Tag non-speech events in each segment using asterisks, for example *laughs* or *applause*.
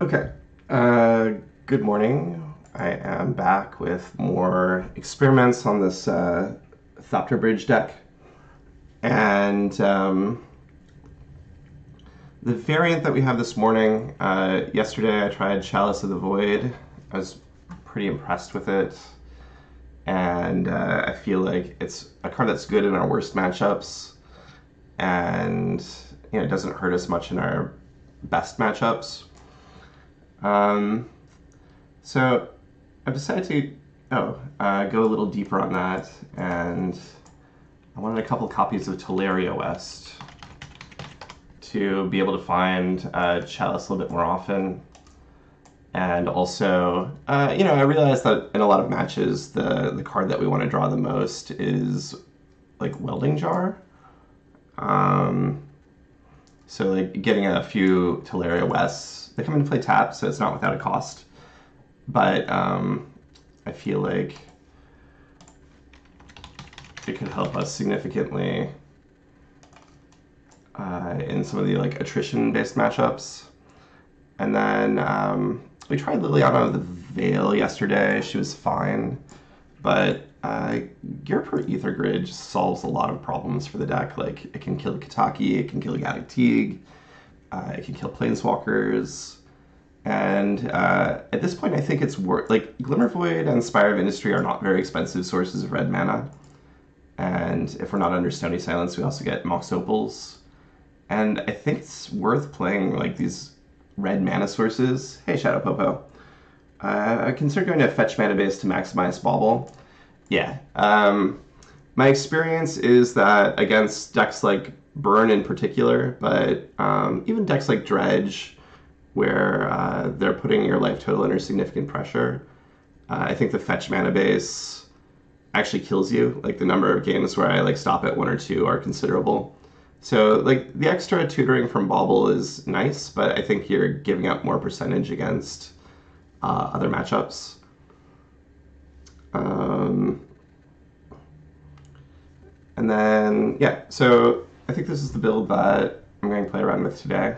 Okay. Uh, good morning. I am back with more experiments on this uh, Thopter Bridge deck. And um, the variant that we have this morning, uh, yesterday I tried Chalice of the Void. I was pretty impressed with it. And uh, I feel like it's a card that's good in our worst matchups. And you know, it doesn't hurt us much in our best matchups. Um, so I've decided to oh uh, go a little deeper on that, and I wanted a couple copies of Tolaria West to be able to find uh, Chalice a little bit more often. And also, uh, you know, I realized that in a lot of matches, the the card that we want to draw the most is like Welding Jar. Um, so like getting a few Tolaria Wests, they come into play tap, so it's not without a cost. But um, I feel like it could help us significantly uh, in some of the like attrition-based matchups. And then um, we tried Liliana of the Veil yesterday. She was fine, but uh, Ghirapur Aether Grid solves a lot of problems for the deck. Like it can kill Kataki, it can kill Gaddock Teeg, uh, it can kill Planeswalkers. And uh, at this point, I think it's worth like Glimmervoid and Spire of Industry are not very expensive sources of red mana. And if we're not under Stony Silence, we also get Mox Opals. And I think it's worth playing like these red mana sources. Hey, Shadow Popo. Uh, I consider going to fetch mana base to maximize Bauble. Yeah. Um, my experience is that against decks like Burn in particular, but um, even decks like Dredge, where uh, they're putting your life total under significant pressure, uh, I think the fetch mana base actually kills you. Like the number of games where I like stop at one or two are considerable. So like the extra tutoring from Bauble is nice, but I think you're giving up more percentage against uh, other matchups. Um, and then, yeah, so I think this is the build that I'm going to play around with today.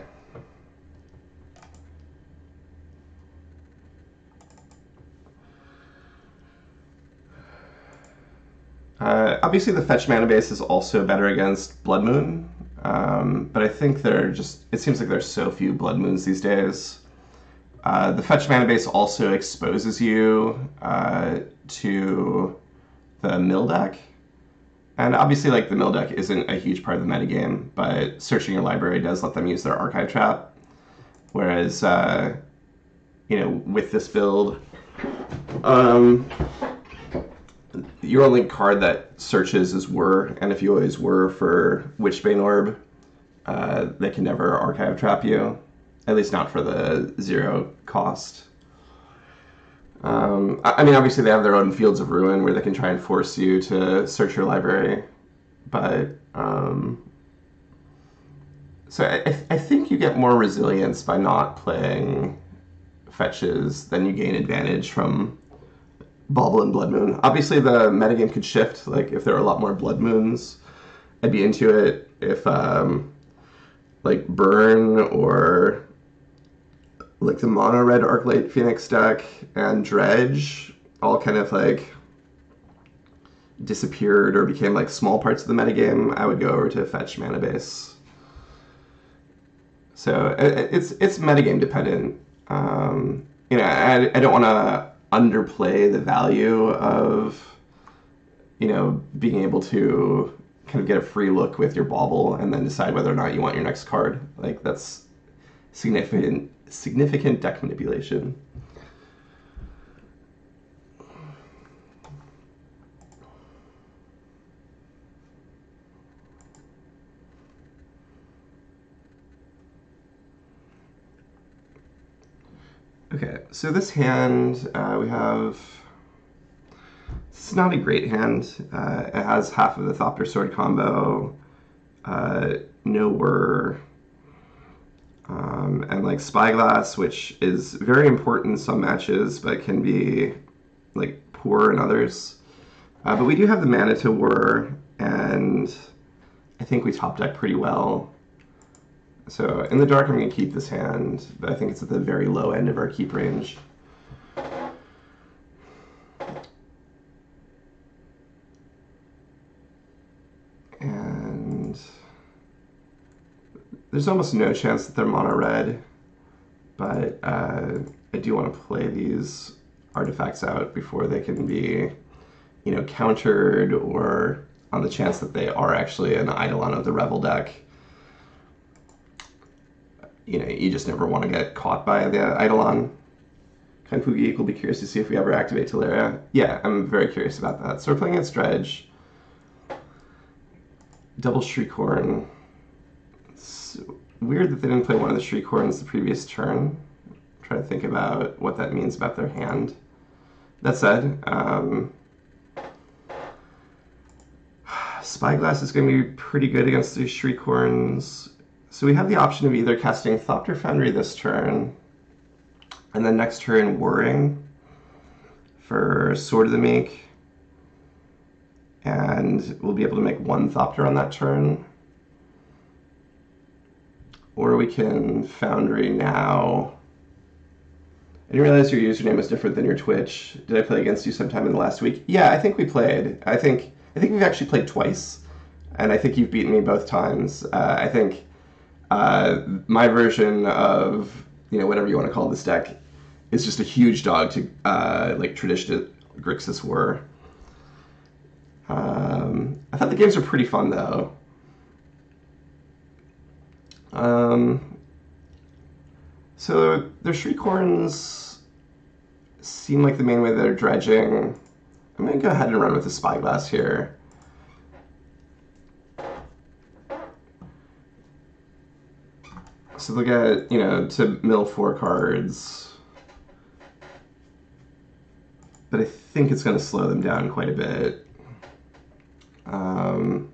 Uh, obviously, the fetch mana base is also better against Blood Moon, um, but I think there are just, it seems like there's so few Blood Moons these days. Uh, the fetch mana base also exposes you uh, to the mill deck. And obviously, like the mill deck isn't a huge part of the metagame, but searching your library does let them use their archive trap. Whereas, uh, you know, with this build, um, your only card that searches is Whir, and if you always Whir for Witchbane Orb, uh, they can never archive trap you, at least not for the zero cost. Um, I mean, obviously they have their own fields of ruin where they can try and force you to search your library, but um, so I, I think you get more resilience by not playing fetches than you gain advantage from Bauble and Blood Moon. Obviously, the metagame could shift. Like if there are a lot more Blood Moons, I'd be into it. If um, like Burn or like the mono red Arclight Phoenix deck and Dredge all kind of like disappeared or became like small parts of the metagame, I would go over to fetch mana base. So it's it's metagame dependent. Um, you know, I, I don't want to underplay the value of you know being able to kind of get a free look with your bauble and then decide whether or not you want your next card. Like that's significant significant deck manipulation. Okay, so this hand, uh, we have... It's not a great hand. Uh, it has half of the Thopter Sword combo, uh, no Whir, um, and like Spyglass, which is very important in some matches, but can be like poor in others. Uh, but we do have the mana to Whir, and I think we top deck pretty well. So in the dark, I'm going to keep this hand, but I think it's at the very low end of our keep range. There's almost no chance that they're mono red, but uh, I do want to play these artifacts out before they can be, you know, countered or on the chance that they are actually an Eidolon of the Revel deck. You know, you just never want to get caught by the Eidolon. Kan-Fu-Geek will be curious to see if we ever activate Tolaria. Yeah, I'm very curious about that. So we're playing against Dredge. Double Shriekhorn. It's weird that they didn't play one of the Shriekhorns the previous turn. I'm trying to think about what that means about their hand. That said, um, Spyglass is going to be pretty good against these Shriekhorns. So we have the option of either casting Thopter Foundry this turn, and then next turn Whirring for Sword of the Meek. And we'll be able to make one Thopter on that turn. Or we can Foundry now. I didn't realize your username was different than your Twitch. Did I play against you sometime in the last week? Yeah, I think we played. I think I think we've actually played twice, and I think you've beaten me both times. Uh, I think uh, my version of you know whatever you want to call this deck is just a huge dog to uh, like traditional Grixis Whir. Um, I thought the games were pretty fun though. Um, so their Shriekhorns seem like the main way they're dredging. I'm to go ahead and run with the Spyglass here. So they'll get, you know, to mill four cards. But I think it's to slow them down quite a bit. Um,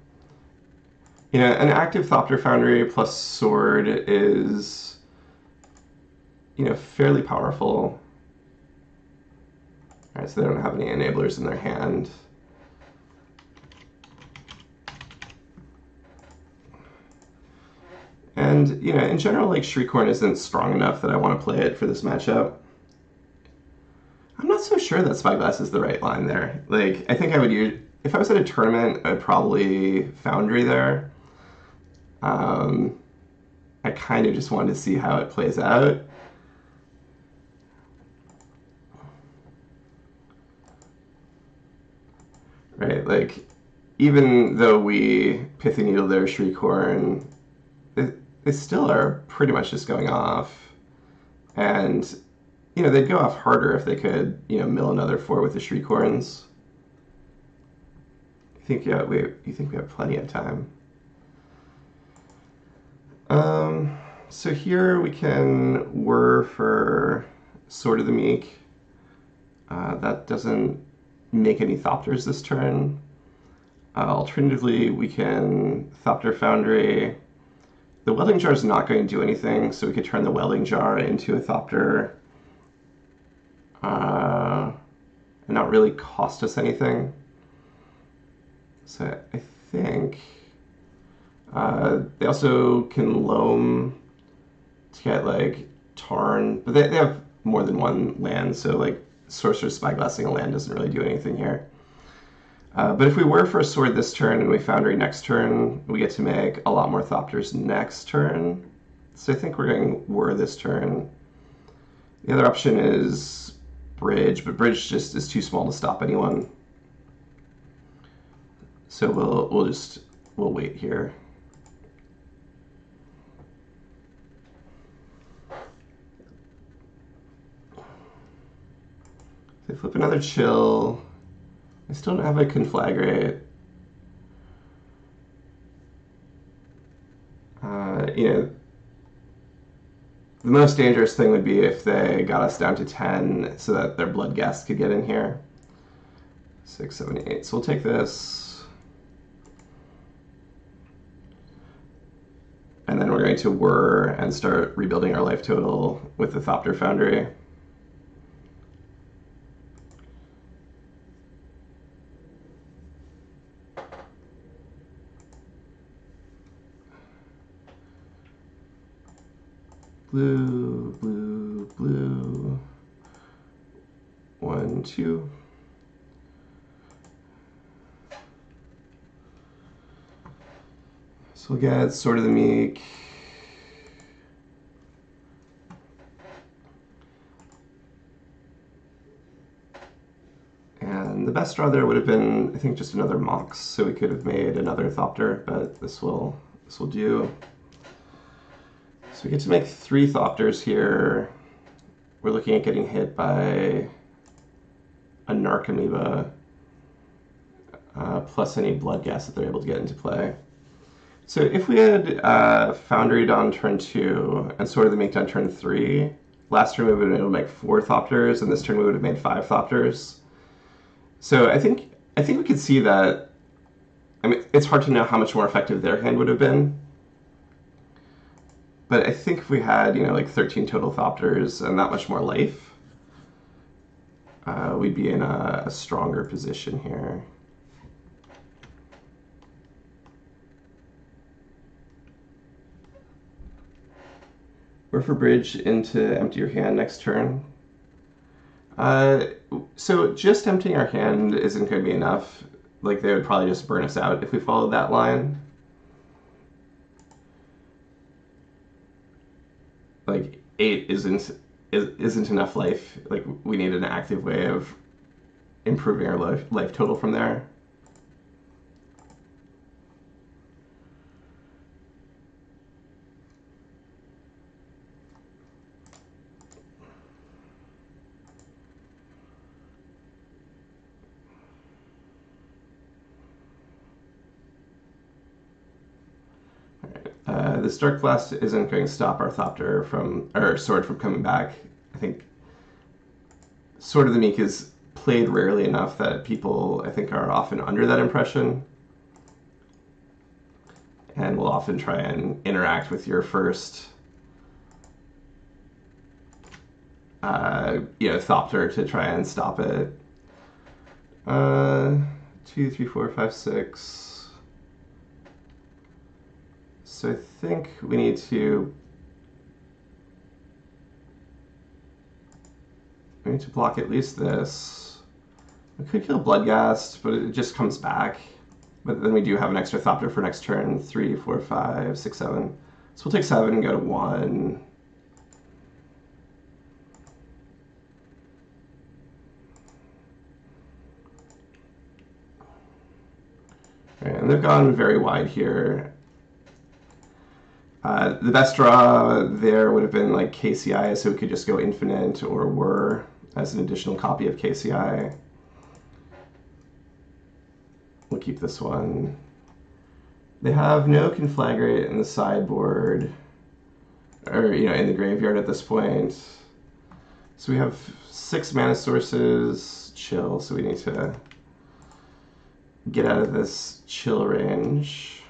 you know, an active Thopter Foundry plus Sword is, you know, fairly powerful. Alright, so they don't have any enablers in their hand. And, you know, in general, like, Shriekhorn isn't strong enough that I want to play it for this matchup. I'm not so sure that Spyglass is the right line there. Like, I think I would use... If I was at a tournament, I'd probably Foundry there. Um, I kind of just wanted to see how it plays out. right? Like, even though we Pithy Needle their Shriekhorn, they, they still are pretty much just going off. And, you know, they'd go off harder if they could, you know, mill another four with the Shriekhorns. You think, yeah, we, you think we have plenty of time. Um, so here we can Whir for Sword of the Meek. Uh, that doesn't make any Thopters this turn. Uh, alternatively, we can Thopter Foundry. The Welding Jar is not going to do anything, so we could turn the Welding Jar into a Thopter uh, and not really cost us anything. So I think uh, they also can loam to get like Tarn, but they, they have more than one land, so like Sorcerer's Spyglassing a land doesn't really do anything here. Uh, but if we Whir for a sword this turn and we Foundry next turn, we get to make a lot more Thopters next turn. So I think we're going Whir this turn. The other option is Bridge, but Bridge just is too small to stop anyone. So we'll we'll just we'll wait here. They flip another chill. I still don't have a conflagrate. Uh, you know, the most dangerous thing would be if they got us down to 10 so that their Bloodghast could get in here. Six, seven, eight. So we'll take this. And then we're going to whir and start rebuilding our life total with the Thopter Foundry. Blue, blue, blue. One, two. So we'll get Sword of the Meek. And the best draw there would have been, I think, just another Mox, so we could have made another Thopter, but this will this will do. So we get to make three Thopters here. We're looking at getting hit by a Narcomoeba, uh, plus any Bloodghast that they're able to get into play. So if we had uh, Foundry on turn two and Sword of the Meek on turn three, last turn we would have been able to make four Thopters, and this turn we would have made five Thopters. So I think I think we could see that. I mean, it's hard to know how much more effective their hand would have been. But I think if we had, you know, like 13 total Thopters and that much more life, uh, we'd be in a, a stronger position here. Or for bridge into empty your hand next turn. Uh, so just emptying our hand isn't going to be enough. Like they would probably just burn us out if we followed that line. Like eight isn't isn't enough life. Like we need an active way of improving our life life total from there. The Stark Blast isn't going to stop our Thopter from, or Sword from coming back. I think Sword of the Meek is played rarely enough that people, I think, are often under that impression. And will often try and interact with your first, uh, you know, Thopter to try and stop it. Uh, two, three, four, five, six. So I think we need to we need to block at least this. We could kill Bloodghast, but it just comes back. But then we do have an extra Thopter for next turn. Three, four, five, six, seven. So we'll take seven and go to one. and they've gone very wide here. Uh, the best draw there would have been like KCI, so we could just go infinite or Whir as an additional copy of KCI. We'll keep this one. They have no Conflagrate in the sideboard, or you know, in the graveyard at this point. So we have six mana sources, chill, so we need to get out of this chill range.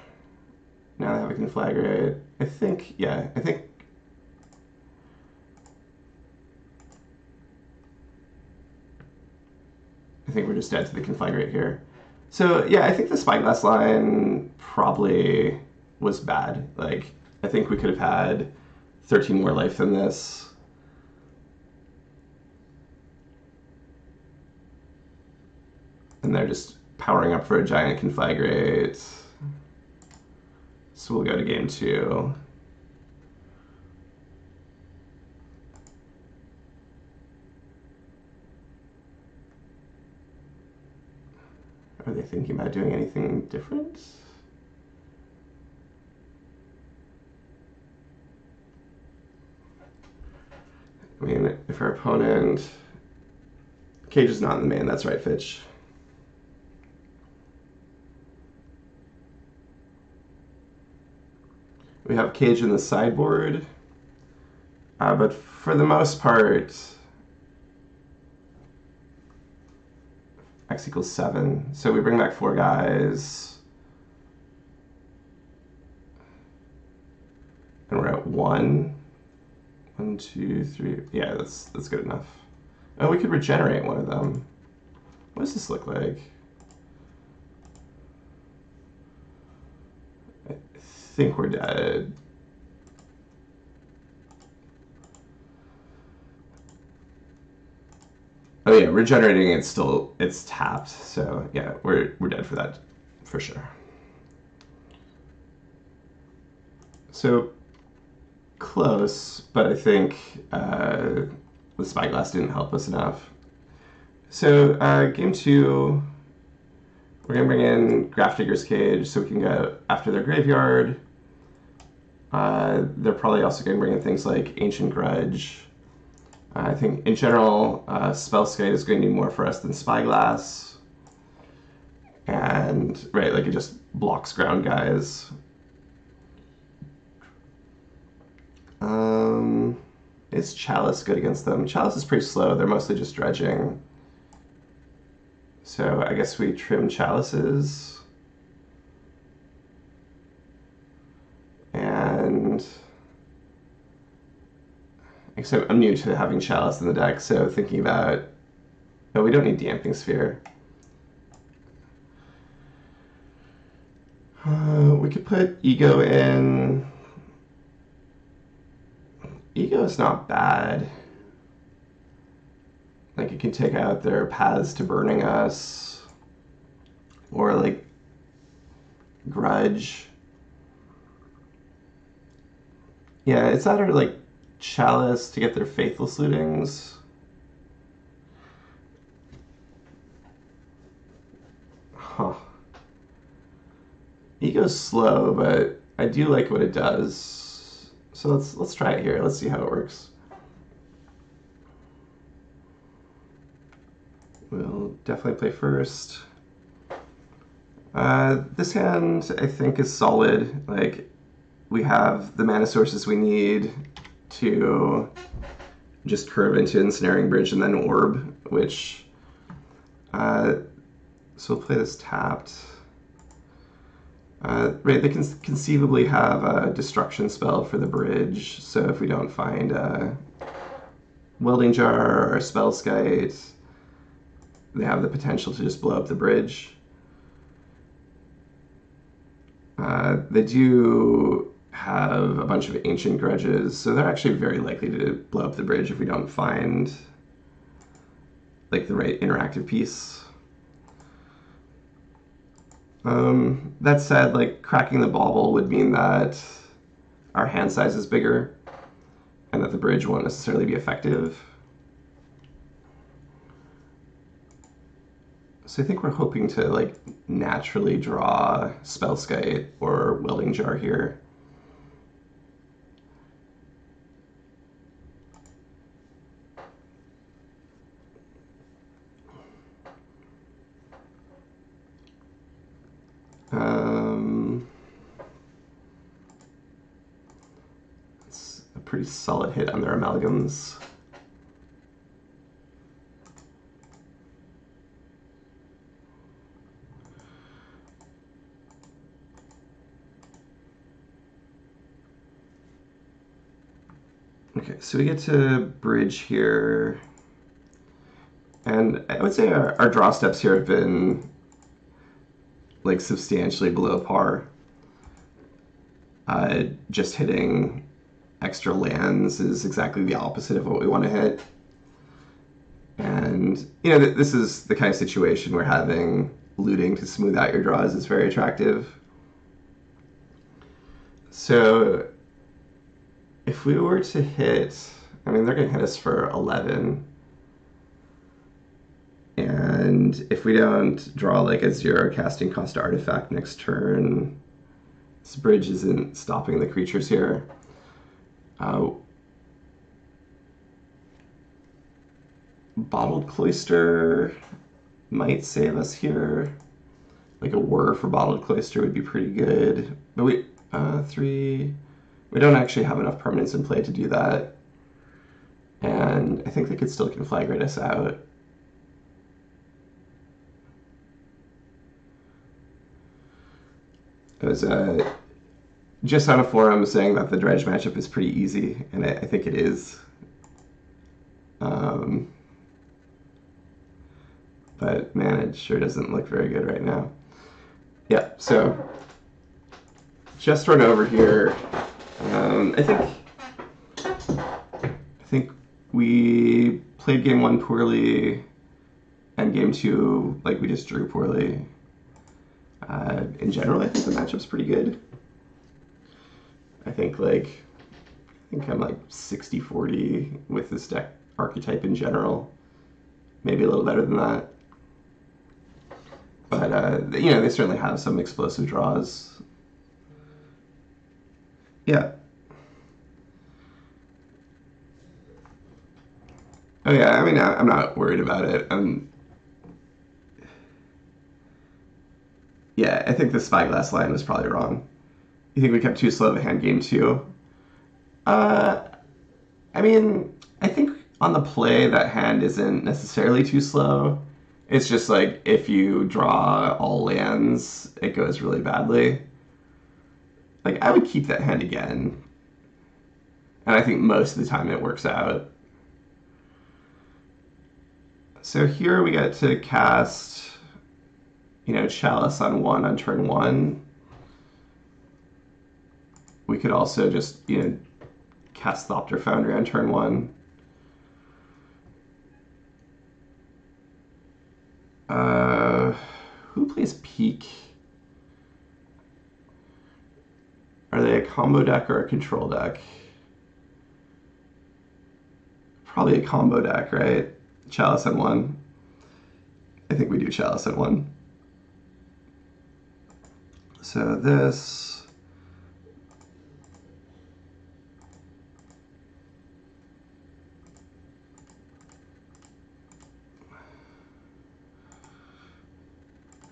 Now they have a conflagrate. I think, yeah, I think I think we're just dead to the conflagrate here. So yeah, I think the spyglass line probably was bad. Like I think we could have had 13 more life than this. And they're just powering up for a giant conflagrate. So we'll go to game two. Are they thinking about doing anything different? I mean, if our opponent... Cage is not in the main, that's right, Fitch. We have Cage in the sideboard. Uh, but for the most part, x equals 7. So we bring back four guys. And we're at 1. 1, 2, 3. Yeah, that's, that's good enough. Oh, we could regenerate one of them. What does this look like? think we're dead. Oh yeah, regenerating it's still it's tapped, so yeah, we're we're dead for that for sure. So close, but I think uh, the spyglass didn't help us enough. So uh, game two, we're gonna bring in Grafdigger's Cage so we can go after their graveyard. Uh, they're probably also gonna bring in things like Ancient Grudge. Uh, I think in general, uh, Spellskite is going to do more for us than Spyglass. And, right, like it just blocks ground guys. Um, is Chalice good against them? Chalice is pretty slow. They're mostly just dredging. So I guess we trim Chalices. Except I'm new to having Chalice in the deck, so thinking about oh we don't need Damping Sphere. Uh, we could put Ego in ego is not bad. Like it can take out their paths to burning us. Or like grudge. Yeah, it's either like chalice to get their faithless lootings. Huh. Ego's slow, but I do like what it does. So let's let's try it here. Let's see how it works. We'll definitely play first. Uh, this hand, I think, is solid. Like, we have the mana sources we need to just curve into Ensnaring Bridge and then Orb, which... Uh, so we'll play this tapped. Uh, right, they can conceivably have a destruction spell for the bridge, so if we don't find a welding jar or a spellskite, they have the potential to just blow up the bridge. Uh, they do have a bunch of ancient grudges, so they're actually very likely to blow up the bridge if we don't find like the right interactive piece. Um, that said, like cracking the bauble would mean that our hand size is bigger and that the bridge won't necessarily be effective. So I think we're hoping to like naturally draw Spellskite or Welding Jar here. Pretty solid hit on their amalgams. Okay, so we get to bridge here. And I would say our, our draw steps here have been like substantially below par. Uh, just hitting extra lands is exactly the opposite of what we want to hit. And, you know, this is the kind of situation where having looting to smooth out your draws is very attractive. So, if we were to hit, I mean, they're going to hit us for 11. And if we don't draw like a zero casting cost artifact next turn, this bridge isn't stopping the creatures here. Uh, bottled cloister might save us here. Like a whir for bottled cloister would be pretty good. But we uh, three. We don't actually have enough permanents in play to do that. And I think they could still conflagrate us out. It was a just on a forum saying that the dredge matchup is pretty easy, and I, I think it is. Um, but man, it sure doesn't look very good right now. Yeah, so just run over here. Um, I think I think we played game one poorly. and game two, like we just drew poorly. Uh, in general, I think the matchup's pretty good. I think like I think I'm like 60-40 with this deck archetype in general. Maybe a little better than that. But uh, you know, they certainly have some explosive draws. Yeah. Oh yeah, I mean, I'm not worried about it. I'm Yeah, I think the spyglass line was probably wrong. You think we kept too slow the hand game too? Uh, I mean, I think on the play that hand isn't necessarily too slow. It's just like if you draw all lands, it goes really badly. Like I would keep that hand again. And I think most of the time it works out. So here we get to cast you know, Chalice on one on turn one. We could also just, you know, cast Thopter Foundry on turn one. Uh, who plays Peak? Are they a combo deck or a control deck? Probably a combo deck, right? Chalice and one. I think we do Chalice and one. So this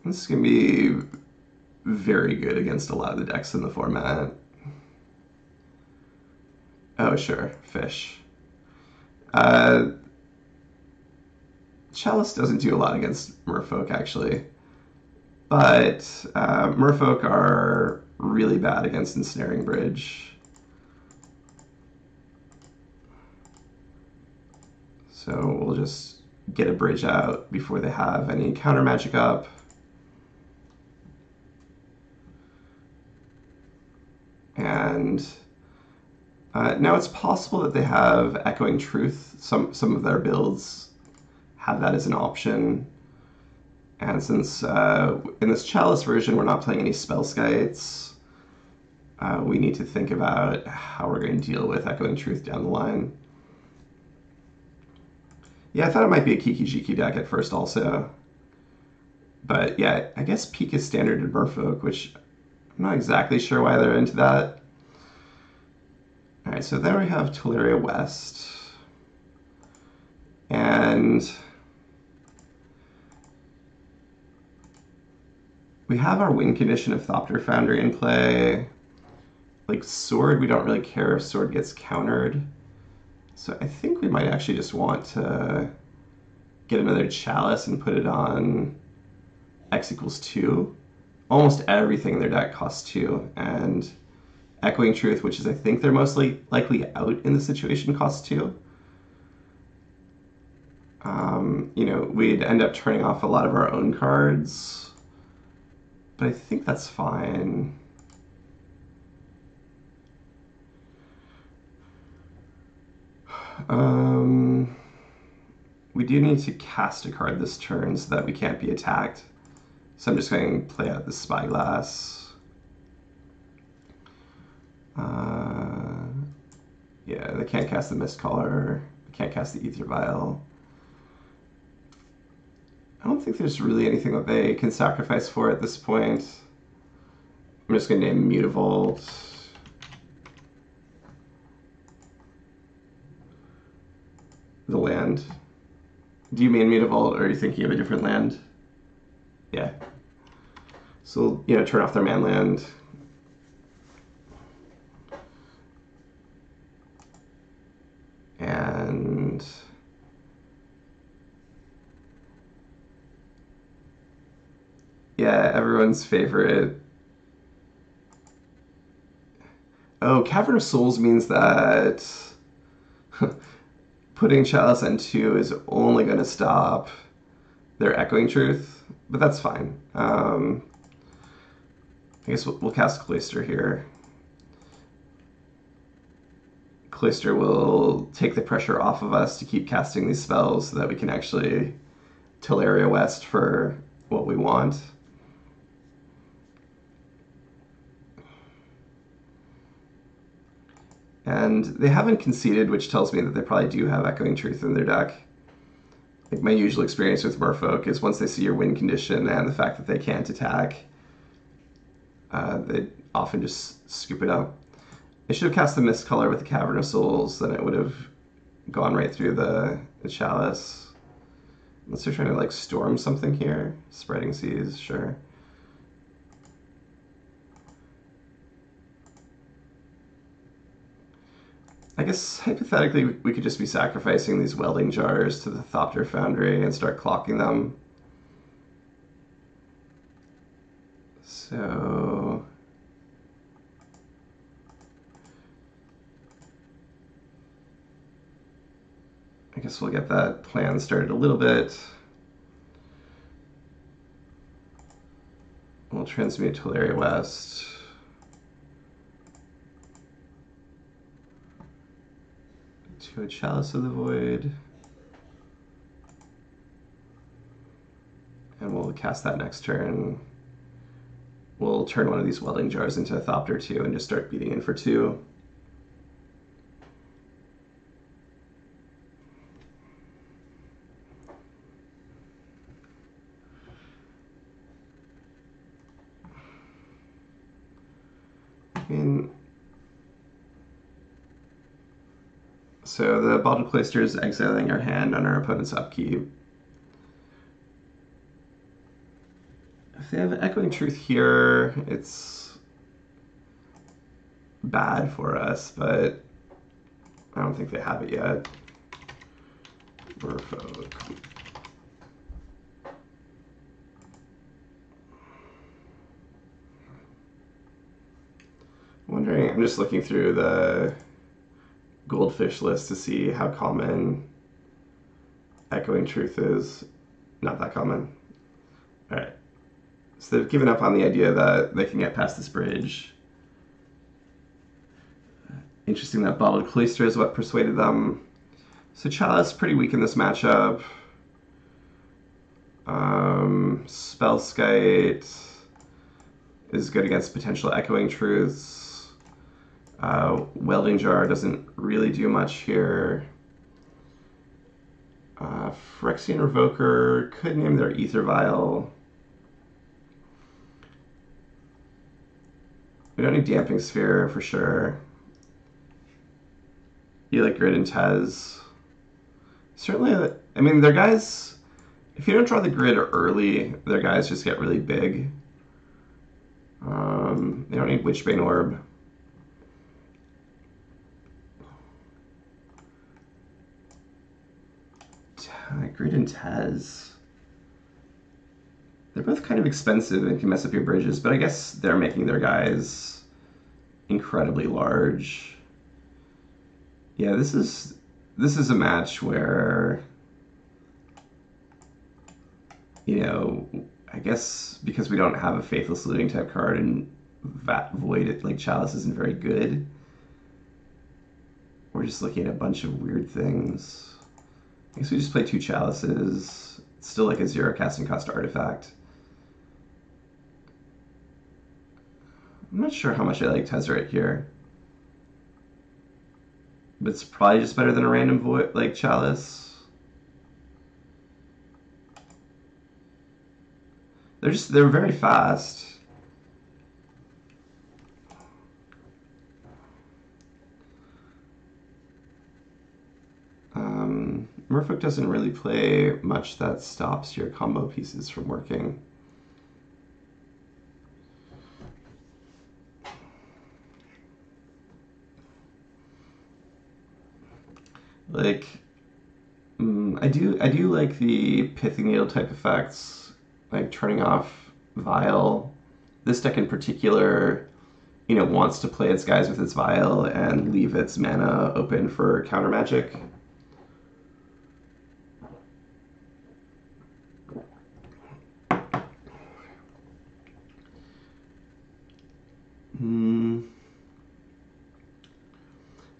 This is going to be very good against a lot of the decks in the format. Oh, sure, fish. Uh, Chalice doesn't do a lot against Merfolk, actually. But uh, merfolk are really bad against ensnaring bridge. So we'll just get a bridge out before they have any counter magic up. And uh, now it's possible that they have Echoing Truth. Some, some of their builds have that as an option. And since uh, in this Chalice version we're not playing any Spellskites, uh, we need to think about how we're going to deal with Echoing Truth down the line. Yeah, I thought it might be a Kiki Jiki deck at first also. But yeah, I guess Peak is standard in Merfolk, which I'm not exactly sure why they're into that. Alright, so there we have Tolaria West. And we have our win condition of Thopter Foundry in play. Like Sword, we don't really care if Sword gets countered. So I think we might actually just want to get another Chalice and put it on X equals 2. Almost everything in their deck costs 2, and Echoing Truth, which is I think they're mostly likely out in the situation, costs 2. Um, you know, we'd end up turning off a lot of our own cards but I think that's fine. Um, we do need to cast a card this turn so that we can't be attacked. So I'm just going to play out the Spyglass. Uh, yeah, they can't cast the Mistcaller. They can't cast the Aether Vial. I don't think there's really anything that they can sacrifice for at this point. I'm just going to name Mutavault. The land. Do you mean Mutavault, or are you thinking of a different land? Yeah. So, you know, turn off their man land. And... Yeah, everyone's favorite. Oh, Cavern of Souls means that *laughs* putting Chalice on 2 is only going to stop their Echoing Truth, but that's fine. Um, I guess we'll, we'll cast Cloister here. Cloister will take the pressure off of us to keep casting these spells so that we can actually Tolaria West for what we want. And they haven't conceded, which tells me that they probably do have Echoing Truth in their deck. Like my usual experience with Merfolk is once they see your win condition and the fact that they can't attack, uh, they often just scoop it up. I should have cast the Mistcaller with the Cavern of Souls, then it would have gone right through the, the Chalice. Unless they're trying to like storm something here. Spreading Seas, sure. I guess hypothetically we could just be sacrificing these welding jars to the Thopter Foundry and start clocking them. So... I guess we'll get that plan started a little bit. We'll transmute Tolaria West. To a Chalice of the Void. And we'll cast that next turn. We'll turn one of these welding jars into a Thopter 2 and just start beating in for 2. So the Bottled Cloister is exiling our hand on our opponent's upkeep. If they have an Echoing Truth here, it's bad for us, but I don't think they have it yet. Merfolk. Wondering, I'm just looking through the goldfish list to see how common echoing truth is. Not that common. All right. So they've given up on the idea that they can get past this bridge. Interesting that Bottled Cloister is what persuaded them. So Chalice pretty weak in this matchup. Um, Spellskite is good against potential Echoing Truths. Uh, welding jar doesn't really do much here. Uh, Phyrexian Revoker could name their Aether Vial. We don't need Damping Sphere for sure. Like Grid and Tez. Certainly, I mean, their guys, if you don't draw the grid early, their guys just get really big. Um, they don't need Witchbane Orb. And Tez. They're both kind of expensive and can mess up your bridges, but I guess they're making their guys incredibly large. Yeah, this is this is a match where you know, I guess because we don't have a Faithless Looting type card and Vat Void like Chalice isn't very good. We're just looking at a bunch of weird things. I guess we just play two chalices. It's still like a zero casting cost artifact. I'm not sure how much I like Tezzeret here. But it's probably just better than a random void like chalice. They're just they're very fast. Merfolk doesn't really play much that stops your combo pieces from working. Like, mm, I do I do like the pithing needle type effects, like turning off Vial. This deck in particular, you know, wants to play its guys with its Vial and leave its mana open for counter magic. Hmm.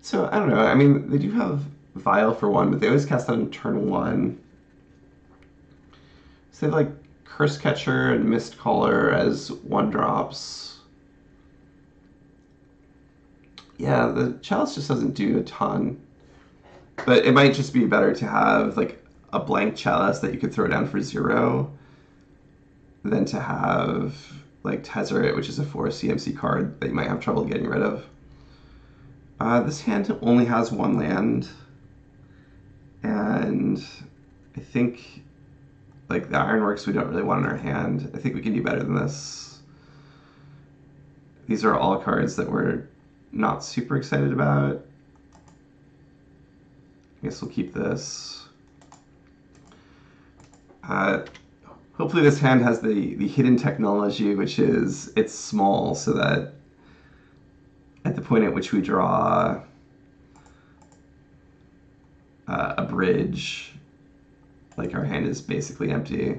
So I don't know. I mean, they do have Vial for one, but they always cast that on turn one. So they have like Cursecatcher and Mistcaller as one drops. Yeah, the Chalice just doesn't do a ton. But it might just be better to have like a blank Chalice that you could throw down for zero than to have like Tezzeret, which is a 4 CMC card that you might have trouble getting rid of. Uh, this hand only has one land, and I think like the Ironworks we don't really want in our hand. I think we can do better than this. These are all cards that we're not super excited about. I guess we'll keep this. Uh, hopefully this hand has the, the hidden technology, which is it's small so that at the point at which we draw uh, a bridge, like our hand is basically empty.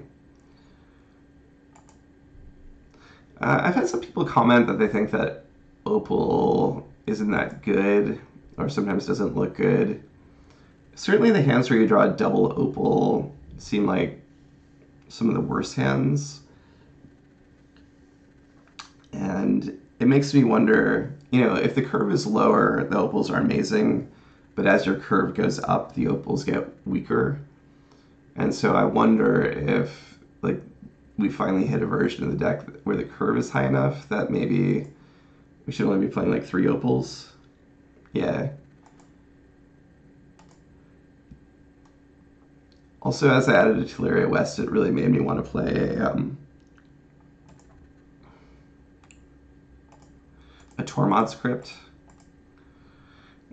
Uh, I've had some people comment that they think that Opal isn't that good, or sometimes doesn't look good. Certainly the hands where you draw a double Opal seem like some of the worst hands. And it makes me wonder, you know, if the curve is lower, the opals are amazing, but as your curve goes up, the opals get weaker. And so I wonder if like we finally hit a version of the deck where the curve is high enough that maybe we should only be playing like three opals. Yeah. Also, as I added a Tolaria West, it really made me want to play a, um, a Tormod's Crypt.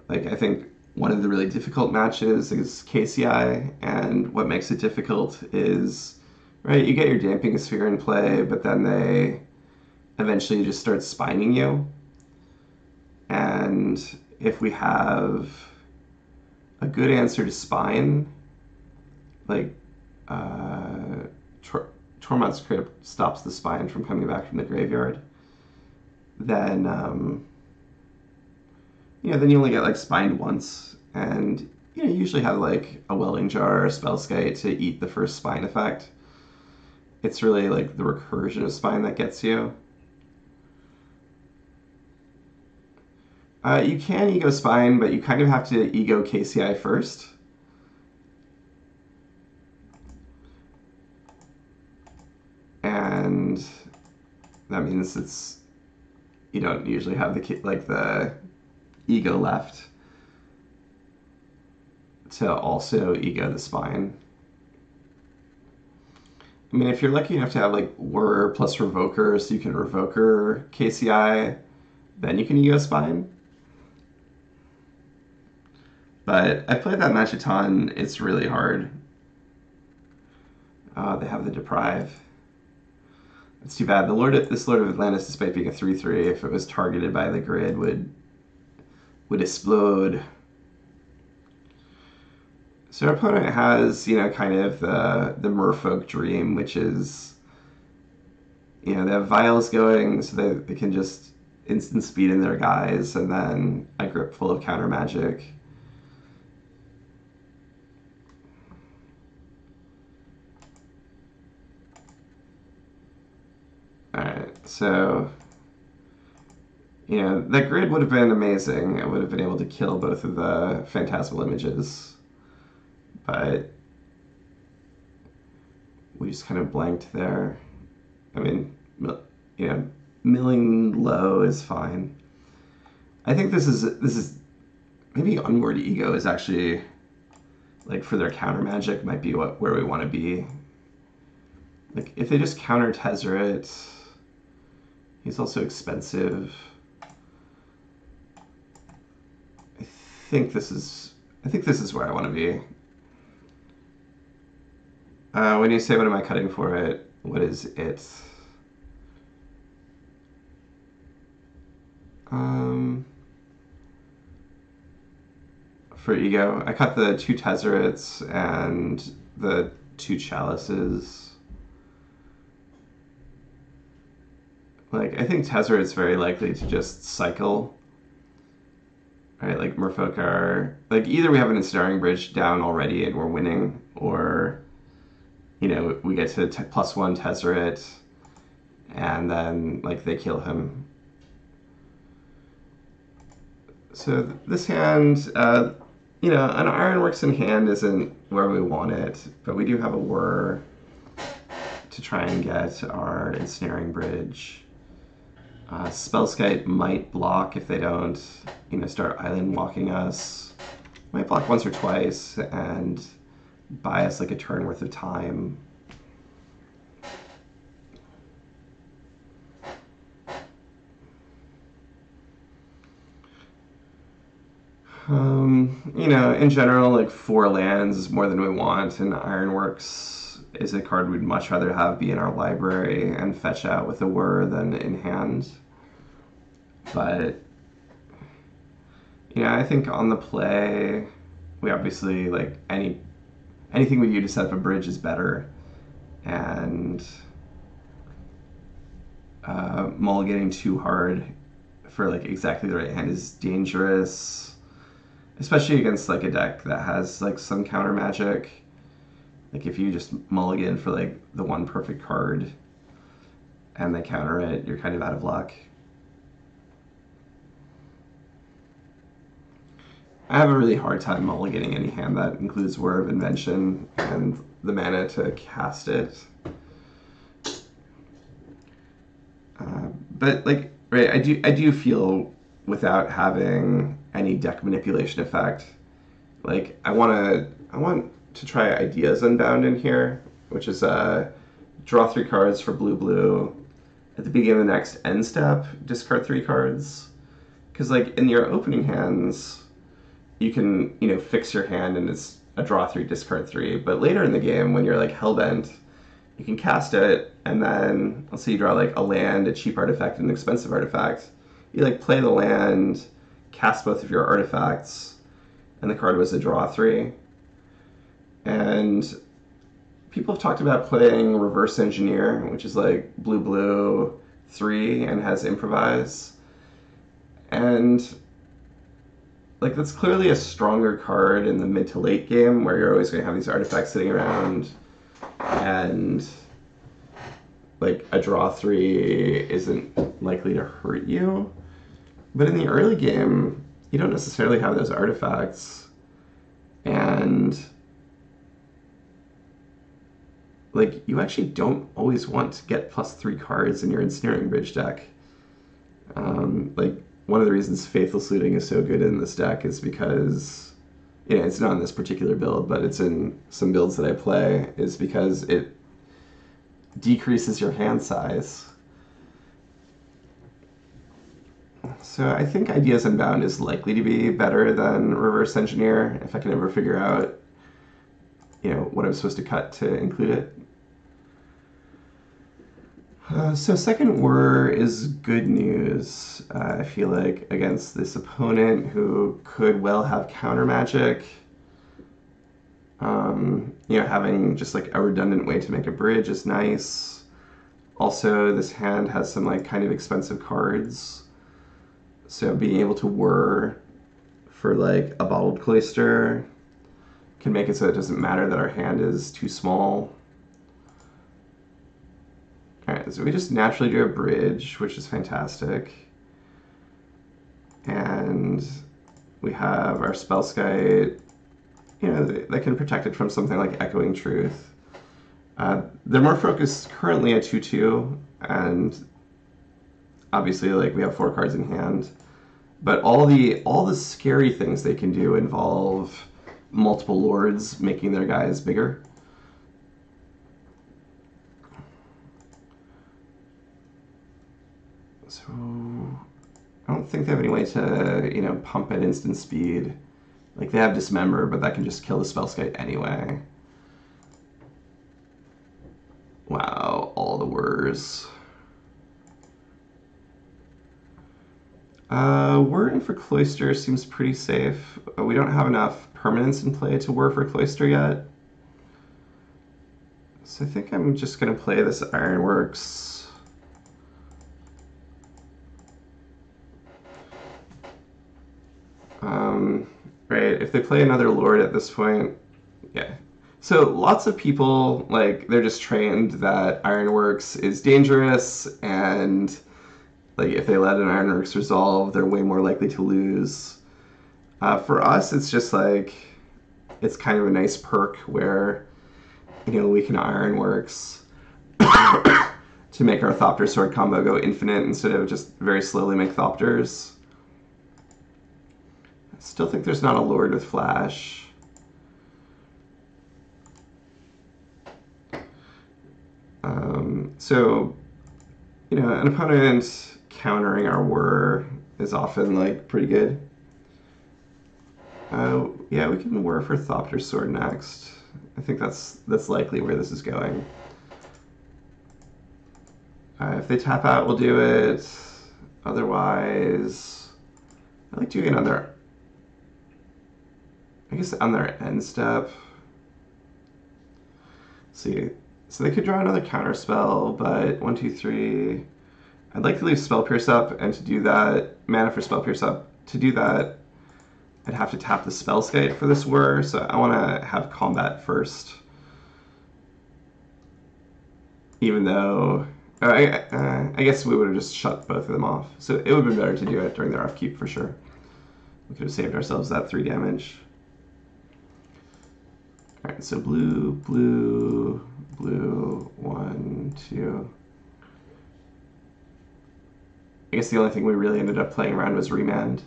Like, I think one of the really difficult matches is KCI, and what makes it difficult is, right, you get your Damping Sphere in play, but then they eventually just start spining you. And if we have a good answer to spine, like uh, Tor- Tormod's Crypt stops the spine from coming back from the graveyard, then um, you know then you only get like spined once, and you know you usually have like a Welding Jar or a Spellskite to eat the first spine effect. It's really like the recursion of spine that gets you. Uh, you can ego spine, but you kind of have to ego KCI first. and that means it's you don't usually have the like the ego left to also ego the spine. I mean, if you're lucky enough to have like Whir plus Revoker, so you can Revoker KCI, then you can ego spine. But I played that match a ton. It's really hard. Uh, they have the Deprive. It's too bad. The Lord of, this Lord of Atlantis, despite being a three three, if it was targeted by the grid, would would explode. So our opponent has, you know, kind of the the Merfolk dream, which is, you know, they have vials going, so they, they can just instant speed in their guys, and then a grip full of counter magic. Alright, so you know, that grid would have been amazing. I would have been able to kill both of the phantasmal images. But we just kind of blanked there. I mean, you know, milling low is fine. I think this is this is maybe Unmoored Ego is actually like for their counter magic might be what where we want to be. Like if they just counter Tezzeret He's also expensive. I think this is I think this is where I want to be. Uh, when you say what am I cutting for it, what is it? Um, for ego, I cut the two Tezzerets and the two chalices. Like, I think Tezzeret is very likely to just cycle. Right, like Merfolk are like either we have an ensnaring bridge down already and we're winning, or you know, we get to t- plus one Tezzeret, and then like they kill him. So th- this hand, uh, you know, an Ironworks in hand isn't where we want it, but we do have a whir to try and get our ensnaring bridge. Uh, Spellskite might block if they don't, you know, start island walking us. Might block once or twice and buy us like a turn worth of time. Um, you know, in general, like four lands is more than we want, and Ironworks is a card we'd much rather have be in our library and fetch out with a whir than in hand. But you know, I think on the play, we obviously like any anything we do to set up a bridge is better, and uh, mulliganing too hard for like exactly the right hand is dangerous especially against like a deck that has like some counter magic. Like if you just mulligan for like the one perfect card and they counter it, you're kind of out of luck. I have a really hard time mulliganing any hand that includes Whir of Invention and the mana to cast it. Uh, but like, right, I do I do feel without having any deck manipulation effect. Like I want to I want to try ideas unbound in here, which is uh, draw three cards for blue blue. At the beginning of the next end step, discard three cards. Because like in your opening hands, you can you know fix your hand and it's a draw three, discard three. But later in the game, when you're like hellbent, you can cast it and then let's say you draw like a land, a cheap artifact, an expensive artifact. You like play the land cast both of your artifacts, and the card was a draw three. And people have talked about playing Reverse Engineer, which is like blue blue three and has improvise. And like that's clearly a stronger card in the mid to late game where you're always going to have these artifacts sitting around and like a draw three isn't likely to hurt you but in the early game, you don't necessarily have those artifacts. And like you actually don't always want to get plus three cards in your ensnaring bridge deck. Um, like one of the reasons faithless looting is so good in this deck is because you know, it's not in this particular build, but it's in some builds that I play, is because it decreases your hand size. So I think Ideas Unbound is likely to be better than Reverse Engineer if I can ever figure out, you know, what I'm supposed to cut to include it. Uh, so second whir is good news. Uh, I feel like against this opponent who could well have counter magic. Um, you know, having just like a redundant way to make a bridge is nice. Also, this hand has some like kind of expensive cards. So being able to whir for like a bottled cloister can make it so it doesn't matter that our hand is too small. Alright, so we just naturally do a bridge, which is fantastic. And we have our Spellskite, you know, that can protect it from something like Echoing Truth. Uh, they're more focused currently at 2-2, and obviously like we have four cards in hand but all the all the scary things they can do involve multiple lords making their guys bigger so I don't think they have any way to you know pump at instant speed like they have dismember but that can just kill the spellskite anyway wow all the whirs Uh, whirring for Cloister seems pretty safe. Uh, we don't have enough permanents in play to whir for Cloister yet. So I think I'm just going to play this Ironworks. Um, right, if they play another Lord at this point, yeah. So lots of people like they're just trained that Ironworks is dangerous and like if they let an Ironworks resolve, they're way more likely to lose. Uh, for us, it's just like it's kind of a nice perk where you know we can Ironworks *coughs* to make our Thopter Sword combo go infinite instead of just very slowly make Thopters. Still think there's not a Lord with Flash. Um, so, you know, an opponent countering our whir is often like pretty good. Uh, yeah, we can whir for Thopter Sword next. I think that's that's likely where this is going. Uh, if they tap out, we'll do it. Otherwise, I like doing their, I guess on their end step. see, so they could draw another counter spell, but one, two, three. I'd like to leave Spell Pierce up, and to do that, mana for Spell Pierce up. To do that, I'd have to tap the Spellskite for this whir, so I want to have combat first. Even though, uh, I, uh, I guess we would have just shut both of them off. So it would have been better to do it during their upkeep for sure. We could have saved ourselves that three damage. Alright, so blue, blue, blue, one, two. I guess the only thing we really ended up playing around was Remand.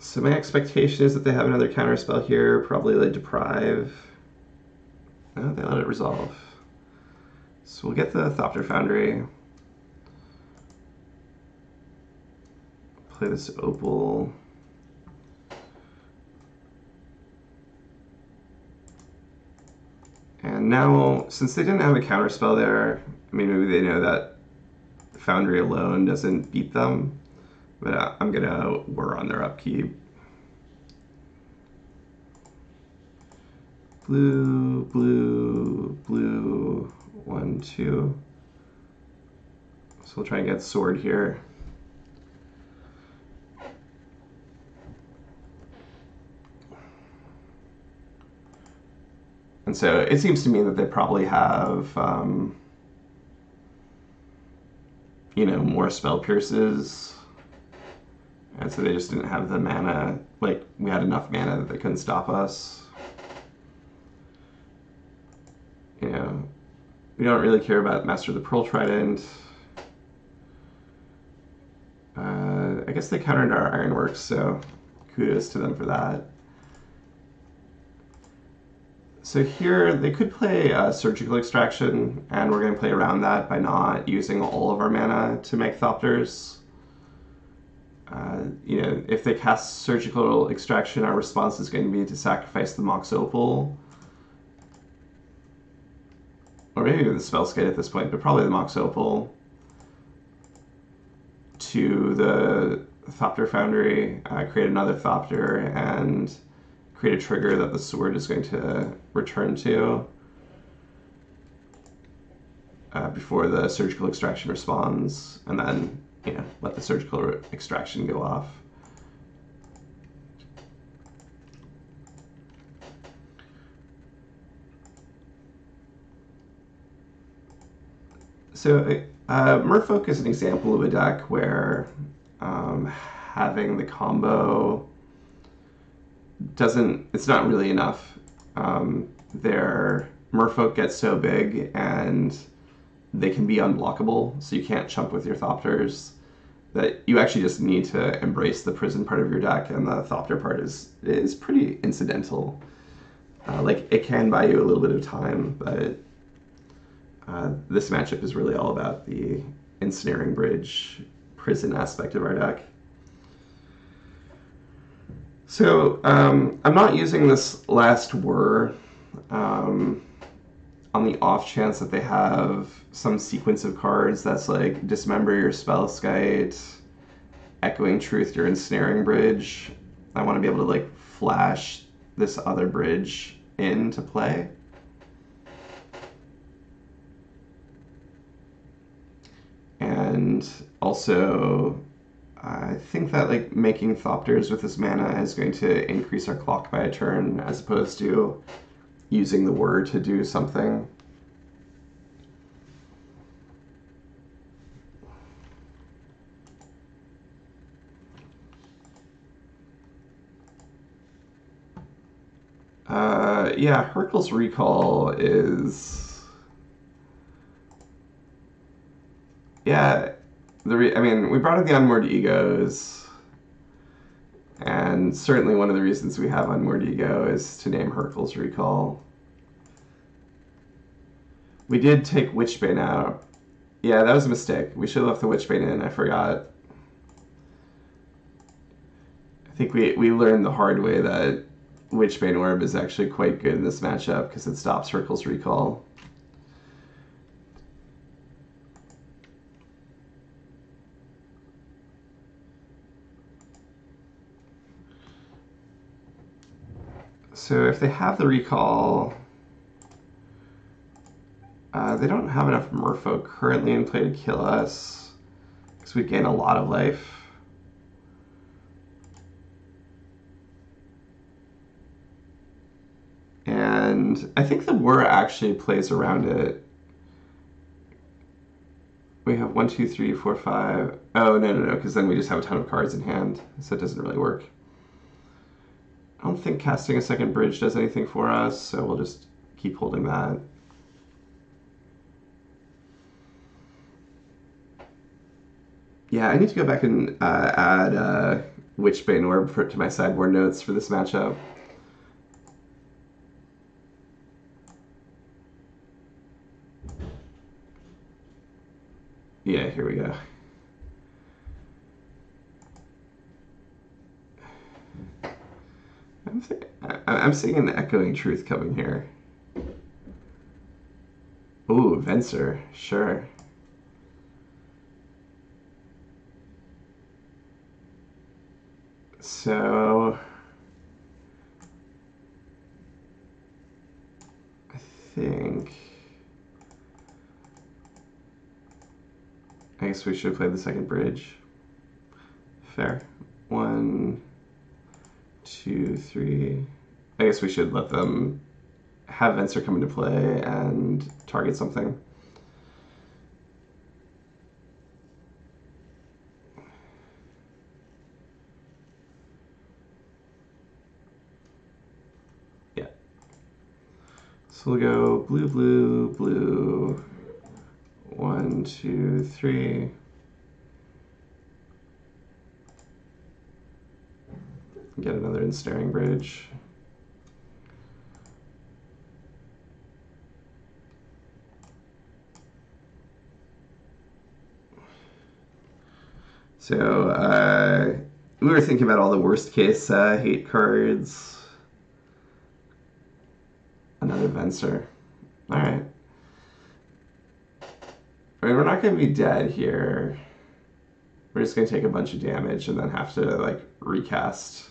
So my expectation is that they have another counter spell here, probably like Deprive. No, they let it resolve. So we'll get the Thopter Foundry. Play this opal. And now, since they didn't have a counterspell there, I mean, maybe they know that Foundry alone doesn't beat them, but uh, I'm going to whir on their upkeep. Blue, blue, blue, one, two. So we'll try and get sword here. And so it seems to me that they probably have, um, you know, more spell pierces. And so they just didn't have the mana. Like, we had enough mana that they couldn't stop us. You know, we don't really care about Master of the Pearl Trident. Uh, I guess they countered our Ironworks, so kudos to them for that. So here they could play a surgical extraction, and we're going to play around that by not using all of our mana to make Thopters. Uh, you know, if they cast surgical extraction, our response is going to be to sacrifice the Mox Opal. Or maybe the Spellskite at this point, but probably the Mox Opal to the Thopter Foundry, uh, create another Thopter, and create a trigger that the sword is going to return to uh, before the surgical extraction responds, and then you know let the surgical extraction go off. So uh, Merfolk is an example of a deck where um, having the combo doesn't it's not really enough. Um, their merfolk get so big and they can be unblockable, so you can't chump with your thopters. That you actually just need to embrace the prison part of your deck, and the thopter part is is pretty incidental. Uh, like it can buy you a little bit of time, but uh, this matchup is really all about the ensnaring bridge prison aspect of our deck. So um, I'm not using this last whir um, on the off chance that they have some sequence of cards that's like dismember your spell Spellskite, echoing truth your ensnaring bridge. I want to be able to like flash this other bridge into play. And also I think that like making Thopters with this mana is going to increase our clock by a turn as opposed to using the whir to do something. Uh, yeah, Hurkyl's Recall is. Yeah, the re- I mean, we brought in the Unmoored Egos, and certainly one of the reasons we have Unmoored Ego is to name Hurkyl's Recall. We did take Witchbane out. Yeah, that was a mistake. We should have left the Witchbane in. I forgot. I think we, we learned the hard way that Witchbane Orb is actually quite good in this matchup because it stops Hurkyl's Recall. So if they have the recall, uh, they don't have enough Merfolk currently in play to kill us because we gain a lot of life. And I think the Whir actually plays around it. We have one, two, three, four, five. Oh, no, no, no, because then we just have a ton of cards in hand, so it doesn't really work. I don't think casting a second bridge does anything for us, so we'll just keep holding that. Yeah, I need to go back and uh, add uh, Witchbane Orb for, to my sideboard notes for this matchup. Yeah, here we go. I'm, I'm seeing an echoing truth coming here. Ooh, Venser, sure. So, I think, I guess we should play the second bridge. Fair. One, two, three. I guess we should let them have Venser come into play and target something. Yeah. So we'll go blue, blue, blue. One, two, three. Get another ensnaring bridge. So uh, we were thinking about all the worst case uh, hate cards. Another Venser. All right. I mean, we're not going to be dead here. We're just going to take a bunch of damage and then have to like recast.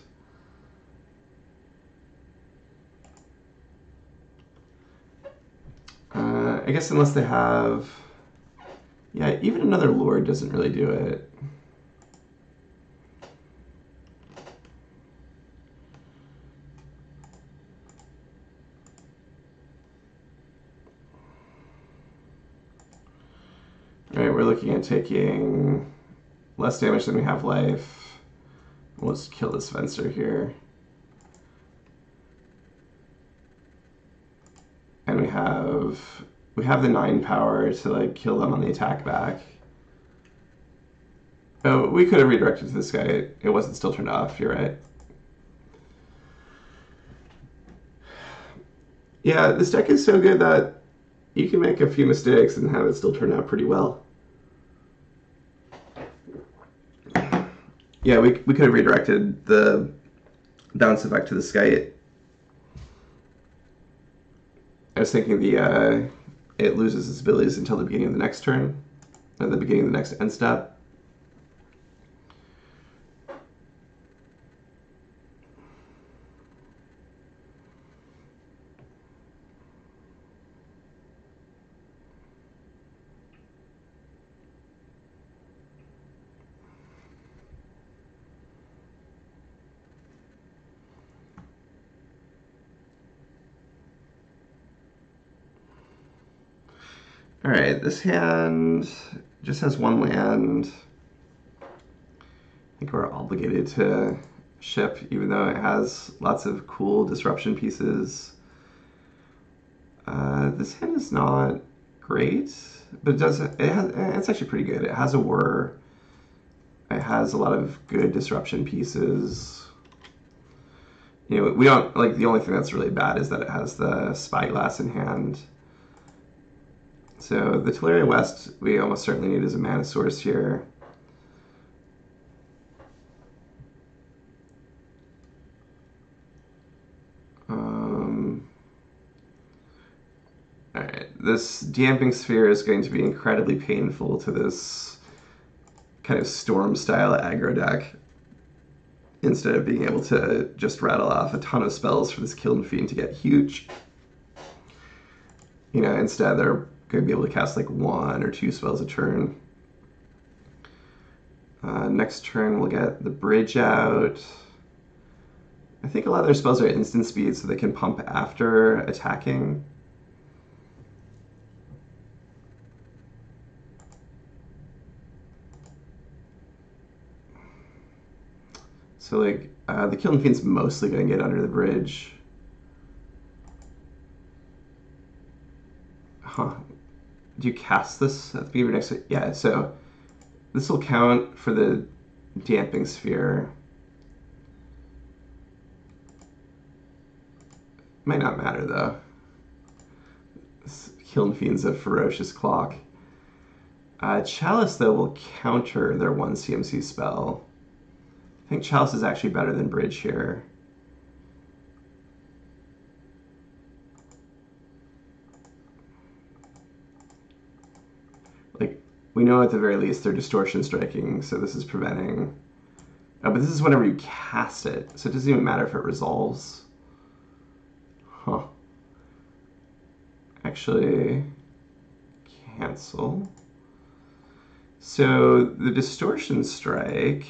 I guess unless they have... Yeah, even another Lord doesn't really do it. Alright, we're looking at taking less damage than we have life. We'll just kill this Venser here. And we have we have the nine power to like kill them on the attack back. Oh, we could have redirected to this guy. It, wasn't still turned off. You're right. Yeah, this deck is so good that you can make a few mistakes and have it still turn out pretty well. Yeah, we, we could have redirected the bounce effect to the sky. I was thinking the uh, it loses its abilities until the beginning of the next turn, at the beginning of the next end step. Alright, this hand just has one land. I think we're obligated to ship, even though it has lots of cool disruption pieces. Uh, this hand is not great, but it does. It has. It's actually pretty good. It has a whir. It has a lot of good disruption pieces. You know, we don't like the only thing that's really bad is that it has the spyglass in hand. So the Tolaria West we almost certainly need as a mana source here. Um, Alright, this damping sphere is going to be incredibly painful to this kind of storm style aggro deck. Instead of being able to just rattle off a ton of spells for this Kiln Fiend to get huge. You know, instead they're going to be able to cast like one or two spells a turn. Uh, next turn we'll get the bridge out. I think a lot of their spells are instant speed so they can pump after attacking. So like uh, the Kiln Fiend's mostly going to get under the bridge. Huh. Do you cast this at the of next? Yeah. So this will count for the damping sphere. Might not matter though. Kiln Fiend's a ferocious clock. Uh, Chalice though will counter their one CMC spell. I think Chalice is actually better than Bridge here. We know at the very least they're distortion striking, so this is preventing. Oh, but this is whenever you cast it, so it doesn't even matter if it resolves. Huh. Actually, cancel. So the distortion strike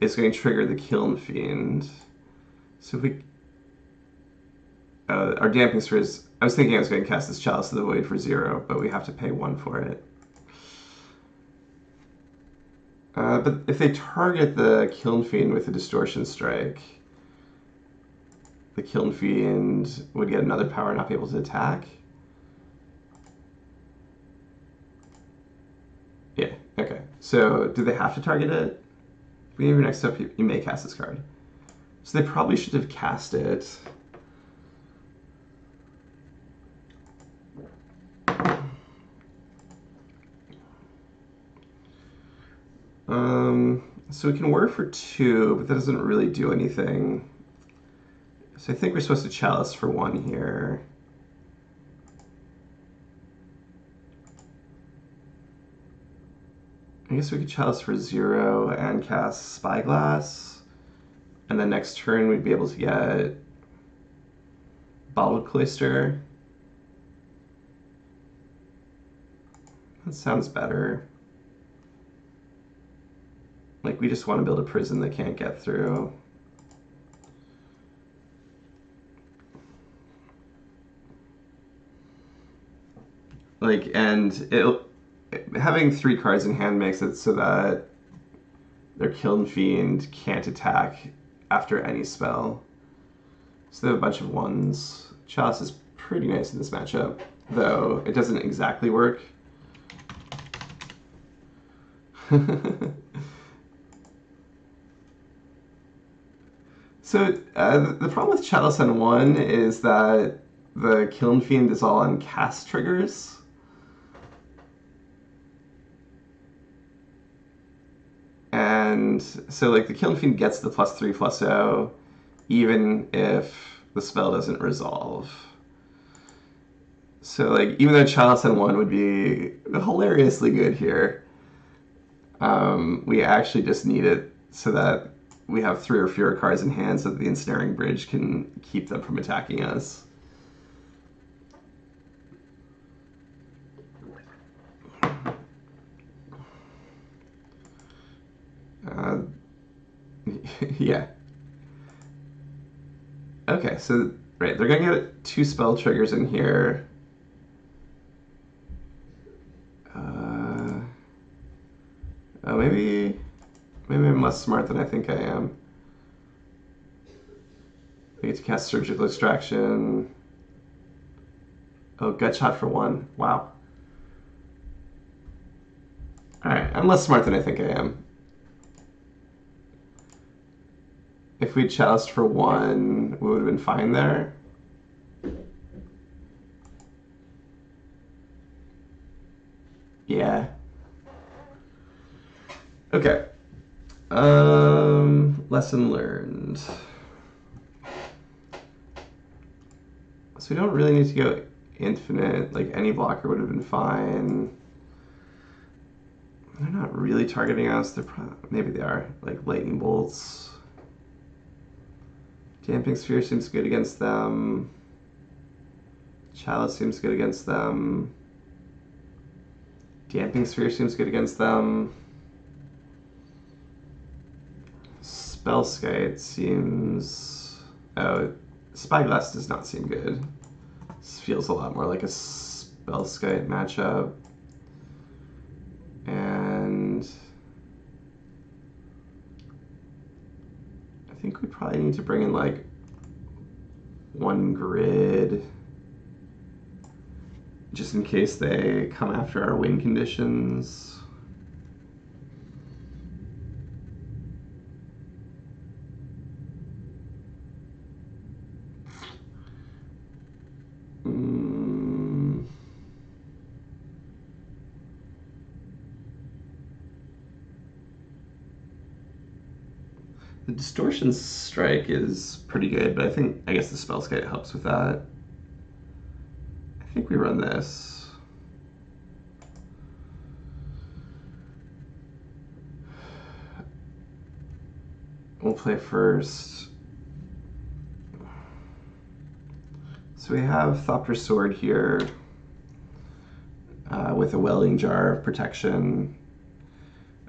is going to trigger the Kiln Fiend. So if we... Uh, our Damping Sphere is... I was thinking I was going to cast this Chalice of the Void for zero, but we have to pay one for it. Uh, but if they target the Kiln Fiend with a Distortion Strike, the Kiln Fiend would get another power and not be able to attack. Yeah, okay. So do they have to target it? Whenever next up, you, you may cast this card. So they probably should have cast it. Um, so we can whir for two, but that doesn't really do anything. So I think we're supposed to chalice for one here. I guess we could chalice for zero and cast Spyglass. And then next turn we'd be able to get Bottled Cloister. That sounds better. Like we just want to build a prison that can't get through. Like, and it having three cards in hand makes it so that their Kiln Fiend can't attack after any spell. So they have a bunch of ones. Chalice is pretty nice in this matchup, though it doesn't exactly work. *laughs* so uh, the problem with Chalice on one is that the Kiln Fiend is all on cast triggers. And so like the Kiln Fiend gets the plus three plus O, even if the spell doesn't resolve. So like even though Chalice on one would be hilariously good here, um, we actually just need it so that we have three or fewer cards in hand so that the ensnaring bridge can keep them from attacking us. Uh, *laughs* yeah. Okay, so, right, they're going to get two spell triggers in here. Uh, oh, maybe... I'm less smart than I think I am. I get to cast Surgical Extraction. Oh, gut shot for one. Wow. Alright, I'm less smart than I think I am. If we chalised for one, we would have been fine there. Yeah. Okay. Um, lesson learned. So we don't really need to go infinite. Like any blocker would have been fine. They're not really targeting us. They're probably, maybe they are. Like lightning bolts. Damping sphere seems good against them. Chalice seems good against them. Damping sphere seems good against them. Spellskite seems. Oh, Spyglass does not seem good. This feels a lot more like a Spellskite matchup. And. I think we probably need to bring in like one grid just in case they come after our win conditions. Distortion strike is pretty good, but I think I guess the spellskite helps with that. I think we run this. We'll play first. So we have Thopter Sword here uh, with a Welding Jar of protection.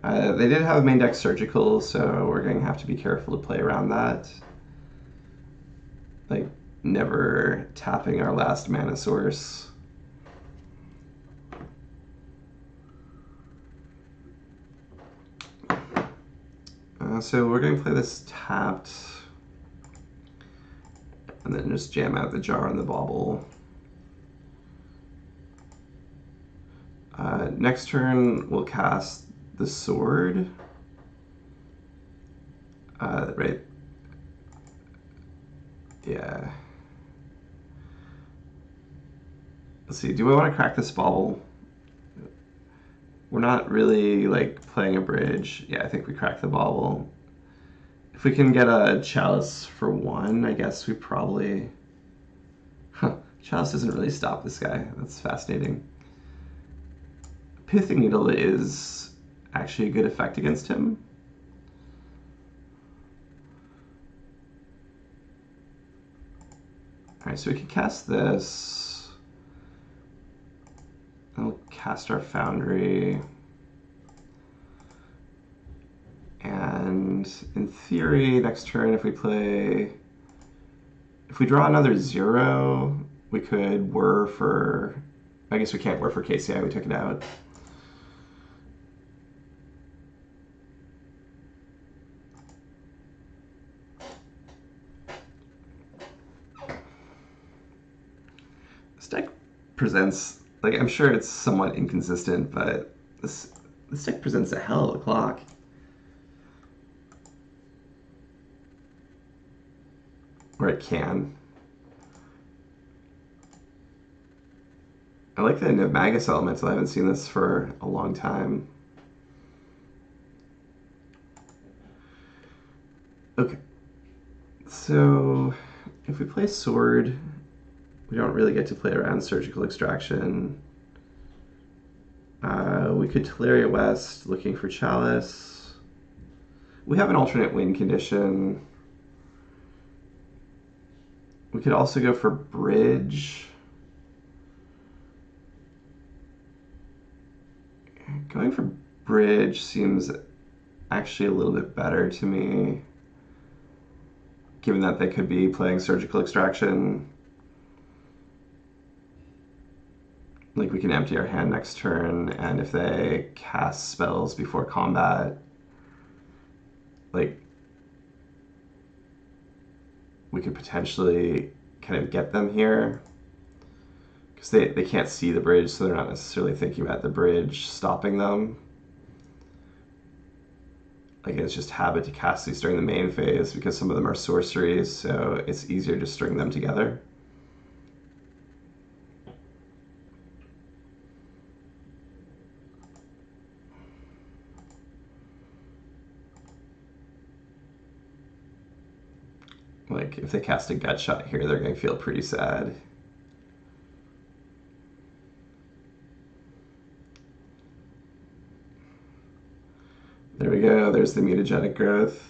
Uh, they did have main deck Surgical, so we're going to have to be careful to play around that. Like, never tapping our last mana source. Uh, so we're going to play this tapped, and then just jam out the jar and the bauble. Uh, next turn, we'll cast the sword. Uh, right. Yeah. Let's see, do we want to crack this bauble? We're not really like playing a bridge. Yeah, I think we crack the bauble. If we can get a chalice for one, I guess we probably. Huh, chalice doesn't really stop this guy. That's fascinating. Pithing Needle is actually a good effect against him. Alright, so we can cast this. And we'll cast our Foundry. And in theory, next turn, if we play. If we draw another zero, we could whir for. I guess we can't whir for KCI, we took it out. This deck presents, like, I'm sure it's somewhat inconsistent, but this, this deck presents a hell of a clock. Or it can. I like the Magus Elemental. I haven't seen this for a long time. Okay. So, if we play Sword, we don't really get to play around Surgical Extraction. Uh, we could Tolaria West, looking for Chalice. We have an alternate win condition. We could also go for Bridge. Going for Bridge seems actually a little bit better to me, given that they could be playing Surgical Extraction. Like we can empty our hand next turn, and if they cast spells before combat, like we could potentially kind of get them here because they, they can't see the bridge, so they're not necessarily thinking about the bridge stopping them. Like it's just habit to cast these during the main phase because some of them are sorceries, so it's easier to string them together. Like if they cast a gut shot here, they're going to feel pretty sad. There we go, there's the mutagenic growth.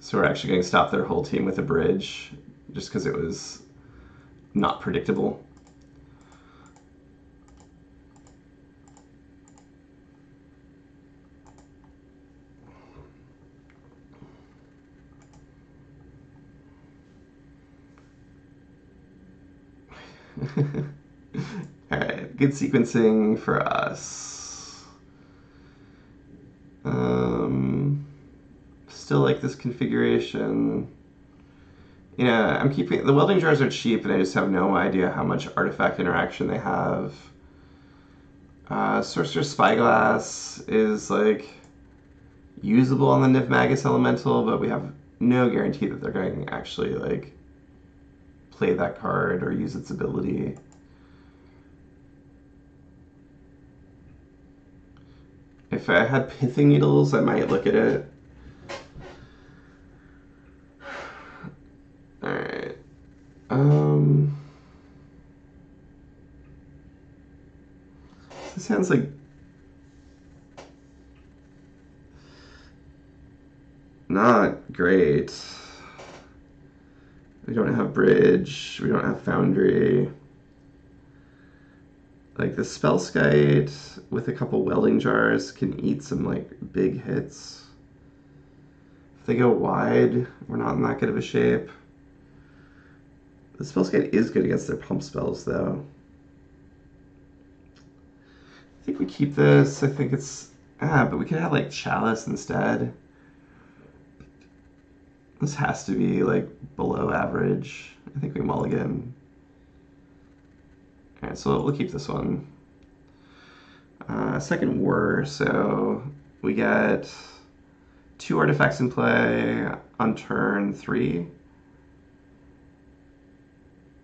So we're actually going to stop their whole team with a bridge, just because it was not predictable. Alright, good sequencing for us. Um, still like this configuration. Yeah, I'm keeping the welding jars are cheap, and I just have no idea how much artifact interaction they have. Uh, Sorcerer's Spyglass is like usable on the Niv Magus Elemental, but we have no guarantee that they're going to actually like play that card or use its ability. If I had pithing needles, I might look at it. Alright. Um. This sounds like. Not great. We don't have bridge. We don't have foundry. Like the Spellskite with a couple welding jars can eat some like big hits. If they go wide, we're not in that good of a shape. The Spellskite is good against their pump spells though. I think we keep this. I think it's ah, but we could have like Chalice instead. This has to be like below average. I think we mulligan. Alright, so we'll keep this one. Uh, second war, so we get two artifacts in play on turn three.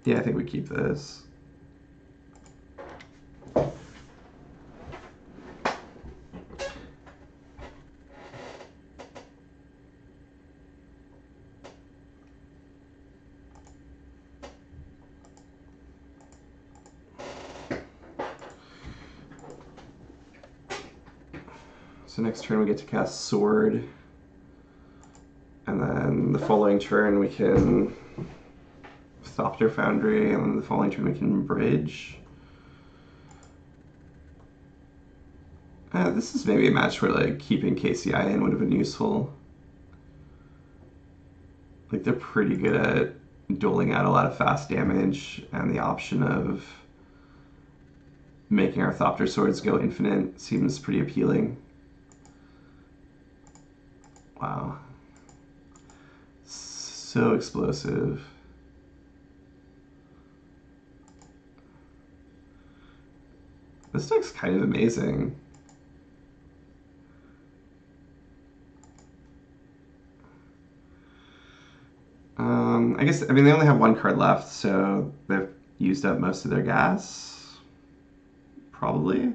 Yeah, I think we keep this. Cast Sword. And then the following turn we can Thopter Foundry, and then the following turn we can Bridge. Uh, this is maybe a match where like keeping KCI in would have been useful. Like they're pretty good at doling out a lot of fast damage, and the option of making our Thopter swords go infinite seems pretty appealing. Wow. So explosive. This deck's kind of amazing. Um, I guess, I mean, they only have one card left, so they've used up most of their gas. Probably.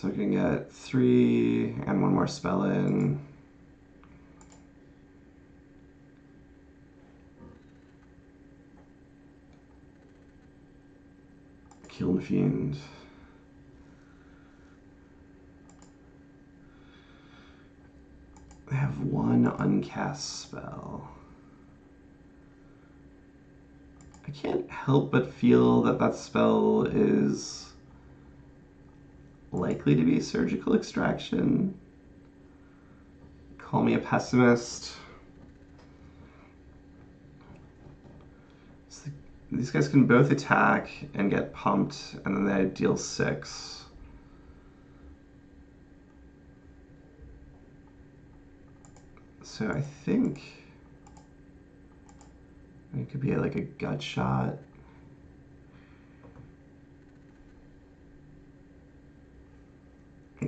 So we can get three and one more spell in. Kiln Fiend. They have one uncast spell. I can't help but feel that that spell is likely to be surgical extraction. Call me a pessimist. These guys can both attack and get pumped, and then they deal six. So I think it could be like a gut shot.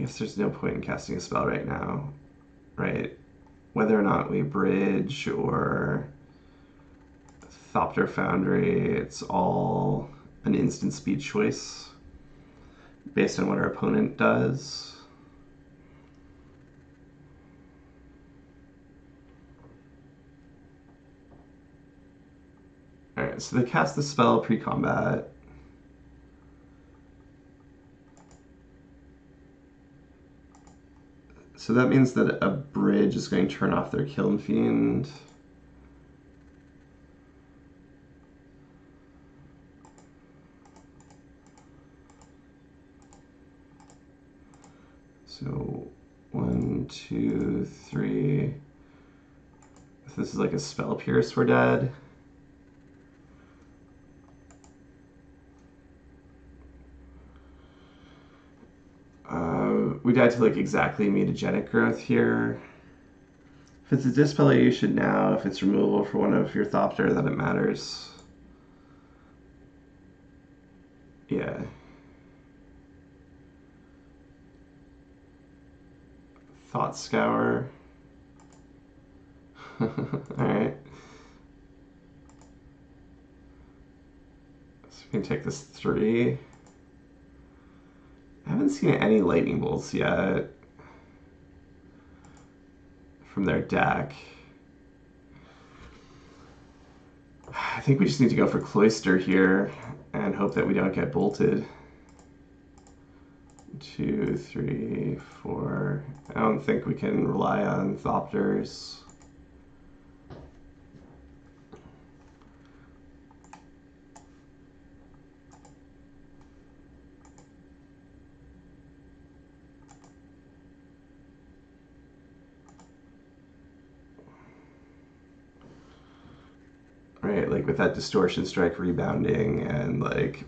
Guess there's no point in casting a spell right now, right? Whether or not we bridge or Thopter Foundry, it's all an instant speed choice based on what our opponent does. Alright, so they cast the spell pre-combat. So that means that a bridge is going to turn off their Kiln Fiend. So one, two, three. If this is like a spell pierce, we're dead. We died to like exactly mutagenic growth here. If it's a dispel, you should now. If it's removal for one of your Thopter, then it matters. Yeah. Thought Scour. *laughs* Alright. So we can take this three. I haven't seen any lightning bolts yet from their deck. I think we just need to go for Cloister here and hope that we don't get bolted. Two, three, four. I don't think we can rely on Thopters. like with that distortion strike rebounding and like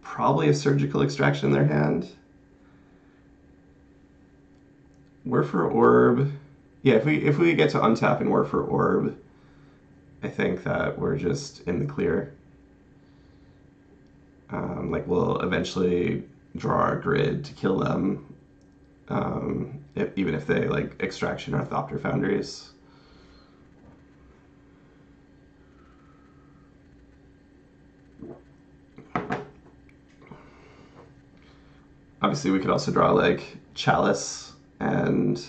probably a surgical extraction in their hand. We're for orb. Yeah, if we if we get to untap and we're for orb, I think that we're just in the clear. Um, like we'll eventually draw our grid to kill them, um, if, even if they like extraction our Thopter Foundries. Obviously we could also draw like chalice and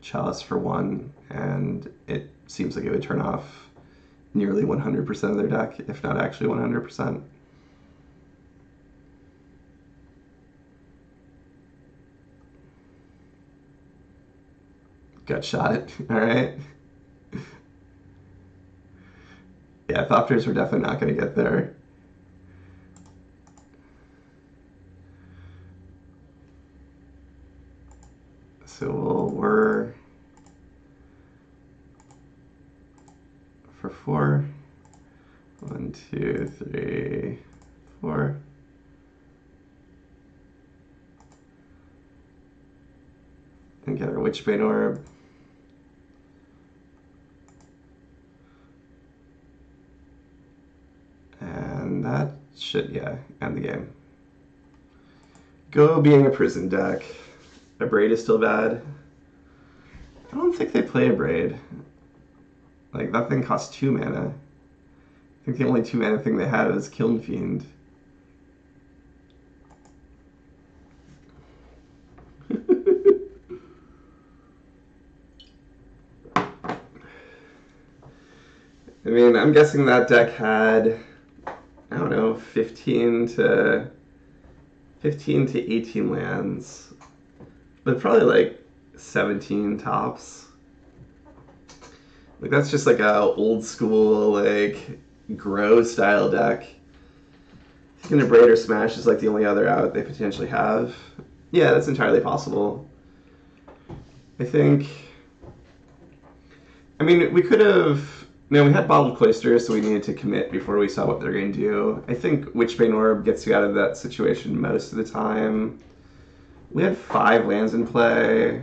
chalice for one and it seems like it would turn off nearly 100% of their deck if not actually 100% gut shot it *laughs* all right yeah thopters were definitely not going to get there So we're for four. One, two, three, four. And get our Witchbane Orb. And that should, yeah, end the game. Go being a prison deck. Abrade is still bad. I don't think they play Abrade. Like, that thing costs two mana. I think the only two mana thing they had was Kiln Fiend. *laughs* I mean, I'm guessing that deck had, I don't know, 15 to 15 to 18 lands but probably like 17 tops. Like that's just like a old school like grow style deck. I think a or Smash is like the only other out they potentially have. Yeah, that's entirely possible. I think. I mean, we could have. No, we had bottled cloisters, so we needed to commit before we saw what they're going to do. I think Witchbane Orb gets you out of that situation most of the time. We had five lands in play.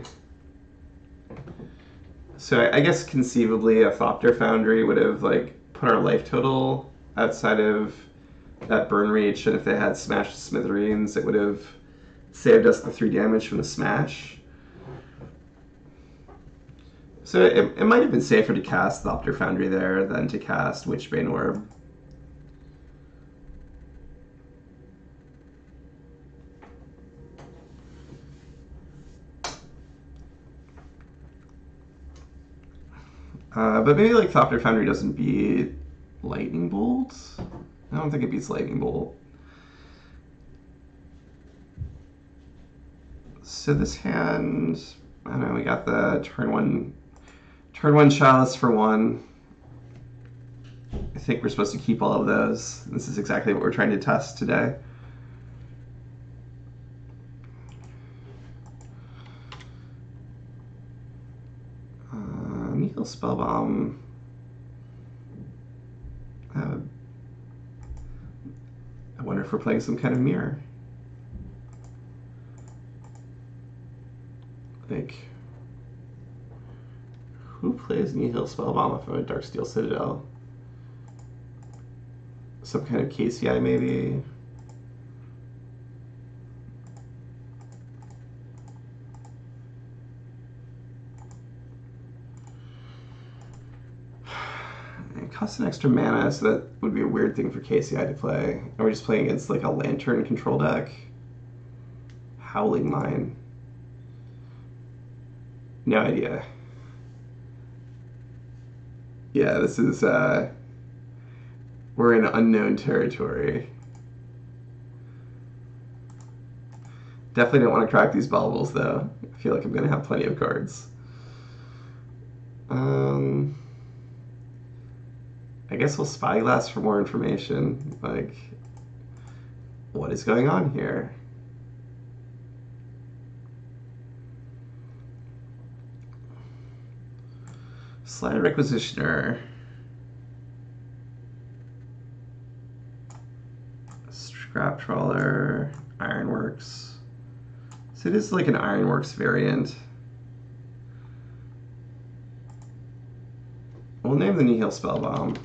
So I, I guess conceivably a Thopter Foundry would have like put our life total outside of that burn reach, and if they had smashed smithereens, it would have saved us the three damage from the smash. So it, it might have been safer to cast Thopter Foundry there than to cast Witchbane Orb. Uh, but maybe like Thopter Foundry doesn't beat Lightning Bolt. I don't think it beats Lightning Bolt. So this hand, I don't know. We got the turn one, turn one chalice for one. I think we're supposed to keep all of those. This is exactly what we're trying to test today. Uh, Nihil Spellbomb. Uh, I wonder if we're playing some kind of mirror. Like, who plays Nihil Spellbomb from a Darksteel Citadel? Some kind of KCI maybe? Costs an extra mana, so that would be a weird thing for KCI to play. And we're just playing against like a Lantern control deck. Howling Mine. No idea. Yeah, this is, uh, we're in unknown territory. Definitely don't want to crack these baubles, though. I feel like I'm going to have plenty of cards. Um, I guess we'll spyglass for more information. Like, what is going on here? Sly Requisitioner. Scrap Trawler, Ironworks. So it is like an Ironworks variant. We'll name the Nihil Spellbomb.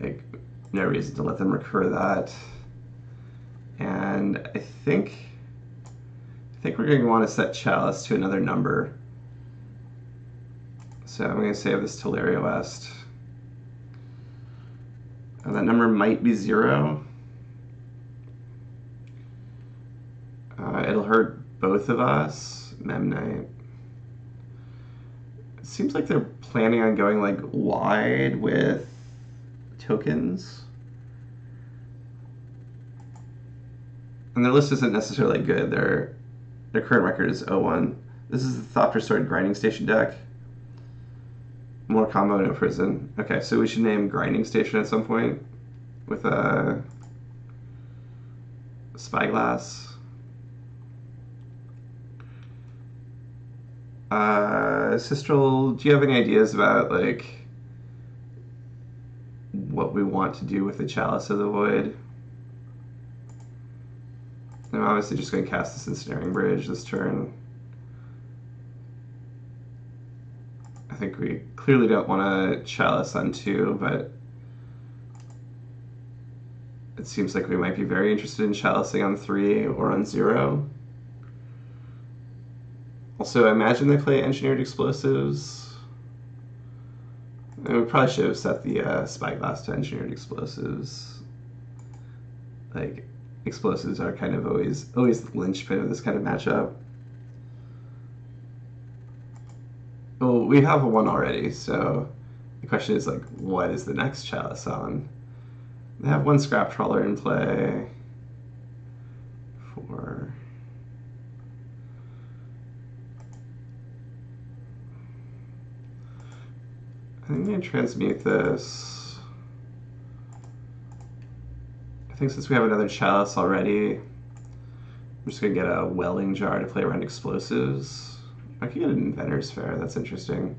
Like, no reason to let them recur that. And I think I think we're going to want to set Chalice to another number. So I'm going to save this Tolaria West. And that number might be zero. Uh, it'll hurt both of us. Memnite. It seems like they're planning on going like wide with tokens. And their list isn't necessarily good. Their their current record is 0-1. This is the Thopter Sword Grinding Station deck. More combo, no prison. Okay, so we should name Grinding Station at some point with a Spyglass. Uh, Sistral, do you have any ideas about like what we want to do with the Chalice of the Void? I'm obviously just going to cast this Ensnaring Bridge this turn. I think we clearly don't want to Chalice on two, but it seems like we might be very interested in Chalicing on three or on zero. Also, imagine they play Engineered Explosives. We probably should have set the uh, Spyglass to Engineered Explosives. Like, explosives are kind of always always the linchpin of this kind of matchup. Well, we have one already, so the question is like, what is the next chalice on? They have one scrap trawler in play. For I'm gonna transmute this. I think since we have another chalice already, I'm just gonna get a welding jar to play around explosives. I could get an inventor's fair. That's interesting.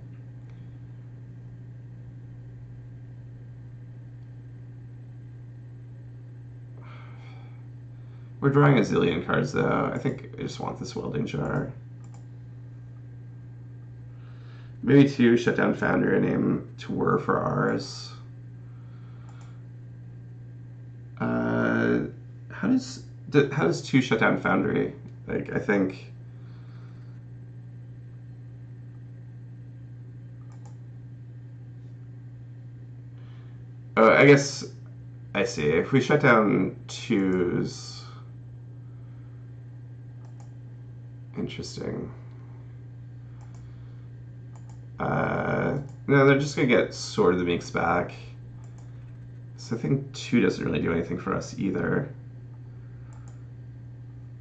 We're drawing a zillion cards though. I think I just want this welding jar. Maybe two shut down Foundry and aim Tour for ours. Uh, how does how does two shut down Foundry? Like I think. Oh, I guess I see. If we shut down twos, interesting. Uh, no, they're just gonna get Sword of the Meeks back. So I think two doesn't really do anything for us either.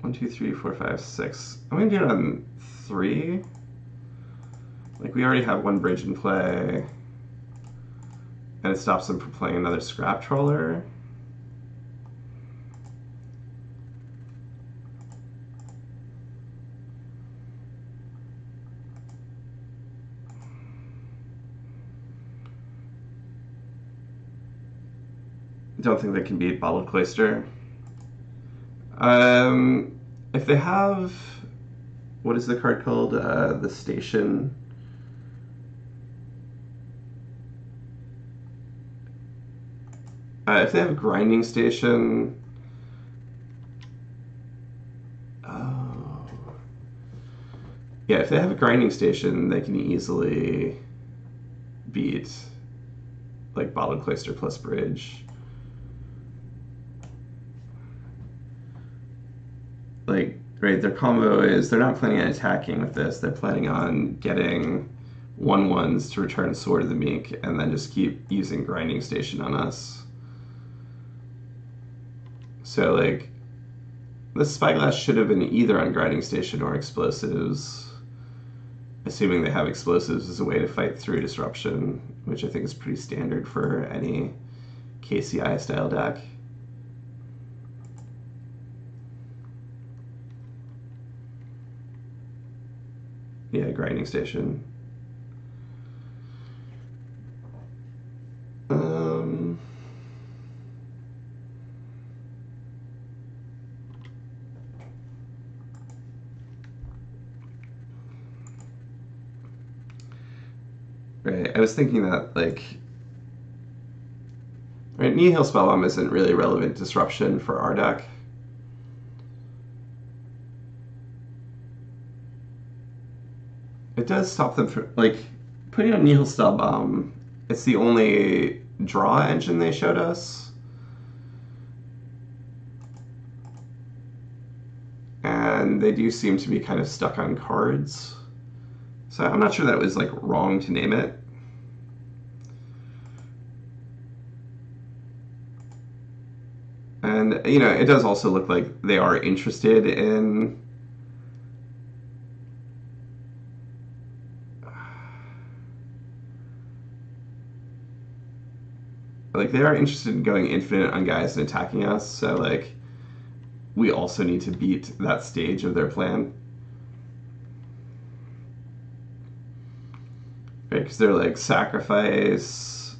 One, two, three, four, five, six. I'm gonna do it on three. Like we already have one bridge in play. And it stops them from playing another scrap trawler. Don't think they can beat Bottled Cloister. Um, if they have, what is the card called? Uh, the Station. Uh, if they have a Grinding Station. Oh. Yeah, if they have a Grinding Station, they can easily beat like Bottled Cloister plus Bridge. Like right their combo is they're not planning on attacking with this. They're planning on getting one ones to return sword of the meek and then just keep using grinding station on us. So like the spyglass should have been either on grinding station or explosives. Assuming they have explosives as a way to fight through disruption which i think is pretty standard for any kci style deck Yeah, grinding station. Um, right, I was thinking that, like, right, Nihil Spellbomb isn't really relevant disruption for our deck. It does stop them from like putting on Nihil Spellbomb. It's the only draw engine they showed us. And they do seem to be kind of stuck on cards. So I'm not sure that was like wrong to name it. And you know, it does also look like they are interested in like they are interested in going infinite on guys and attacking us. So like we also need to beat that stage of their plan. Right, because they're like sacrifice.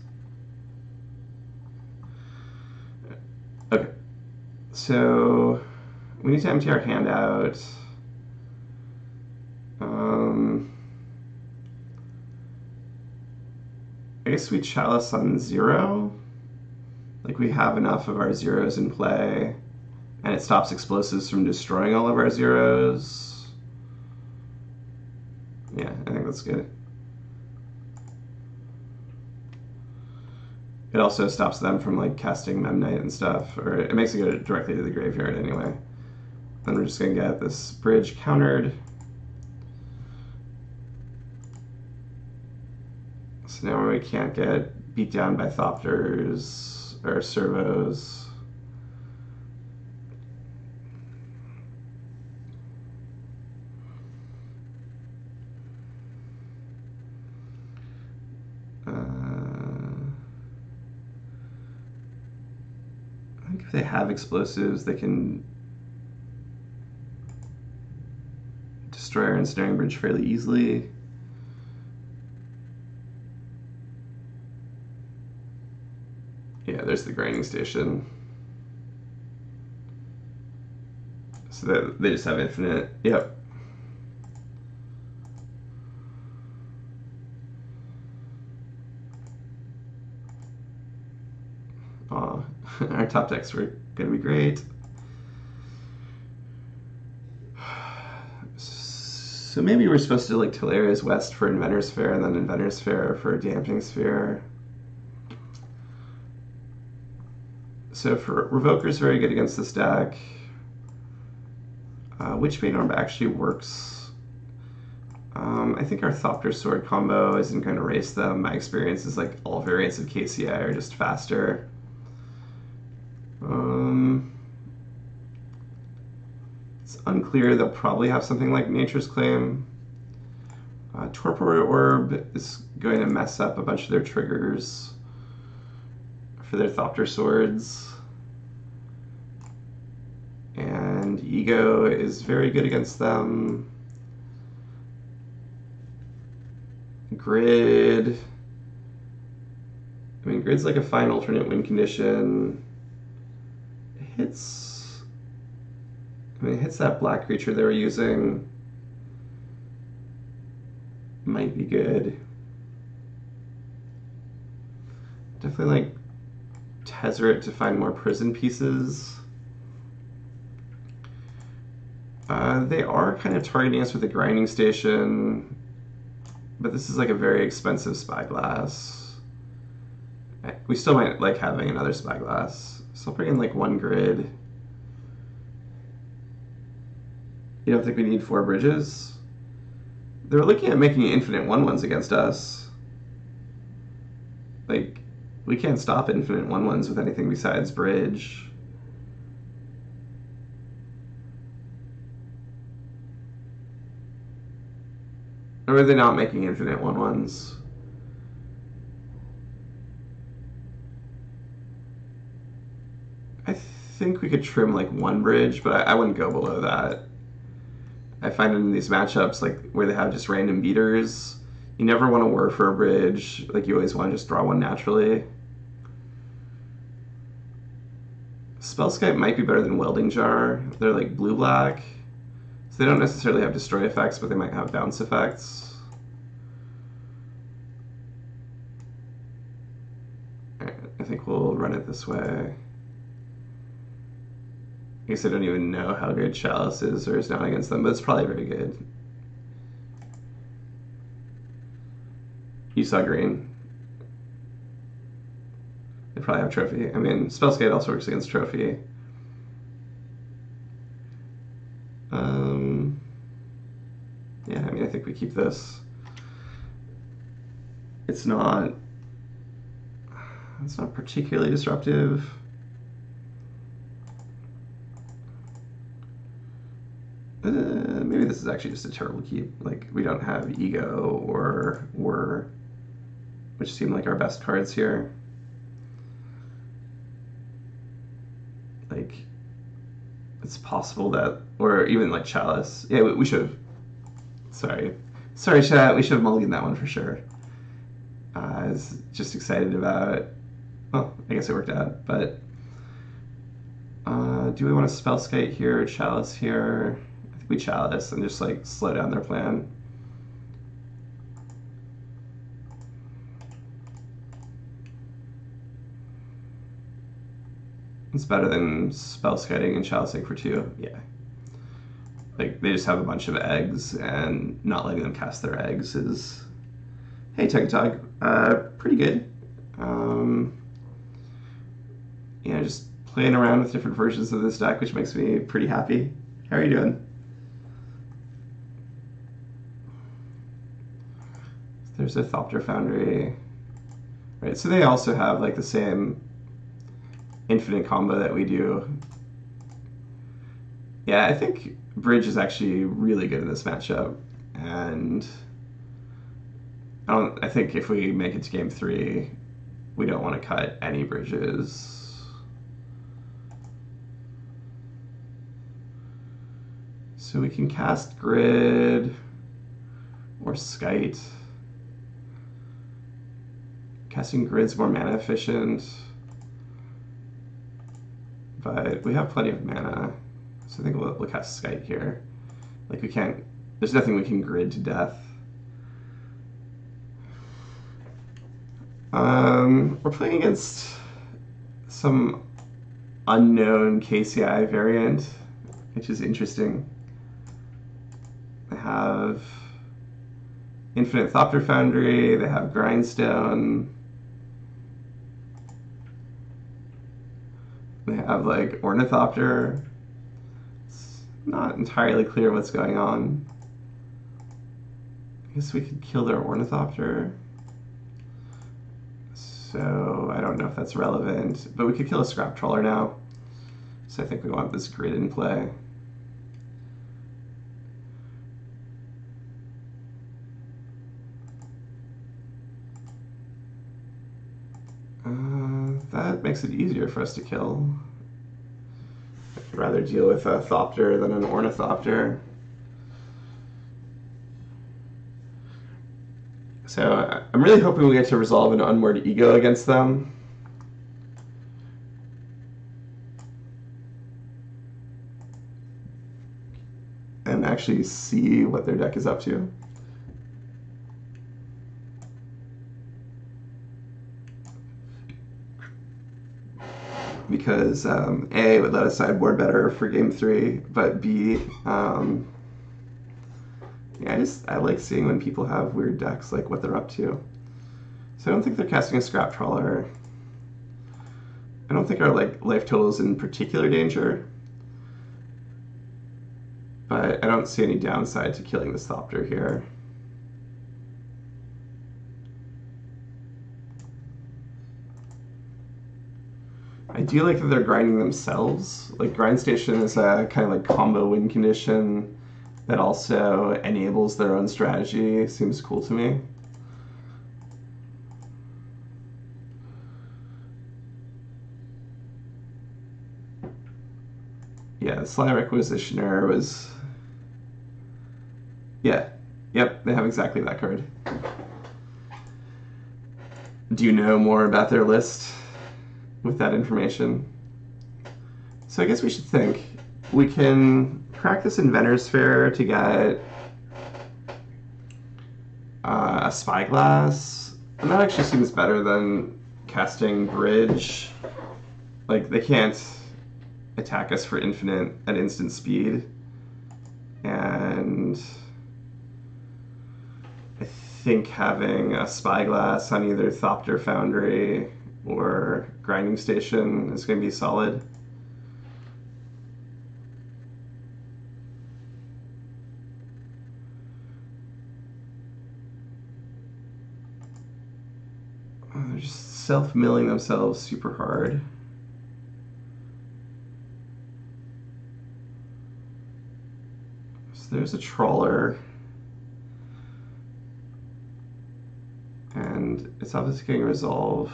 Okay, so we need to empty our hand out. Um, I guess we chalice on zero like we have enough of our zeros in play and it stops explosives from destroying all of our zeros. Yeah, I think that's good. It also stops them from like casting Memnite and stuff, or it makes it go directly to the graveyard anyway. Then we're just gonna get this bridge countered. So now we can't get beat down by Thopters or servos. Uh, I think if they have explosives, they can destroy our ensnaring bridge fairly easily. There's the grinding station. So that they just have infinite. Yep. Oh, *laughs* our top decks were gonna be great. So maybe we're supposed to like Tolaria's West for Inventor's Fair and then Inventor's Fair for Dampening Sphere. So for Revoker's very good against this deck. Uh, Witchbane Orb actually works. Um, I think our Thopter Sword combo isn't going to race them. My experience is like all variants of KCI are just faster. Um, it's unclear. They'll probably have something like Nature's Claim. Uh, Torpor Orb is going to mess up a bunch of their triggers for their Thopter Swords. And Ego is very good against them. Grid. I mean, Grid's like a fine alternate win condition. It hits I mean, it hits that black creature they were using. Might be good. Definitely like Tezzeret to find more prison pieces. Uh, they are kind of targeting us with a grinding station, but this is like a very expensive spyglass. We still might like having another spyglass. So I'll bring in like one grid. You don't think we need four bridges? They're looking at making infinite one ones against us. Like, we can't stop infinite one ones with anything besides bridge. Or are they not making infinite one ones? I think we could trim like one bridge, but I, I wouldn't go below that. I find in these matchups, like where they have just random beaters, you never want to work for a bridge. Like you always want to just draw one naturally. Spellskite might be better than Welding Jar. They're like blue black. They don't necessarily have destroy effects, but they might have bounce effects. I think we'll run it this way. I guess I don't even know how good Chalice is or is not against them, but it's probably very good. You saw green. They probably have trophy. I mean, Spellskite also works against trophy. Um, yeah, I mean, I think we keep this. It's not. It's not particularly disruptive. Uh, maybe this is actually just a terrible keep. Like, we don't have Ego or Whir, which seem like our best cards here. Like, it's possible that, or even like Chalice. Yeah, we, we should have. Sorry. Sorry, chat. We should have mulliganed that one for sure. Uh, I was just excited about. Well, I guess it worked out, but. Uh, do we want to Spellskite here, Chalice here? I think we chalice and just like slow down their plan. It's better than spell skiting and chalicing for two. Yeah. Like they just have a bunch of eggs and not letting them cast their eggs is hey Tug uh pretty good. Um yeah, just playing around with different versions of this deck, which makes me pretty happy. How are you doing? There's a Thopter Foundry. Right, so they also have like the same infinite combo that we do. Yeah, I think Bridge is actually really good in this matchup, and I don't. I think if we make it to game three, we don't want to cut any bridges. So we can cast Grid or Skite. Casting Grid's more mana efficient. But we have plenty of mana. I think we'll, we'll cast Skite here. Like we can't, there's nothing we can grid to death. Um, we're playing against some unknown KCI variant, which is interesting. They have Infinite Thopter Foundry, they have Grindstone, they have like Ornithopter. Not entirely clear what's going on. I guess we could kill their Ornithopter. So I don't know if that's relevant, but we could kill a Scrap Trawler now. So I think we want this grid in play. Uh, that makes it easier for us to kill. Rather deal with a Thopter than an Ornithopter. So I'm really hoping we get to resolve an Unmoored Ego against them. And actually see what their deck is up to. Because um, A, would let us sideboard better for game three, but B, um, yeah, I just I like seeing when people have weird decks, like what they're up to. So I don't think they're casting a scrap trawler. I don't think our like life total is in particular danger. But I don't see any downside to killing the Thopter here. I you like that they're grinding themselves. Like Grind Station is a kind of like combo win condition that also enables their own strategy seems cool to me. Yeah, Sly Requisitioner was... Yeah, yep, they have exactly that card. Do you know more about their list with that information? So I guess we should think. We can practice Inventor's Fair to get uh, a Spyglass. And that actually seems better than casting Bridge. Like, they can't attack us for infinite at instant speed. And I think having a Spyglass on either Thopter Foundry or Grinding Station is going to be solid. Uh, they're just self-milling themselves super hard. So there's a trawler. And it's obviously getting resolve.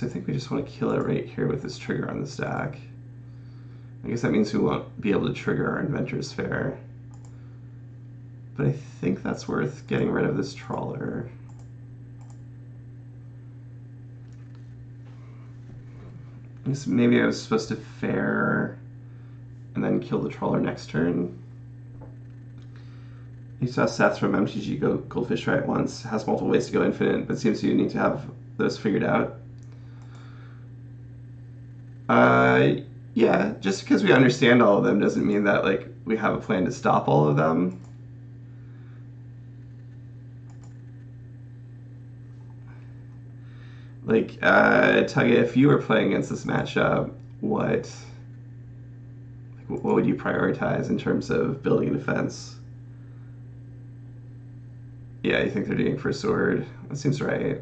So I think we just want to kill it right here with this trigger on the stack. I guess that means we won't be able to trigger our Inventor's Fair. But I think that's worth getting rid of this trawler. maybe I was supposed to fair and then kill the trawler next turn. You saw Seth from MTG go Goldfish right once. Has multiple ways to go infinite, but seems you need to have those figured out. Uh, yeah, just because we understand all of them doesn't mean that like we have a plan to stop all of them. Like, uh, Tugga, if you were playing against this matchup, what like, what would you prioritize in terms of building a defense? Yeah, you think they're doing for sword? That seems right.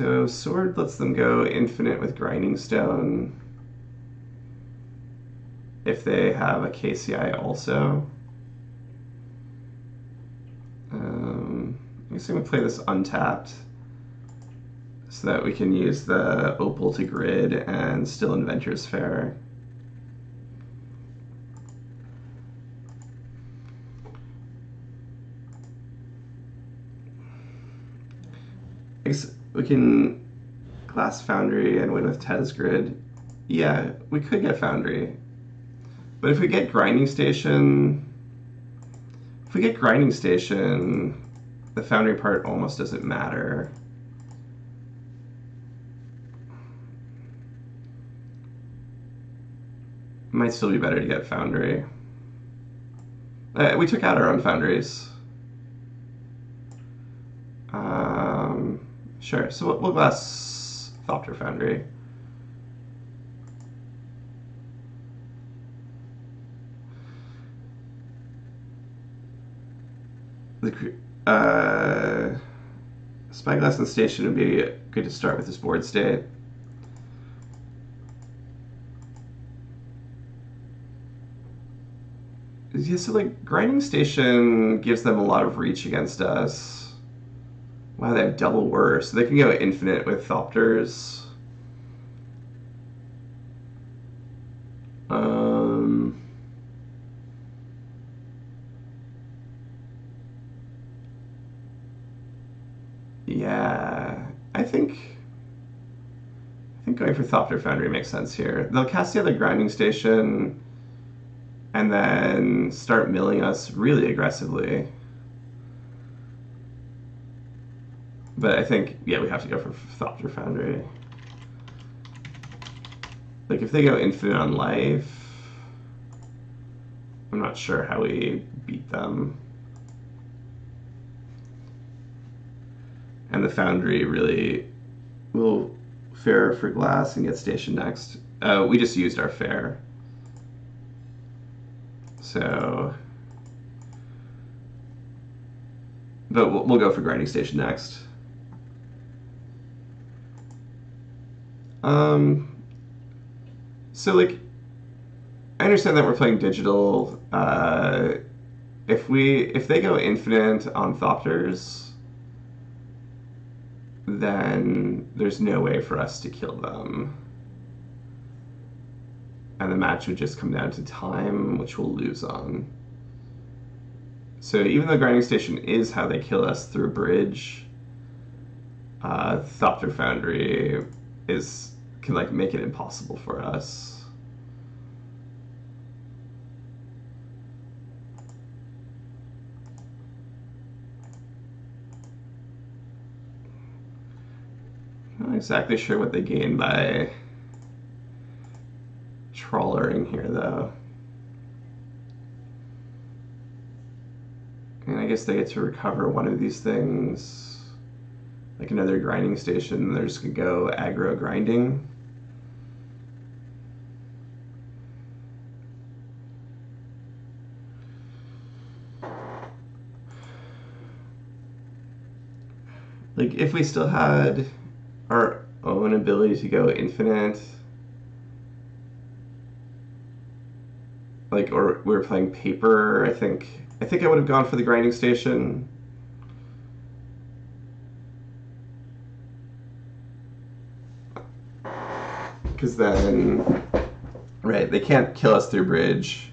So sword lets them go infinite with grinding station. if they have a KCI also. Um, I guess I'm to play this untapped so that we can use the opal to grid and still Inventor's Fair. I guess we can Glass Foundry and win with Tez Grid. Yeah, we could get Foundry. But if we get Grinding Station, if we get Grinding Station, the Foundry part almost doesn't matter. Might still be better to get Foundry. Uh, we took out our own Foundries. Um, sure, so we'll, glass Thopter Foundry. The uh, Spyglass and Station would be good to start with this board state. Yeah, so like Grinding Station gives them a lot of reach against us. Wow, they have double whir, so they can go infinite with Thopters. Um, yeah, I think I think going for Thopter Foundry makes sense here. They'll cast the other Grinding Station and then start milling us really aggressively. But I think, yeah, we have to go for Thopter Foundry. Like, if they go infinite on life, I'm not sure how we beat them. And the Foundry really will fare for glass and get station next. Uh, we just used our fare. So, but we'll, we'll go for grinding station next. Um, so like, I understand that we're playing digital. Uh, if we if they go infinite on Thopters, then there's no way for us to kill them and the match would just come down to time, which we'll lose on. So even though Grinding Station is how they kill us through bridge, uh, Thopter Foundry is can like make it impossible for us. Not exactly sure what they gain by trawlering here though. And I guess they get to recover one of these things, like another grinding station. They're just gonna go aggro grinding. Like if we still had our own ability to go infinite, like or we were playing paper i think i think i would have gone for the grinding station because then right they can't kill us through bridge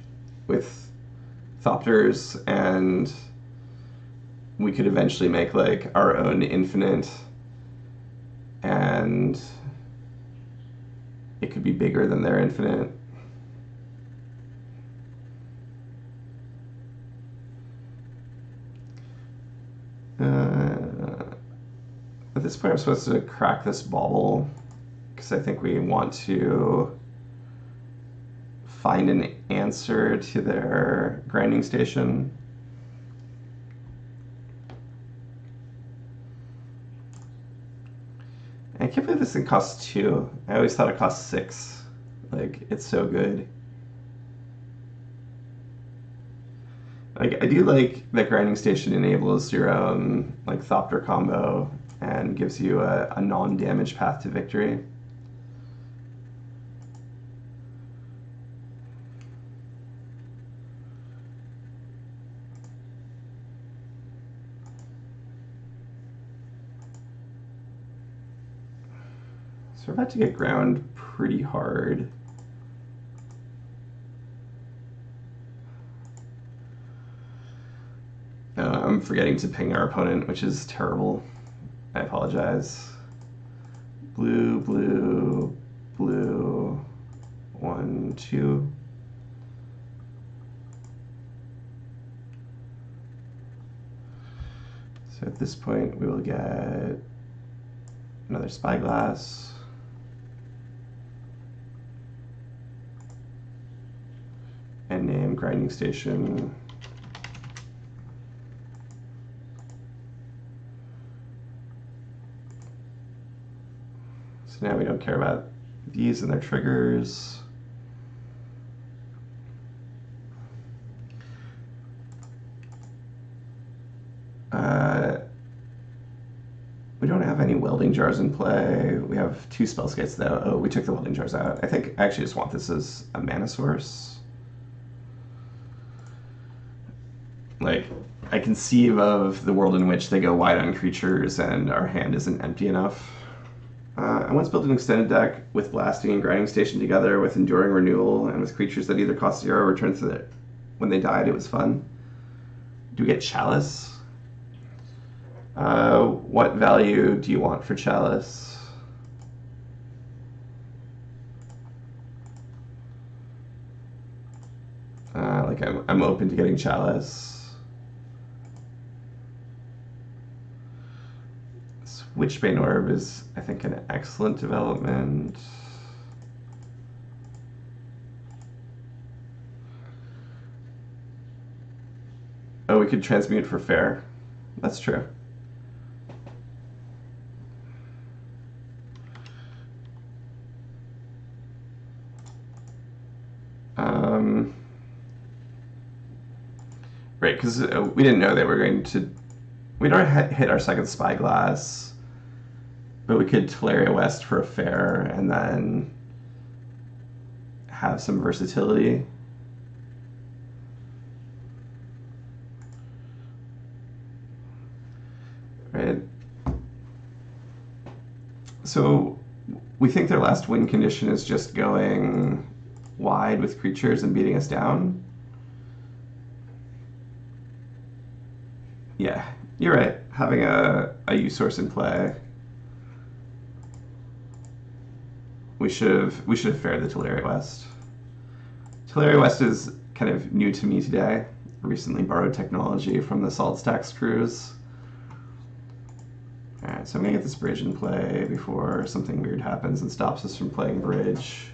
with thopters and we could eventually make like our own infinite and it could be bigger than their infinite. Uh, at this point, I'm supposed to crack this bauble I think we want to find an answer to their grinding station. I can't believe this thing costs two. I always thought it cost six. Like, it's so good. like I do like that grinding station enables your own like Thopter combo and gives you a, a non-damage path to victory. About to get ground pretty hard. Uh, I'm forgetting to ping our opponent, which is terrible. I apologize. Blue, blue, blue, one, two. So at this point, we will get another spyglass. And name grinding station. So now we don't care about these and their triggers. Uh, we don't have any welding jars in play. We have two Spellskites though. Oh, we took the welding jars out. I think I actually just want this as a mana source. Like, I conceive of the world in which they go wide on creatures and our hand isn't empty enough. Uh, I once built an extended deck with blasting and grinding station together with enduring renewal and with creatures that either cost zero or return to the when they died. It was fun. Do we get chalice? Uh, what value do you want for chalice? Uh, like I'm, I'm open to getting chalice. Witchbane Orb is, I think, an excellent development. Oh, we could transmute for fair. That's true. Um, right, because uh, we didn't know they were going to. We'd already hit our second spyglass but we could Tolaria West for a fair and then have some versatility. Right. So we think their last win condition is just going wide with creatures and beating us down. Yeah, you're right. Having a, a U source in play we should have we should have fared the Tolaria West. Tolaria West is kind of new to me today. Recently borrowed technology from the Salt Stacks cruise. Alright, so I'm gonna get this bridge in play before something weird happens and stops us from playing bridge.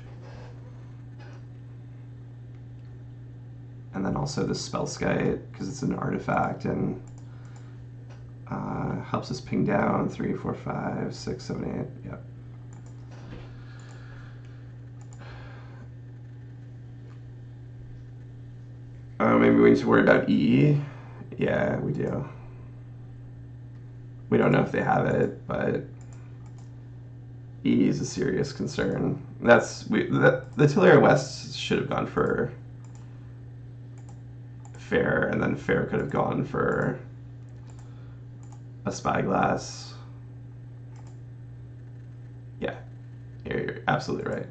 And then also the Spellskite, because it's an artifact and uh, helps us ping down three, four, five, six, seven, eight. Yep. Uh, maybe we need to worry about EE. Yeah, we do. We don't know if they have it, but EE is a serious concern. That's we the, the Tolaria West should have gone for fair, and then fair could have gone for a spyglass. Yeah, you're, you're absolutely right.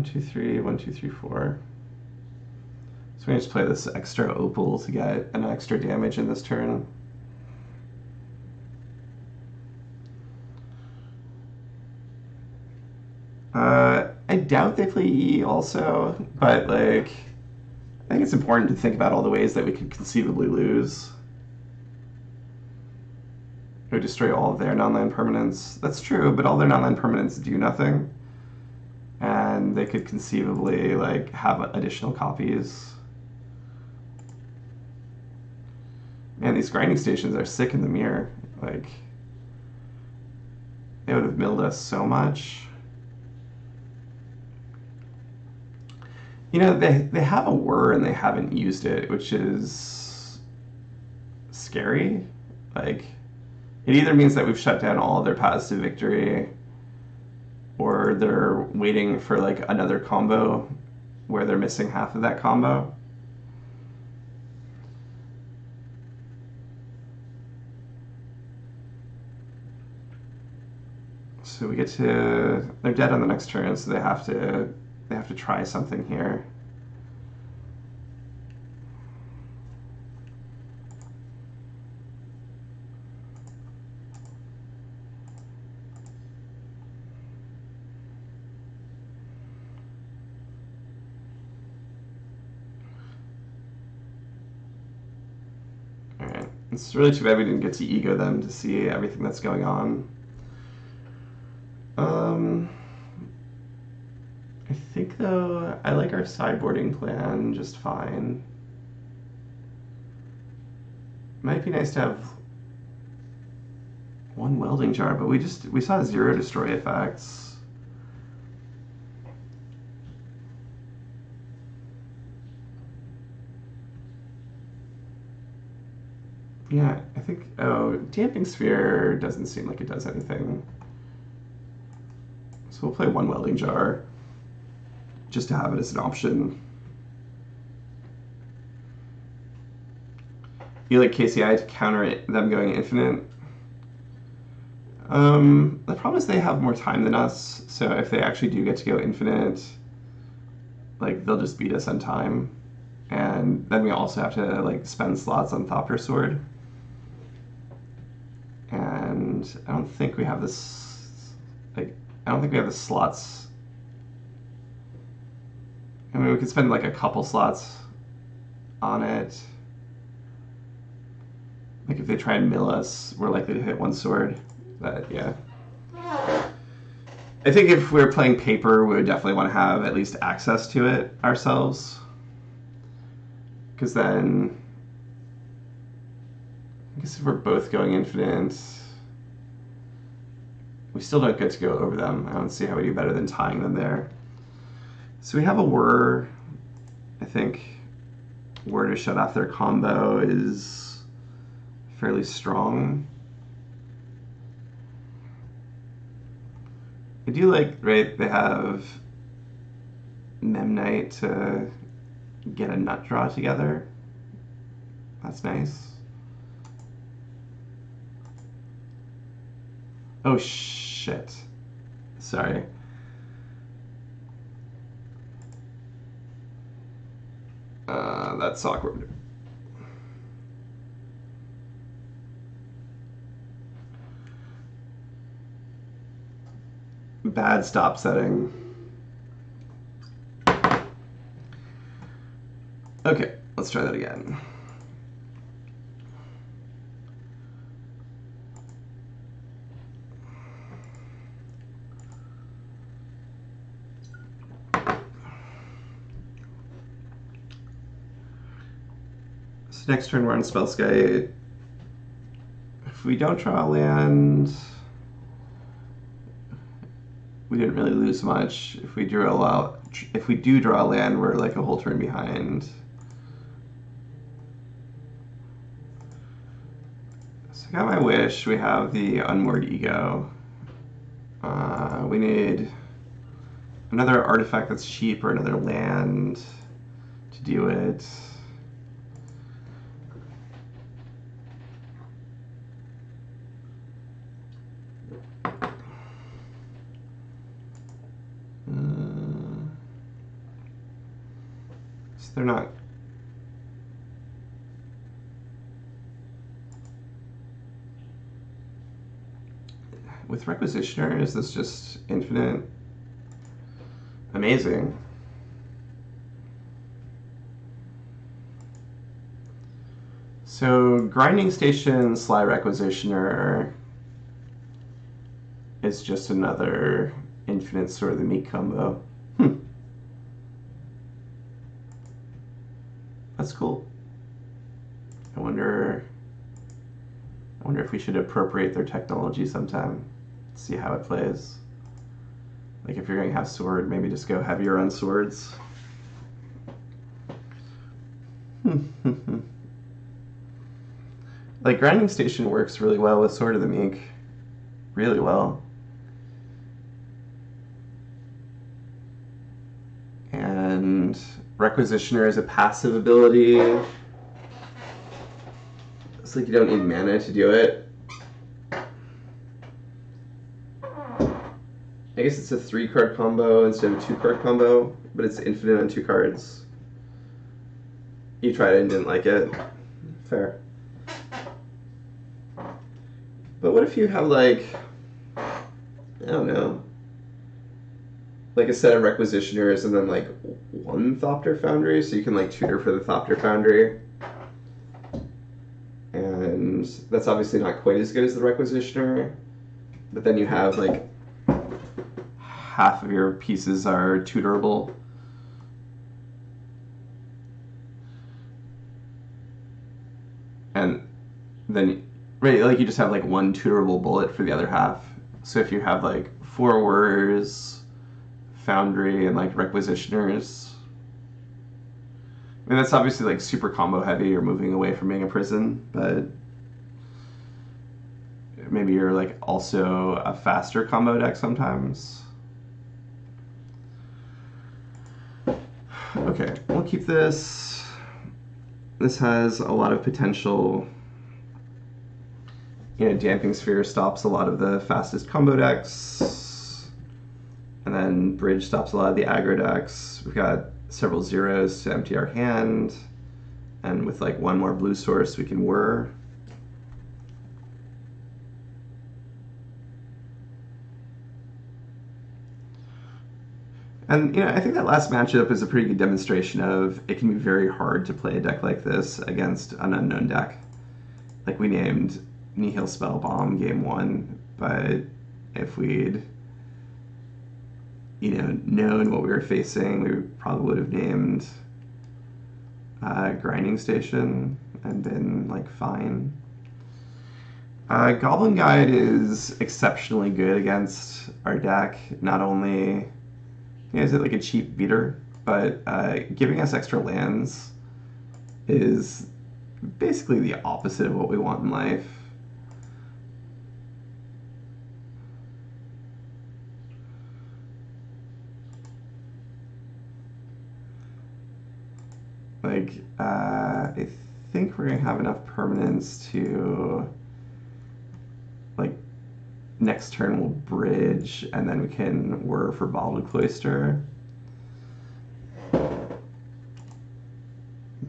One, two, three, one, two, three, four. So we just play this extra opal to get an extra damage in this turn. Uh, I doubt they play E also, but like, I think it's important to think about all the ways that we could conceivably lose. We destroy all of their non-land permanents. That's true, but all their non-land permanents do nothing and they could conceivably like have additional copies. Man, these grinding stations are sick in the mirror. Like, they would have milled us so much. You know, they, they have a whir and they haven't used it, which is scary. Like, it either means that we've shut down all their paths to victory, or they're waiting for like another combo where they're missing half of that combo. So we get to they're dead on the next turn, so they have to they have to try something here. Alright. It's really too bad we didn't get to ego them to see everything that's going on. Um, I think though I like our sideboarding plan just fine. Might be nice to have one welding jar, but we just we saw zero destroy effects. Yeah, I think oh damping sphere doesn't seem like it does anything. So we'll play one welding jar just to have it as an option. You like KCI to counter it, them going infinite? Um, the problem is they have more time than us, so if they actually do get to go infinite, like they'll just beat us on time. And then we also have to like spend slots on Thopter Sword. And I don't think we have this like I don't think we have the slots. I mean, we could spend like a couple slots on it. Like if they try and mill us, we're likely to hit one sword. But yeah. I think if we are playing paper, we would definitely want to have at least access to it ourselves. Because then, I guess if we're both going infinite, we still don't get to go over them. I don't see how we do better than tying them there. So we have a whir. I think whir to shut off their combo is fairly strong. I do like, right, they have Memnite to get a nut draw together. That's nice. Oh shit. Sorry. Uh, that's awkward. Bad stop setting. Okay, let's try that again. Next turn we're on Spellskite. If we don't draw a land, we didn't really lose much. If we if we do draw land, we're like a whole turn behind. So I got my wish. We have the unmoored ego. Uh, we need another artifact that's cheap or another land to do it. They're not. Requisitioner, is this just infinite? Amazing. So Grinding Station Sly Requisitioner is just another infinite Sword of the Meek combo. Hmm. That's cool. I wonder. I wonder if we should appropriate their technology sometime. See how it plays. Like if you're going to have sword, maybe just go heavier on swords. *laughs* like grinding station works really well with Sword of the Meek. Really well. And Requisitioner is a passive ability. It's like you don't need mana to do it. I guess it's a three card combo instead of a two card combo, but it's infinite on two cards. You tried it and didn't like it. Fair. But what if you have like I don't know. Like a set of requisitioners and then like one Thopter Foundry, so you can like tutor for the Thopter Foundry. And that's obviously not quite as good as the requisitioner. But then you have like half of your pieces are tutorable. And then, right, like you just have like one tutorable bullet for the other half. So if you have like four foundry, and like requisitioners, I mean that's obviously like super combo heavy. You're moving away from being a prison, but maybe you're like also a faster combo deck sometimes. Okay, we'll keep this. This has a lot of potential. You know, Damping Sphere stops a lot of the fastest combo decks. And then Bridge stops a lot of the aggro decks. We've got several zeros to empty our hand. And with like one more blue source, we can whir. And you know, I think that last matchup is a pretty good demonstration of it can be very hard to play a deck like this against an unknown deck. Like we named Nihil Spellbomb game one, but if we'd you know known what we were facing, we probably would have named uh, Grinding Station and been like fine. Uh, Goblin Guide is exceptionally good against our deck. Not only is it like a cheap beater? But uh, giving us extra lands is basically the opposite of what we want in life. Like, uh, I think we're gonna have enough permanence to like next turn we'll bridge, and then we can whir for Bottled Cloister.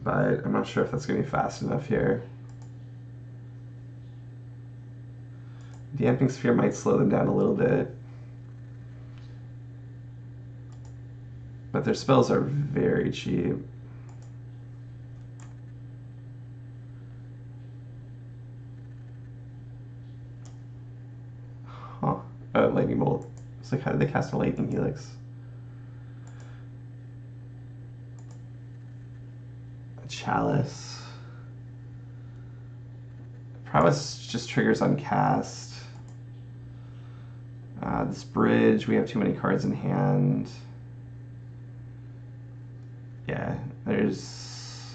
But I'm not sure if that's going to be fast enough here. The Damping Sphere might slow them down a little bit. But their spells are very cheap. uh, lightning bolt. It's like how did they cast a lightning helix? A chalice. Prowess just triggers on cast. Uh, this bridge, we have too many cards in hand. Yeah, there's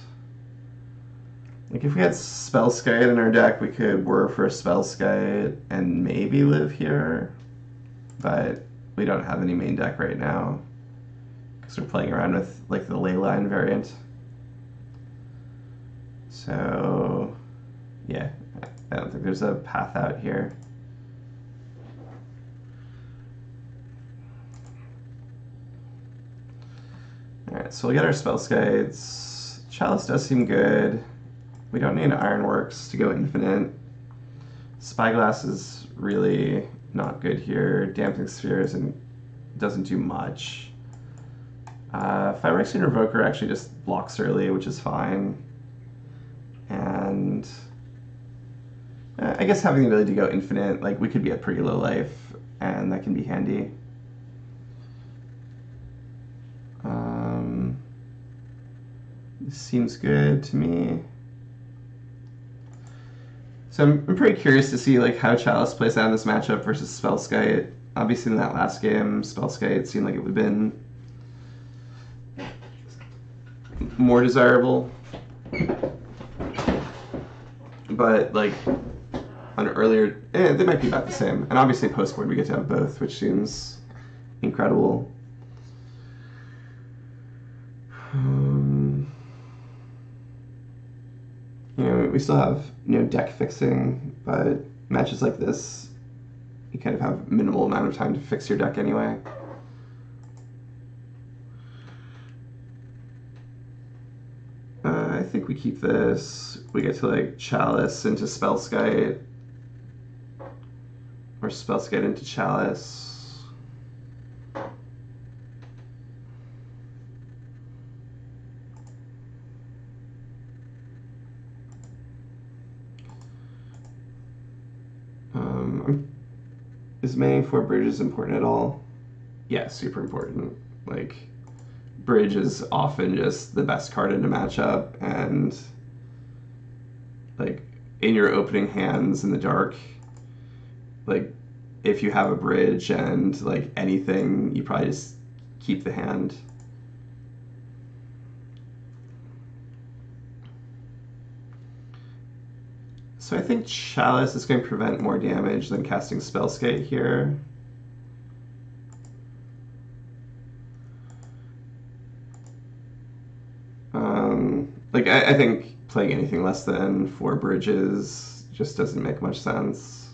like if we had Spellskite in our deck, we could whir for a Spellskite and maybe live here but we don't have any main deck right now because we're playing around with like the Leyline variant. So yeah, I don't think there's a path out here. Alright, so we'll get our Spellskites. Chalice does seem good. We don't need Ironworks to go infinite. Spyglass is really not good here. Damping Spheres and doesn't do much. Uh, Phyrexian Revoker actually just blocks early, which is fine. And uh, I guess having the ability to go infinite, like we could be at pretty low life, and that can be handy. Um, seems good to me. So I'm, I'm pretty curious to see like how Chalice plays out in this matchup versus Spellskite. Obviously, in that last game, Spellskite seemed like it would have been more desirable. But like on earlier, eh, they might be about the same. And obviously, post-board we get to have both, which seems incredible. *sighs* mean, we still have you know deck fixing, but matches like this, you kind of have minimal amount of time to fix your deck anyway. Uh, I think we keep this. We get to like Chalice into Spellskite. Or Spellskite into Chalice. Um, is manning bridge is important at all? Yeah, super important. Like, bridge is often just the best card in a matchup, and like in your opening hands in the dark, like if you have a bridge and like anything, you probably just keep the hand. So I think Chalice is going to prevent more damage than casting Spellskite here. Um, like I, I think playing anything less than four bridges just doesn't make much sense.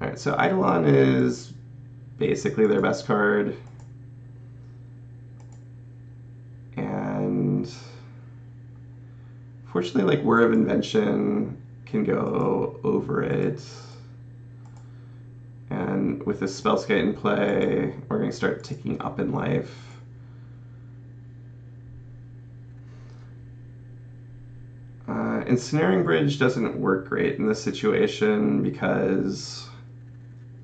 Alright, so Eidolon is basically their best card. Fortunately, like Whir of Invention can go over it. And with this Spellskite in play, we're going to start ticking up in life. Uh, Ensnaring Bridge doesn't work great in this situation because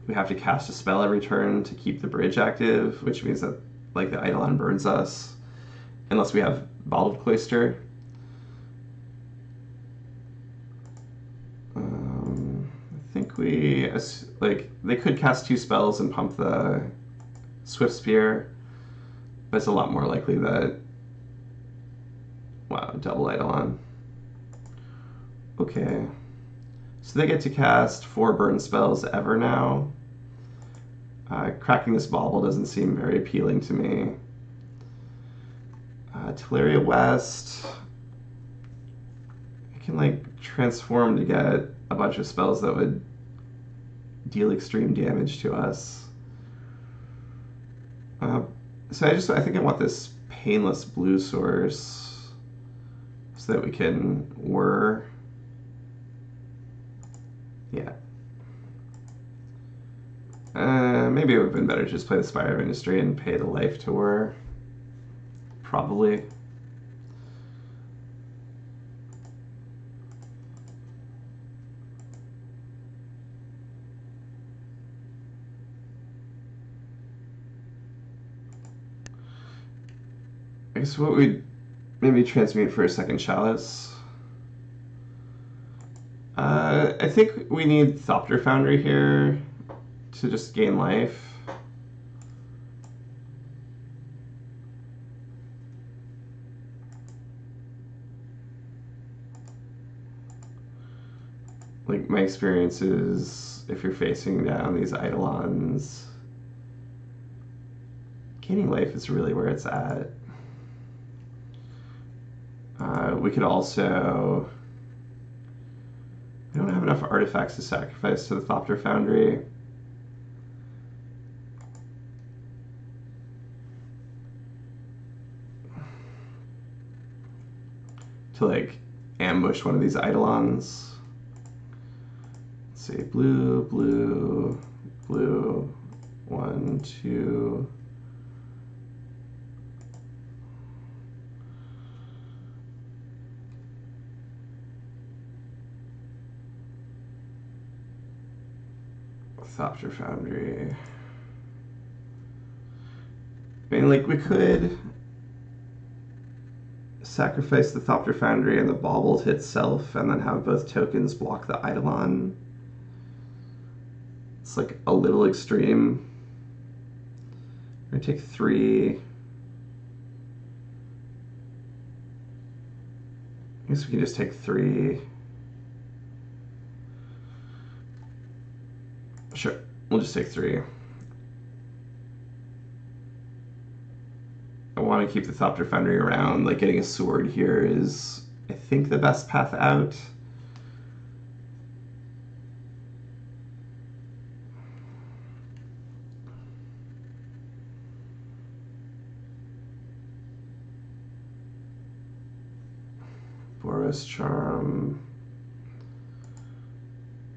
we have to cast a spell every turn to keep the bridge active, which means that like the Eidolon burns us unless we have Bottled Cloister. Um, I we like they could cast two spells and pump the Swift Spear, but it's a lot more likely that wow double Eidolon. Okay. So they get to cast four burn spells ever now. Uh, cracking this bauble doesn't seem very appealing to me. Uh, Tolaria West. I can like transform to get a bunch of spells that would deal extreme damage to us. Uh, so I just I think I want this painless blue source so that we can whir yeah. Uh, maybe it would have been better to just play the Spire of Industry and pay the life to her. Probably. Guess what we'd maybe transmute for a second chalice. Uh, I think we need Thopter Foundry here to just gain life. Like, my experience is if you're facing down these Eidolons, gaining life is really where it's at. Uh, we could also we don't have enough artifacts to sacrifice to the Thopter Foundry. To like ambush one of these Eidolons. Let's see, blue, blue, blue, one, two. Thopter Foundry. I mean, like, we could sacrifice the Thopter Foundry and the Bauble to itself, and then have both tokens block the Eidolon. It's like a little extreme. Gonna take three. I guess we can just take three. Sure, we'll just take three. I want to keep the Thopter Foundry around, like getting a sword here is, I think, the best path out. Boros Charm.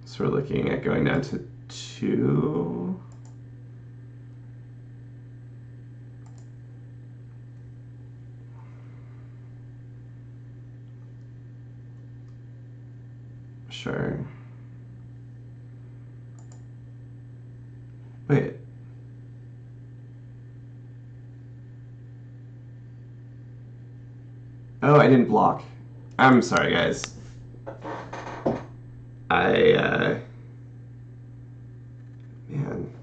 So we're looking at going down to two. Sure. Wait. Oh, I didn't block. I'm sorry, guys. I, uh... Man.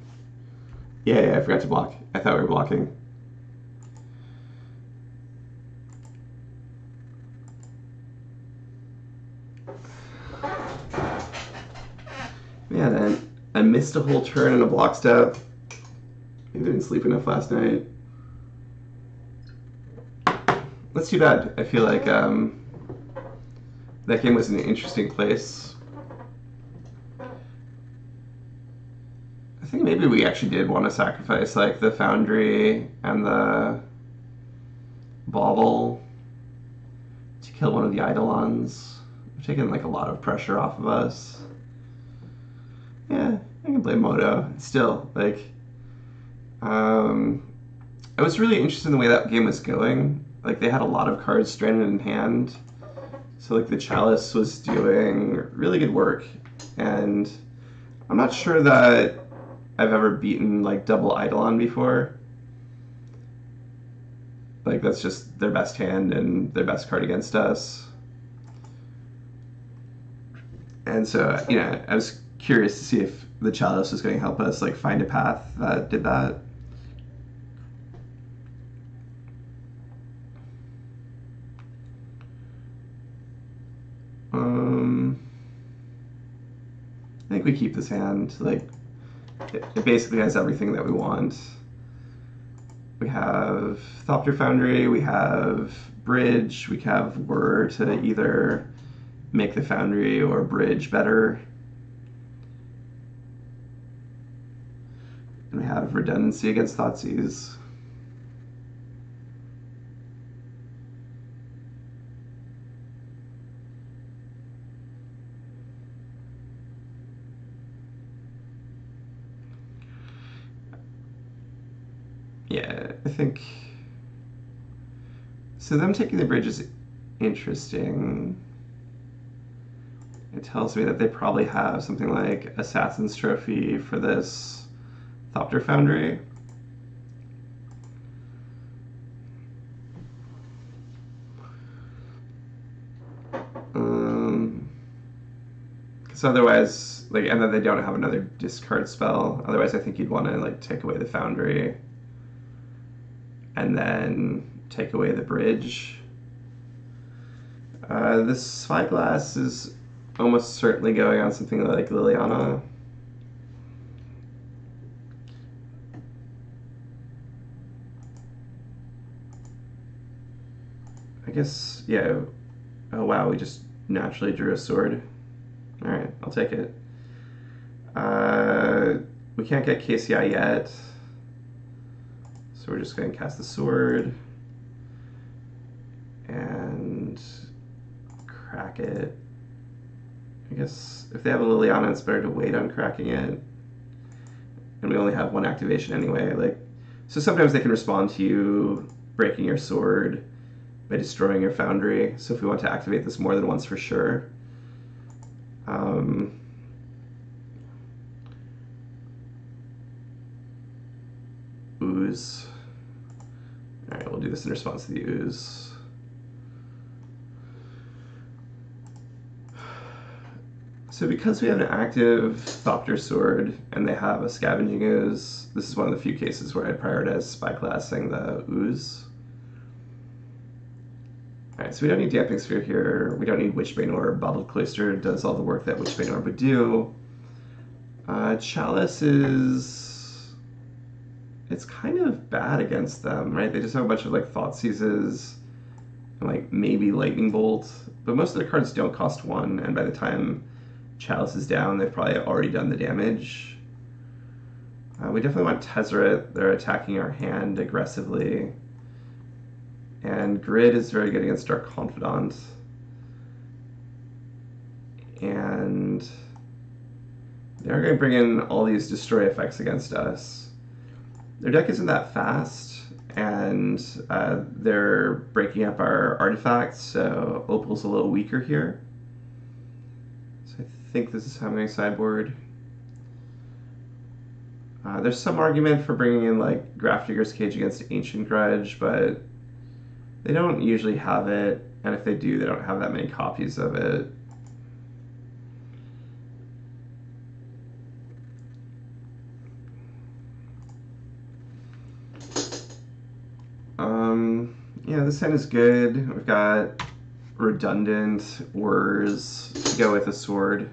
Yeah, yeah, I forgot to block. I thought we were blocking. Man, I, I missed a whole turn and a block step. I didn't sleep enough last night. That's too bad. I feel like um, that game was an interesting place. I think maybe we actually did want to sacrifice like the Foundry and the Bauble to kill one of the Eidolons. We're taking like a lot of pressure off of us. Yeah, I can play Moto. Still, like, um, I was really interested in the way that game was going. Like, they had a lot of cards stranded in hand. So, like, the Chalice was doing really good work. And I'm not sure that I've ever beaten, like, double Eidolon before. Like, that's just their best hand and their best card against us. And so, you know, I was curious to see if the chalice was going to help us like find a path that did that. Um, I think we keep this hand. Like, it, it basically has everything that we want. We have Thopter Foundry, we have Bridge, we have Whir to either make the Foundry or Bridge better. And we have redundancy against Thoughtseize. Yeah, I think. So, them taking the bridge is interesting. It tells me that they probably have something like Assassin's Trophy for this Thopter Foundry. Um, because otherwise, like, and then they don't have another discard spell. Otherwise, I think you'd want to like take away the Foundry, and then take away the bridge. Uh, this spyglass is almost certainly going on something like Liliana. I guess, yeah. Oh wow, we just naturally drew a sword. Alright, I'll take it. Uh, we can't get KCI yet. So we're just going to cast the sword. And crack it. I guess if they have a Liliana, it's better to wait on cracking it. And we only have one activation anyway. Like, so sometimes they can respond to you breaking your sword by destroying your foundry. So if we want to activate this more than once for sure. Um, ooze. Alright, we'll do this in response to the ooze. So because we have an active Thopter Sword and they have a Scavenging Ooze, this is one of the few cases where I'd prioritize spyglassing the Ooze. Alright, so we don't need Damping Sphere here. We don't need Witchbane Orb. Bottled Cloister does all the work that Witchbane Orb would do. Uh, Chalice is it's kind of bad against them, right? They just have a bunch of like Thoughtseizes and like maybe Lightning Bolt, but most of their cards don't cost one, and by the time Chalice is down, they've probably already done the damage. Uh, we definitely want Tezzeret. They're attacking our hand aggressively. And Grid is very good against our Confidant. And they're going to bring in all these destroy effects against us. Their deck isn't that fast, and uh, they're breaking up our artifacts, so Opal's a little weaker here. So I think this is how to sideboard. Uh, there's some argument for bringing in like Grafdigger's Cage against Ancient Grudge, but they don't usually have it, and if they do, they don't have that many copies of it. Yeah, this hand is good. We've got redundant Whirs to go with a sword,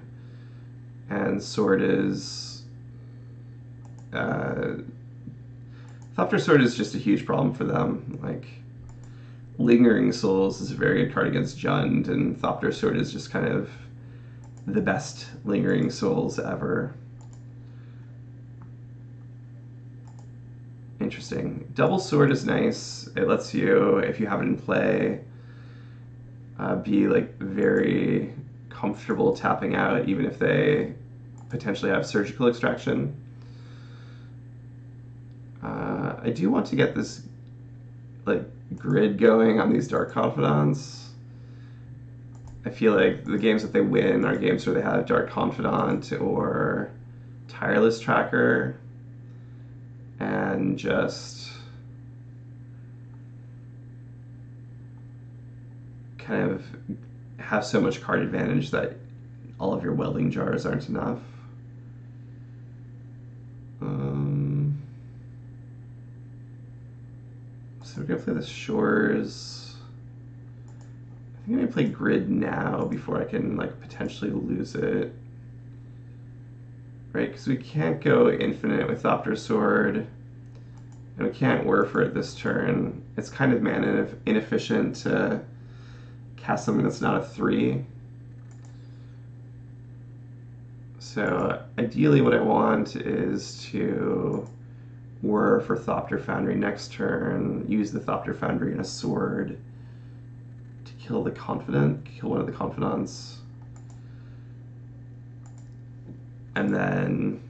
and sword is. Uh, Thopter Sword is just a huge problem for them. Like, Lingering Souls is a very good card against Jund, and Thopter Sword is just kind of the best Lingering Souls ever. Interesting. Double Sword is nice. It lets you, if you have it in play, uh, be like very comfortable tapping out, even if they potentially have surgical extraction. Uh, I do want to get this like grid going on these Dark Confidants. I feel like the games that they win are games where they have Dark Confidant or Tireless Tracker and just kind of have so much card advantage that all of your welding jars aren't enough. Um, so we're gonna play the shores. I think I'm gonna play grid now before I can like potentially lose it. Right, because we can't go infinite with Thopter Sword, and we can't Whir for it this turn. It's kind of mana inefficient to cast something that's not a 3. So ideally what I want is to Whir for Thopter Foundry next turn, use the Thopter Foundry and a sword to kill the Confidant, kill one of the Confidants. And then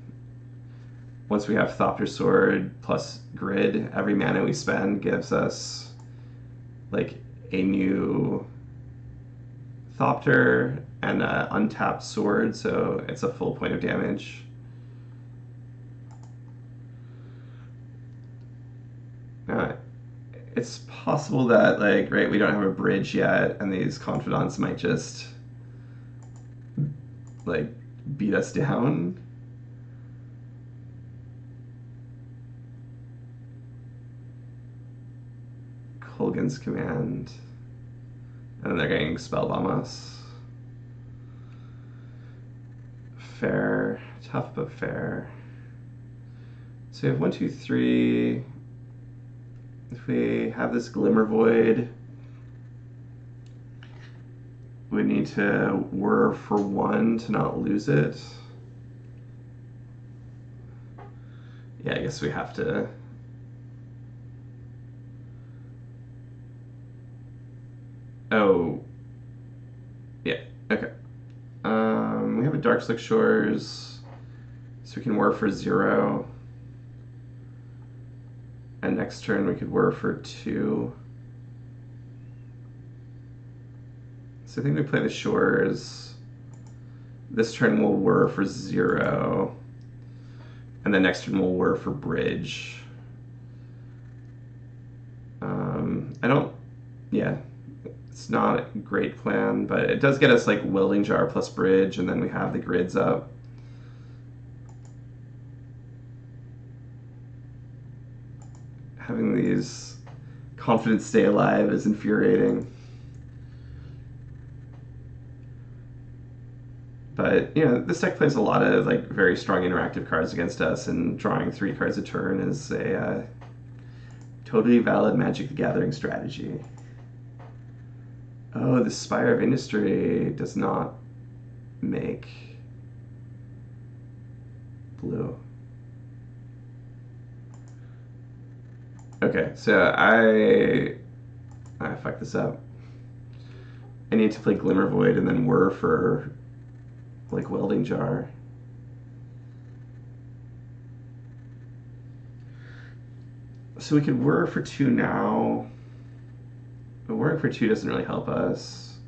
once we have Thopter Sword plus Grid, every mana we spend gives us like a new Thopter and an untapped sword, so it's a full point of damage. Uh, it's possible that, like, right, we don't have a bridge yet, and these confidants might just, like, beat us down. Kolaghan's command. And they're getting spellbomb us. Fair. Tough but fair. So we have one, two, three. If we have this Glimmervoid, we need to whir for one to not lose it. Yeah, I guess we have to. Oh. Yeah, okay. Um, we have a Darkslick Shores, so we can whir for zero. And next turn we could whir for two. So I think we play the shores. This turn we'll whir for zero. And the next turn we'll whir for bridge. Um, I don't, yeah, it's not a great plan, but it does get us like welding jar plus bridge, and then we have the grids up. Having these confidants stay alive is infuriating. But you know, this deck plays a lot of like very strong interactive cards against us, and drawing three cards a turn is a uh, totally valid Magic the Gathering strategy. Oh, the Spire of Industry does not make blue. Okay, so I I fucked this up. I need to play Glimmervoid and then Whir for like Welding Jar. So we could work for two now. But Whirring for two doesn't really help us.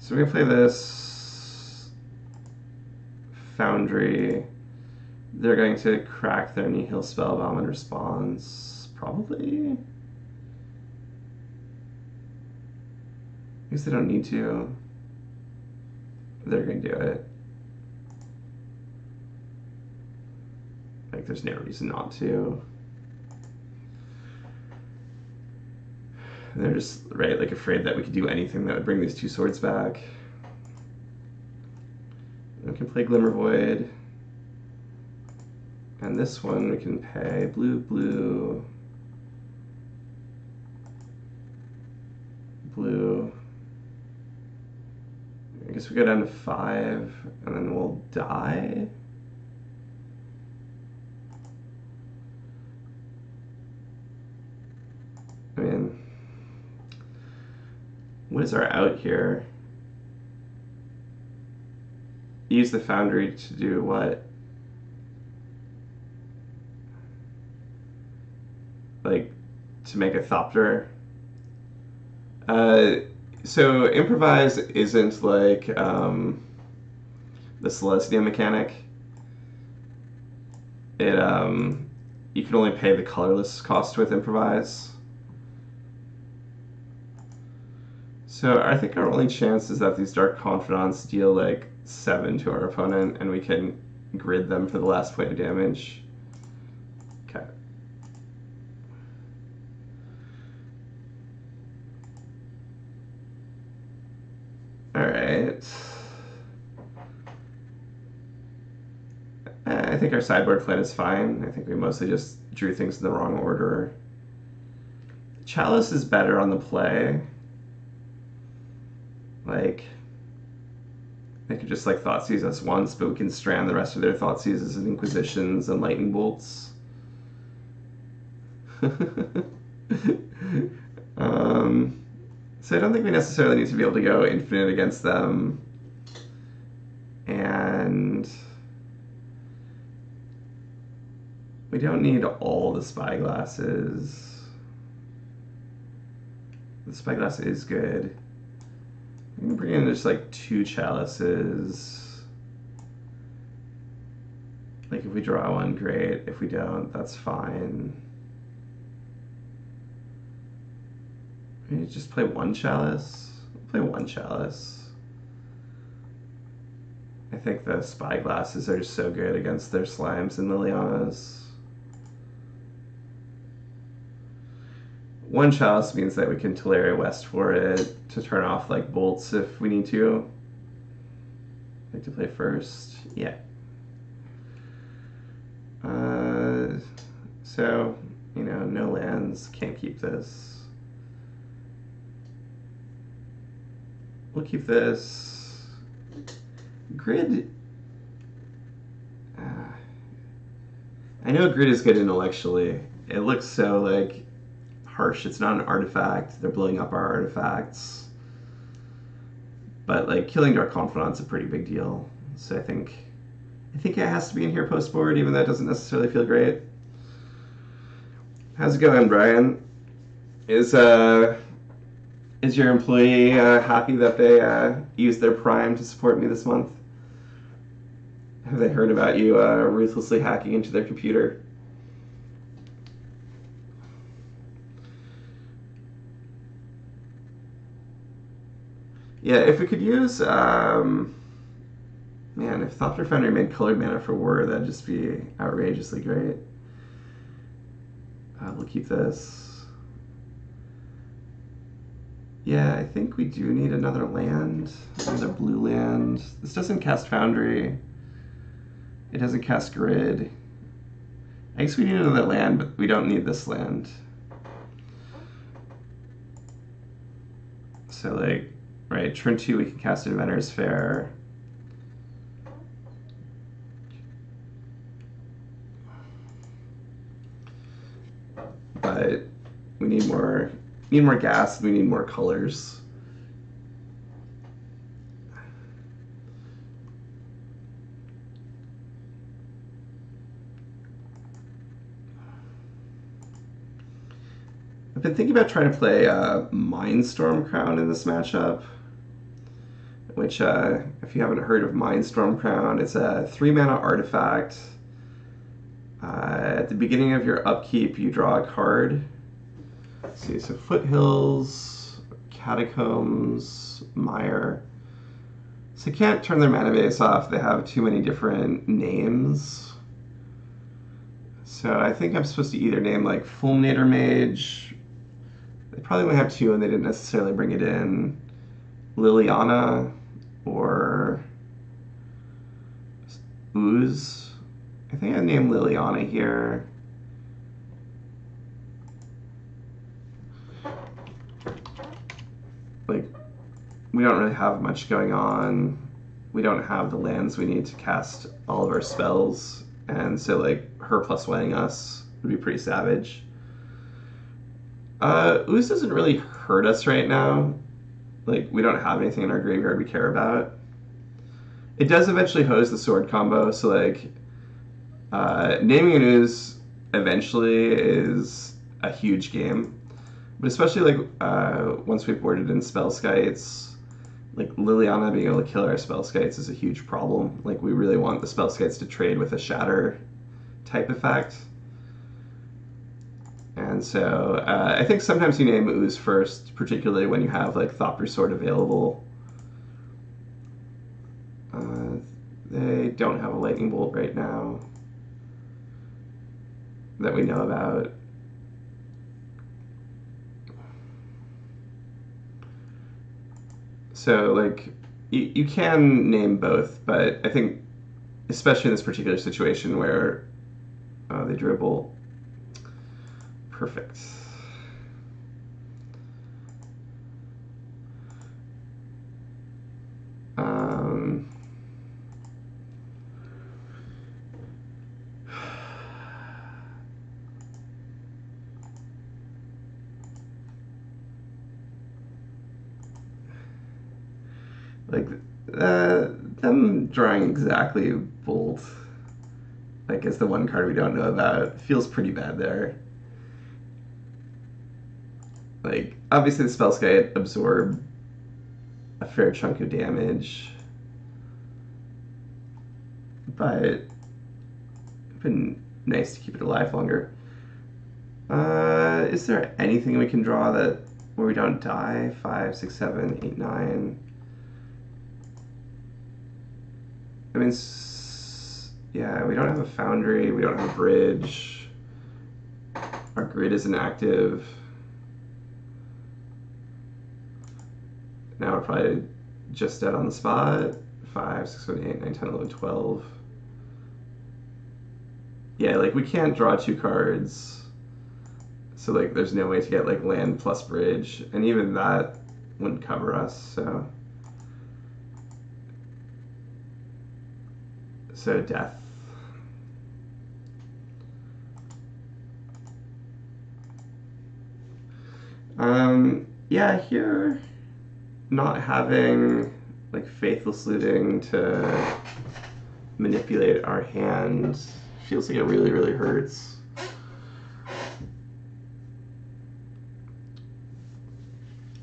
So we're gonna play this Foundry. They're going to crack their Nihil Spellbomb in response. Probably. I guess they don't need to. They're to do it. Like, there's no reason not to. They're just, right, like afraid that we could do anything that would bring these two swords back. We can play Glimmervoid. And this one we can pay blue, blue, blue. I guess we go down to five, and then we'll die. I mean, what is our out here? Use the foundry to do what? Like, to make a Thopter? Uh, so improvise isn't like um, the Selesnya mechanic. It um, you can only pay the colorless cost with improvise. So I think our only chance is that these Dark Confidants deal like seven to our opponent, and we can grid them for the last point of damage. Okay. All right. I think our sideboard plan is fine. I think we mostly just drew things in the wrong order. Chalice is better on the play. Like, they could just like Thoughtseize us once, but we can strand the rest of their Thoughtseizes and Inquisitions and Lightning Bolts. *laughs* um, so I don't think we necessarily need to be able to go infinite against them. And we don't need all the spyglasses. The spyglass is good. We can bring in just like two chalices. Like if we draw one, great. If we don't, that's fine. Maybe just play one chalice. Play one chalice. I think the spyglasses are so good against their slimes and Lilianas. One chalice means that we can Tolaria West for it to turn off like bolts if we need to. Like to play first, yeah. Uh, so, you know, no lands, can't keep this. We'll keep this. Grid. Uh, I know grid is good intellectually. It looks so like harsh. It's not an artifact. They're blowing up our artifacts. But like killing Dark Confidant's a pretty big deal. So I think I think it has to be in here post board, even though it doesn't necessarily feel great. How's it going, Brian? Is uh is your employee uh, happy that they uh, used their Prime to support me this month? Have they heard about you uh, ruthlessly hacking into their computer? Yeah, if we could use, um, man, if Thopter Foundry made colored mana for Whir, that'd just be outrageously great. Uh, we'll keep this. Yeah, I think we do need another land, another blue land. This doesn't cast Foundry. It doesn't cast Grid. I guess we need another land, but we don't need this land. So like, right, turn two we can cast Inventor's Fair. But we need more need more gas, we need more colors. I've been thinking about trying to play uh, Mindstorm Crown in this matchup, which, uh, if you haven't heard of Mindstorm Crown, it's a three mana artifact. Uh, at the beginning of your upkeep, you draw a card. Let's see, so Foothills, Catacombs, Mire. So you can't turn their mana base off. They have too many different names. So I think I'm supposed to either name like Fulminator Mage. They probably only have two and they didn't necessarily bring it in. Liliana or Ooze. I think I named Liliana here. Like, we don't really have much going on. We don't have the lands we need to cast all of our spells. And so, like, her plus winning us would be pretty savage. Uh, Ooze doesn't really hurt us right now. Like, we don't have anything in our graveyard we care about. It does eventually hose the sword combo, so, like, uh, naming an eventually is a huge game, but especially like uh, once we've boarded in Spellskites, like Liliana being able to kill our Spellskites is a huge problem. Like we really want the Spellskites to trade with a shatter type effect. And so uh, I think sometimes you name ooze first, particularly when you have like Thopter Sword available. Uh, they don't have a lightning bolt right now that we know about. So, like, you, you can name both, but I think, especially in this particular situation where uh, they dribble, perfect. Um, like uh, them drawing exactly bolt like is the one card we don't know about feels pretty bad there like obviously the spell sky absorb a fair chunk of damage. But been nice to keep it alive longer. Uh, is there anything we can draw that where we don't die? Five six seven eight nine. I mean, yeah, we don't have a foundry, we don't have a bridge. Our grid isn't active. Now we're probably just dead on the spot. 5, 6, 7, 8, 9, 10, 11, 12. Yeah, like we can't draw two cards. So like there's no way to get like land plus bridge. And even that wouldn't cover us, so. So death. Um, yeah, here, not having like faithless looting to manipulate our hand feels like it really, really hurts.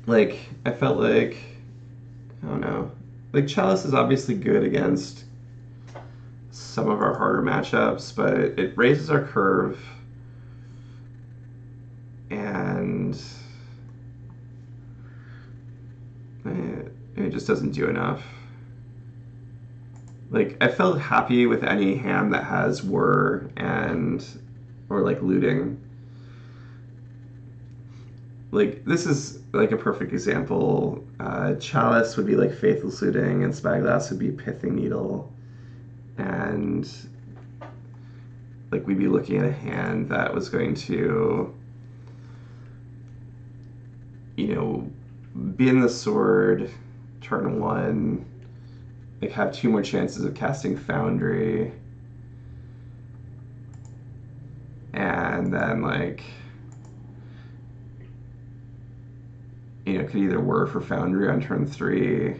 Like, I felt like, I don't know, like Chalice is obviously good against some of our harder matchups, but it raises our curve and it, just doesn't do enough. Like I felt happy with any hand that has whir and or like looting. like this is like a perfect example. Uh, Chalice would be like Faithless Looting, and Spyglass would be Pithing Needle, and like we'd be looking at a hand that was going to, you know, be in the sword, turn one, like have two more chances of casting Foundry, and then like you know, could either Whir for Foundry on turn three,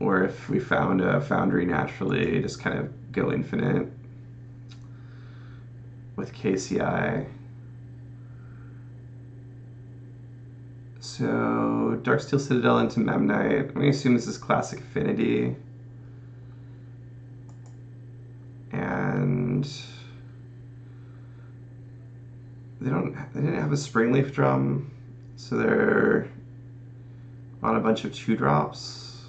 or if we found a Foundry naturally, just kind of go infinite with KCI. So Darksteel Citadel into Memnite. I'm going to assume this is classic affinity. And they don't they didn't have a springleaf drum, so they're on a bunch of two drops.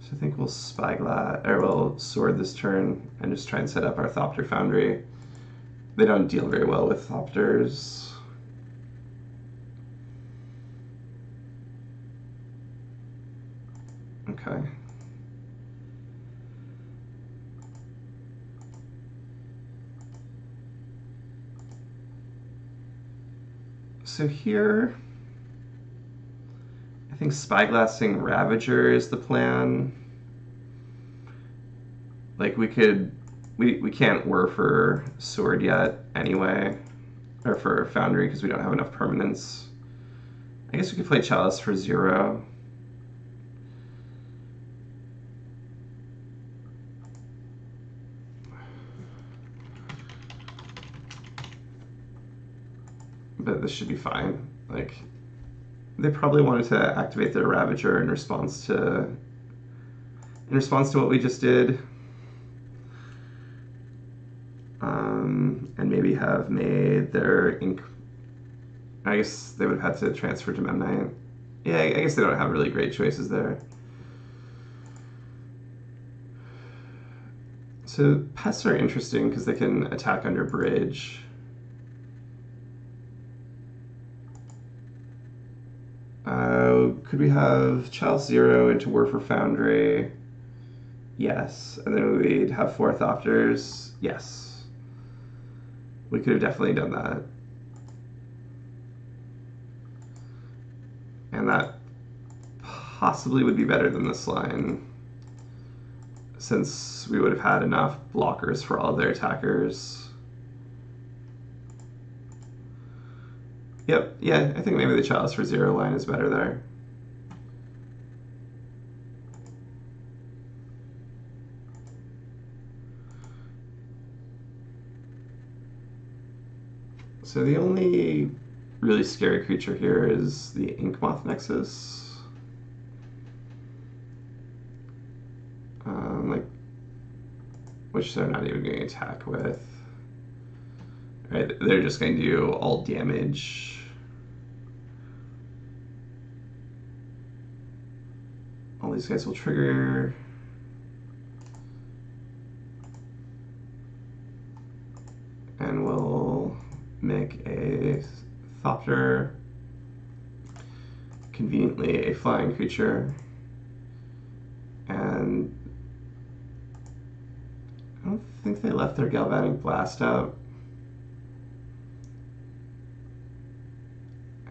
So I think we'll spyglass or we'll sword this turn and just try and set up our Thopter Foundry. They don't deal very well with Thopters. Okay. So here, I think spyglassing Ravager is the plan. Like we could, we, we can't Whir for Sword yet anyway, or for Foundry because we don't have enough permanents. I guess we could play Chalice for zero. But this should be fine. Like, they probably wanted to activate their Ravager in response to in response to what we just did. Um, and maybe have made their ink. I guess they would have had to transfer to Memnite. Yeah, I guess they don't have really great choices there. So pests are interesting because they can attack under bridge. Uh, could we have Chalice Zero into Whir for Foundry? Yes. And then we'd have four Thopters? Yes. We could have definitely done that. And that possibly would be better than this line since we would have had enough blockers for all their attackers. Yep, yeah, I think maybe the Chalice for Zero line is better there. So the only really scary creature here is the Inkmoth Nexus. Um, like, which they're not even going to attack with. Right, they're just going to do all damage. All these guys will trigger. And we'll make a Thopter, conveniently a flying creature. And I don't think they left their Galvanic Blast out.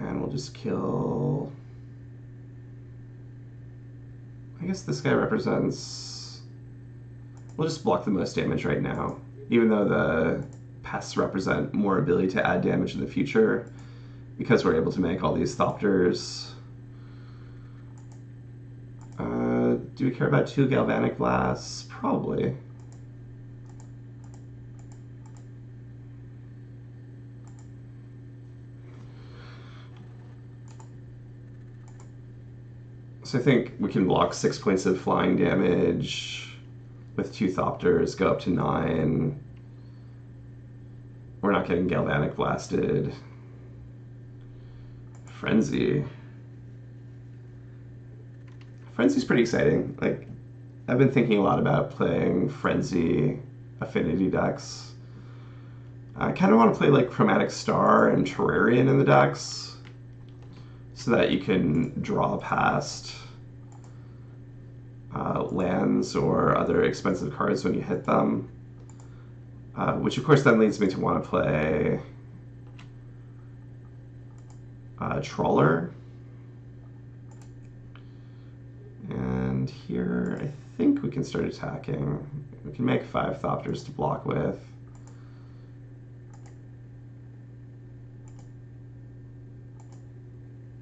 And we'll just kill... I guess this guy represents... We'll just block the most damage right now, even though the pests represent more ability to add damage in the future, because we're able to make all these Thopters. Uh, do we care about two Galvanic Blasts? Probably. So I think we can block six points of flying damage with two Thopters, go up to nine. We're not getting Galvanic blasted. Frenzy. Frenzy's pretty exciting. Like, I've been thinking a lot about playing Frenzy affinity decks. I kind of want to play like Chromatic Star and Terrarion in the decks so that you can draw past uh, lands or other expensive cards when you hit them. Uh, which of course then leads me to want to play uh, Trawler. And here I think we can start attacking. We can make five Thopters to block with.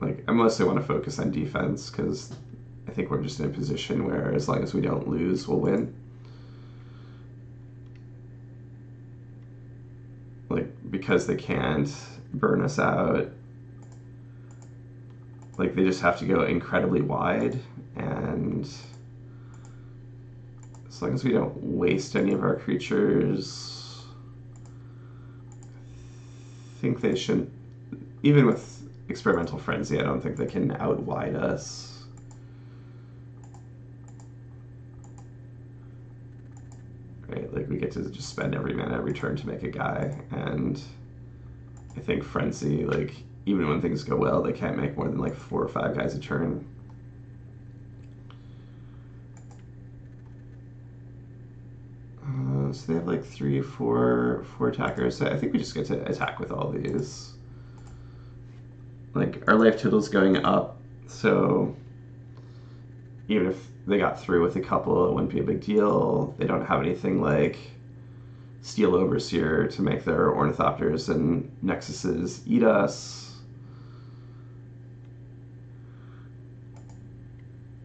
Like, I mostly want to focus on defense because I think we're just in a position where as long as we don't lose, we'll win. Like, because they can't burn us out, like, they just have to go incredibly wide, and as long as we don't waste any of our creatures, I think they shouldn't, even with experimental frenzy, I don't think they can outwide us. right? Like we get to just spend every mana every turn to make a guy, and I think Frenzy, like even when things go well, they can't make more than like four or five guys a turn. Uh, so they have like three, four, four attackers. So I think we just get to attack with all these. Like our life total's going up, so even if they got through with a couple, it wouldn't be a big deal. They don't have anything like Steel Overseer to make their Ornithopters and Nexuses eat us.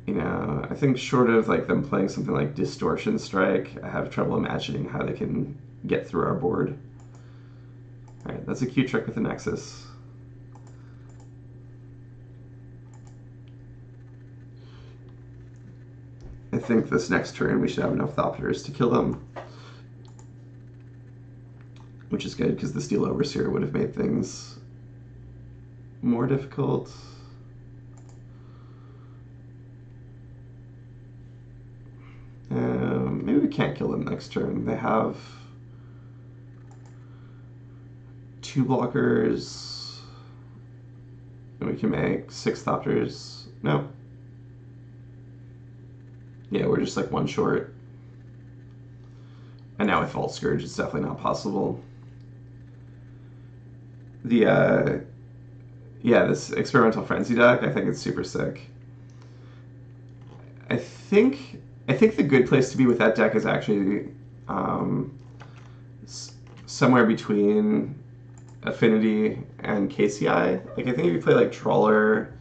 You know, I think short of like them playing something like Distortion Strike, I have trouble imagining how they can get through our board. Alright, that's a cute trick with the Nexus. Think this next turn we should have enough Thopters to kill them. Which is good because the Steel Overseer would have made things more difficult. Um, maybe we can't kill them next turn. They have two blockers. And we can make six Thopters. No, yeah, we're just like one short. And now with Vault Skirge, it's definitely not possible. The, uh, yeah, this Experimental Frenzy deck, I think it's super sick. I think, I think the good place to be with that deck is actually um, somewhere between Affinity and KCI. Like, I think if you play like Trawler,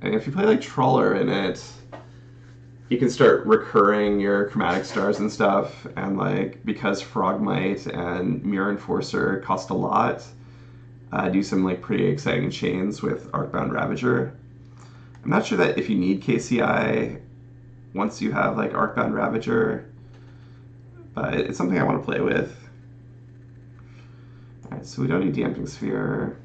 and if you play like Trawler in it, you can start recurring your chromatic stars and stuff and like because frogmite and Myr Enforcer cost a lot uh, do some like pretty exciting chains with arcbound ravager. I'm not sure that if you need kci once you have like arcbound ravager but it's something i want to play with. All right so we don't need damping sphere.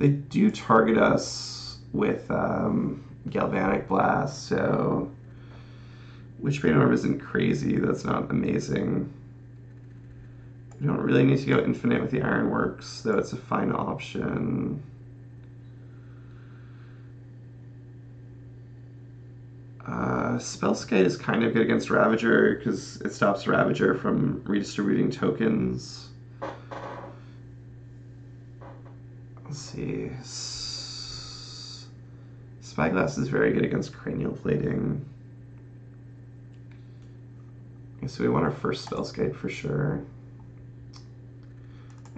They do target us with um, galvanic blast, so Witchbane Orb isn't crazy, that's not amazing. We don't really need to go infinite with the Ironworks, though it's a fine option. Uh, Spellskite is kind of good against Ravager because it stops Ravager from redistributing tokens. Let's see. Spyglass is very good against cranial plating. So we want our first Spellskite for sure.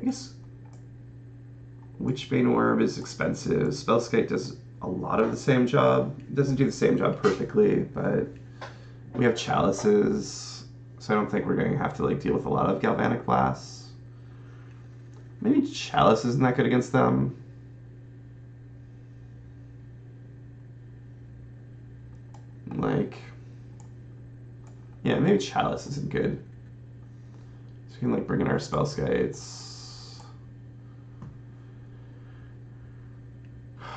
I guess Witchbane Orb is expensive. Spellskite does a lot of the same job. It doesn't do the same job perfectly, but we have chalices, so I don't think we're going to have to like deal with a lot of galvanic blasts. Maybe chalice isn't that good against them. Like, yeah, maybe Chalice isn't good. So we can like bring in our Spellskites. *sighs*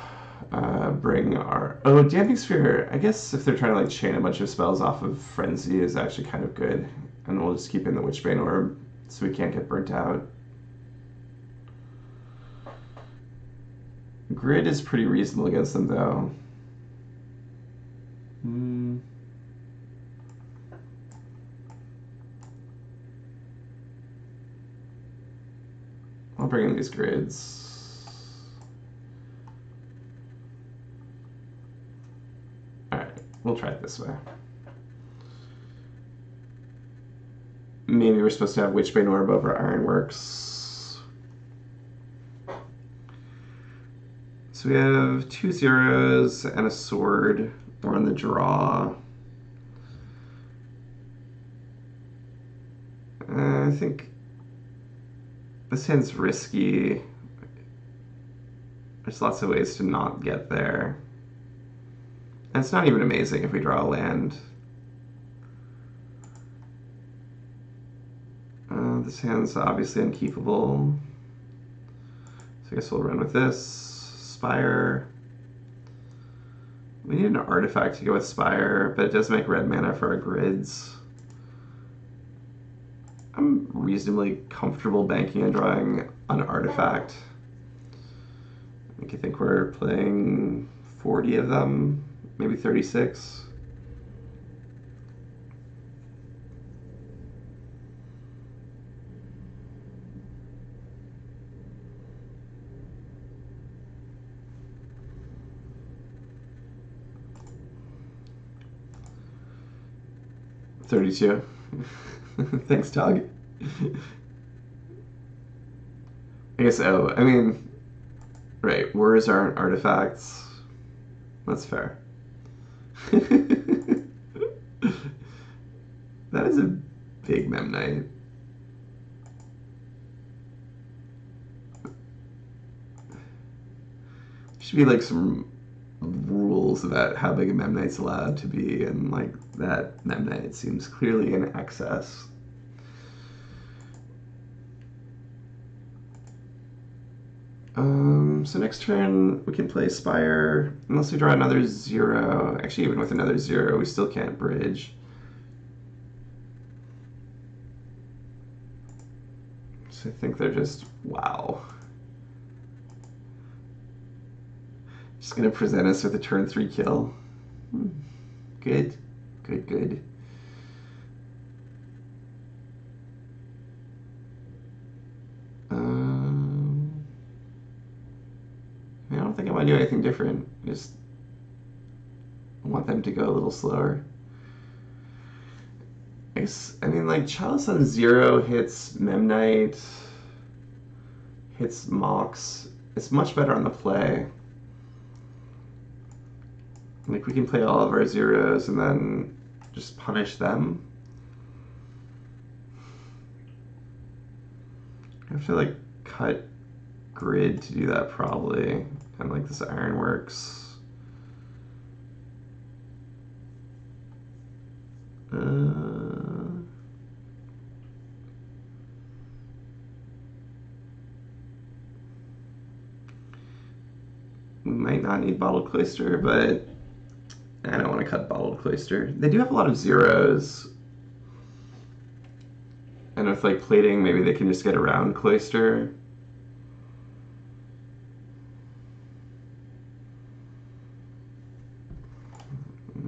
Uh, bring our oh damping sphere. I guess if they're trying to like chain a bunch of spells off of frenzy is actually kind of good. And we'll just keep in the Witchbane Orb so we can't get burnt out. Grid is pretty reasonable against them, though. Hmm. I'll bring in these grids. Alright, we'll try it this way. Maybe we're supposed to have Witchbane Orb over Ironworks. So we have two zeros and a sword. We're on the draw. Uh, I think this hand's risky. There's lots of ways to not get there. And it's not even amazing if we draw land. Uh, this hand's obviously unkeepable. So I guess we'll run with this. Spire. We need an artifact to go with Spire, but it does make red mana for our grids. I'm reasonably comfortable banking and drawing an artifact. I think, we're playing 40 of them, maybe 36. Thirty-two. *laughs* Thanks, Tug. I guess, oh, I mean, right, Whirs aren't artifacts. That's fair. *laughs* that is a big Memnite. Should be like some rules about how big a Memnite's allowed to be, and like that Memnite seems clearly in excess. Um, so next turn we can play Spire, unless we draw another zero. Actually, even with another zero, we still can't bridge. So I think they're just, wow. Just gonna present us with a turn three kill. Hmm. Good, good, good. Um, I don't think I'm going to do anything different. Just want them to go a little slower. I, guess, I mean, like, Chalice on Zero hits Memnite, hits Mox. It's much better on the play. Like we can play all of our zeros and then just punish them. I have to like cut grid to do that probably. And like this ironworks. Uh, we might not need bottle cloister, but I don't want to cut bottled cloister. They do have a lot of zeros. And with like plating, maybe they can just get around cloister.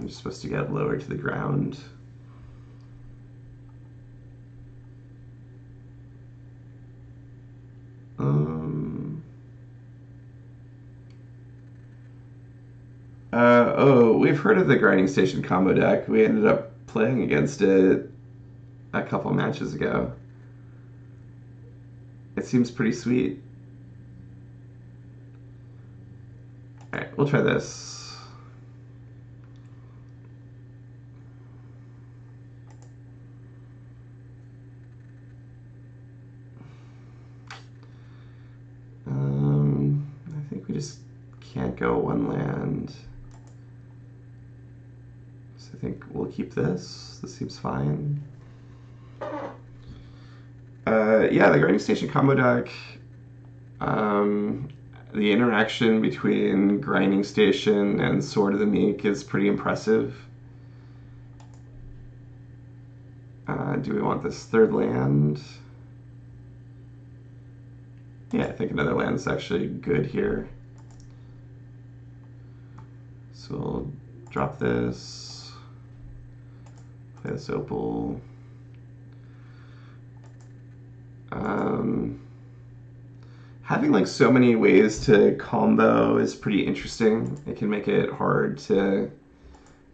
Just supposed to get lower to the ground. Um. Uh, oh, we've heard of the Grinding Station combo deck. We ended up playing against it a couple matches ago. It seems pretty sweet. Alright, we'll try this. Um, I think we just can't go one land. Think we'll keep this. This seems fine. Uh, yeah, the grinding station combo deck. Um, the interaction between grinding station and sword of the meek is pretty impressive. Uh, do we want this third land? Yeah, I think another land is actually good here. So we'll drop this, this opal. Um, having like so many ways to combo is pretty interesting. It can make it hard to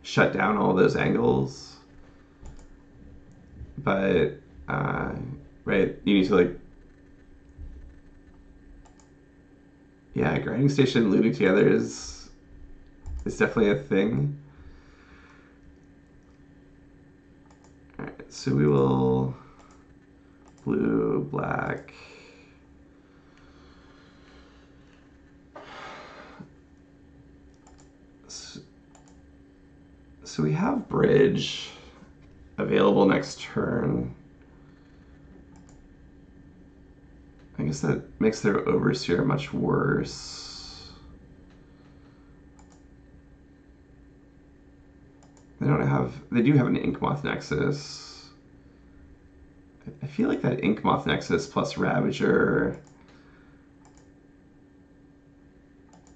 shut down all those angles. But, uh, right, you need to like, yeah, grinding station looting together is, is definitely a thing. Alright, so we will blue, black, So we have bridge available next turn. I guess that makes their overseer much worse. They don't have, they do have an Inkmoth Nexus. I feel like that Inkmoth Nexus plus Ravager,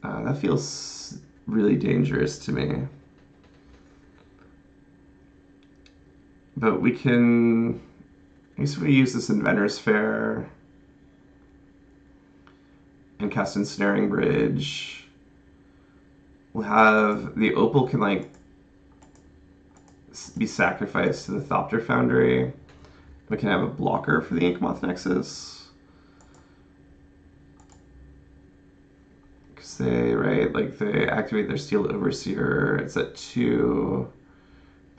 uh, that feels really dangerous to me. But we can, I guess we use this Inventor's Fair and cast Ensnaring Bridge. We'll have, the Opal can like be sacrificed to the Thopter Foundry. We can have a blocker for the Inkmoth Nexus. Because they, right, like they activate their Steel Overseer, it's at two.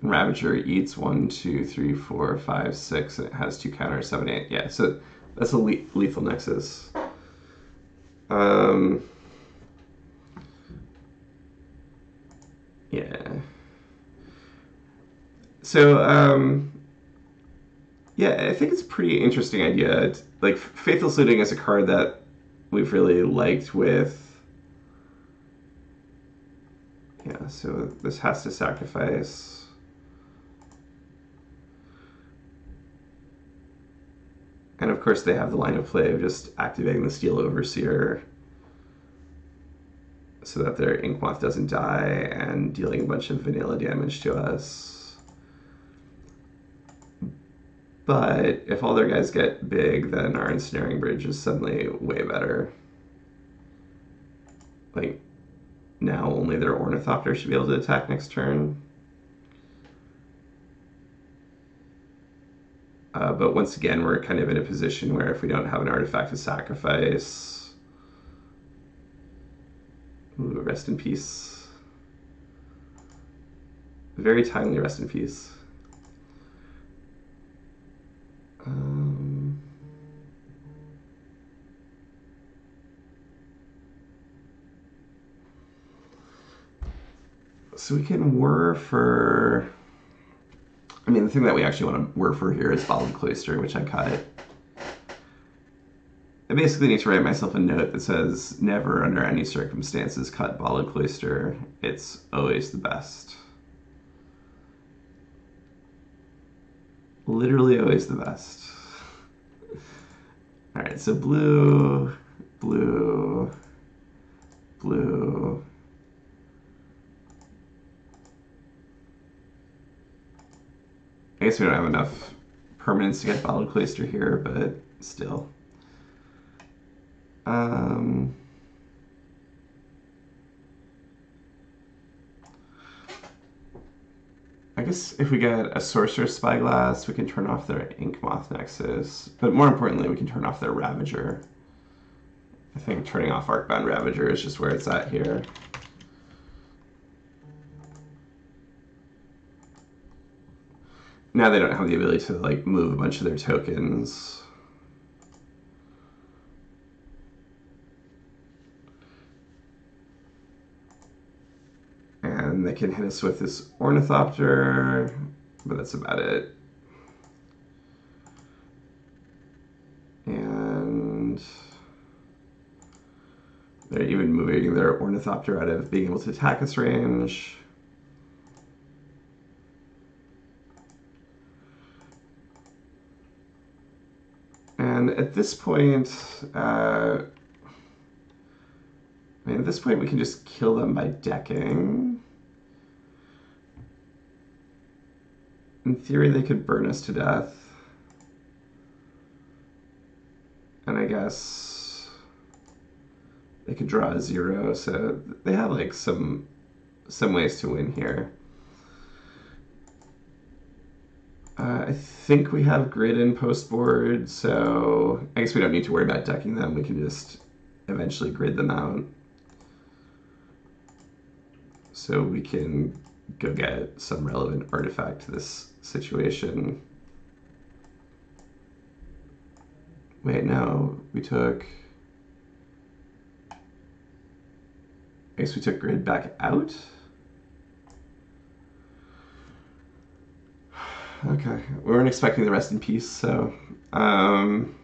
And Ravager eats one, two, three, four, five, six, and it has two counters, seven, eight. Yeah, so that's a le lethal nexus. Um, yeah. So, um, yeah, I think it's a pretty interesting idea. Like, Faithless Looting is a card that we've really liked with. Yeah, so this has to sacrifice. And of course, they have the line of play of just activating the Steel Overseer so that their Inkmoth doesn't die and dealing a bunch of vanilla damage to us. But if all their guys get big, then our Ensnaring Bridge is suddenly way better. Like, now only their Ornithopter should be able to attack next turn. Uh, but once again, we're kind of in a position where if we don't have an artifact to sacrifice, ooh, rest in peace. Very timely rest in peace. Um, so we can whir for I mean, the thing that we actually want to work for here is Bottled Cloister, which I cut. I basically need to write myself a note that says, never under any circumstances cut Bottled Cloister. It's always the best. Literally always the best. Alright, so blue, blue, blue, I guess we don't have enough permanents to get Bottled Cloister here, but still. Um, I guess if we get a Sorcerous Spyglass, we can turn off their Inkmoth Nexus. But more importantly, we can turn off their Ravager. I think turning off Arcbound Ravager is just where it's at here. now they don't have the ability to like move a bunch of their tokens. And they can hit us with this Ornithopter, but that's about it. And they're even moving their Ornithopter out of being able to attack us range. And at this point, uh, I mean, at this point, we can just kill them by decking. In theory, they could burn us to death. And I guess they could draw a zero, so they have like some some ways to win here. Uh, I think we have grid and post board, so I guess we don't need to worry about decking them. We can just eventually grid them out. So we can go get some relevant artifact this situation. Wait, no, we took. I guess we took grid back out. *sighs* Okay, we weren't expecting the rest in peace, so. Um,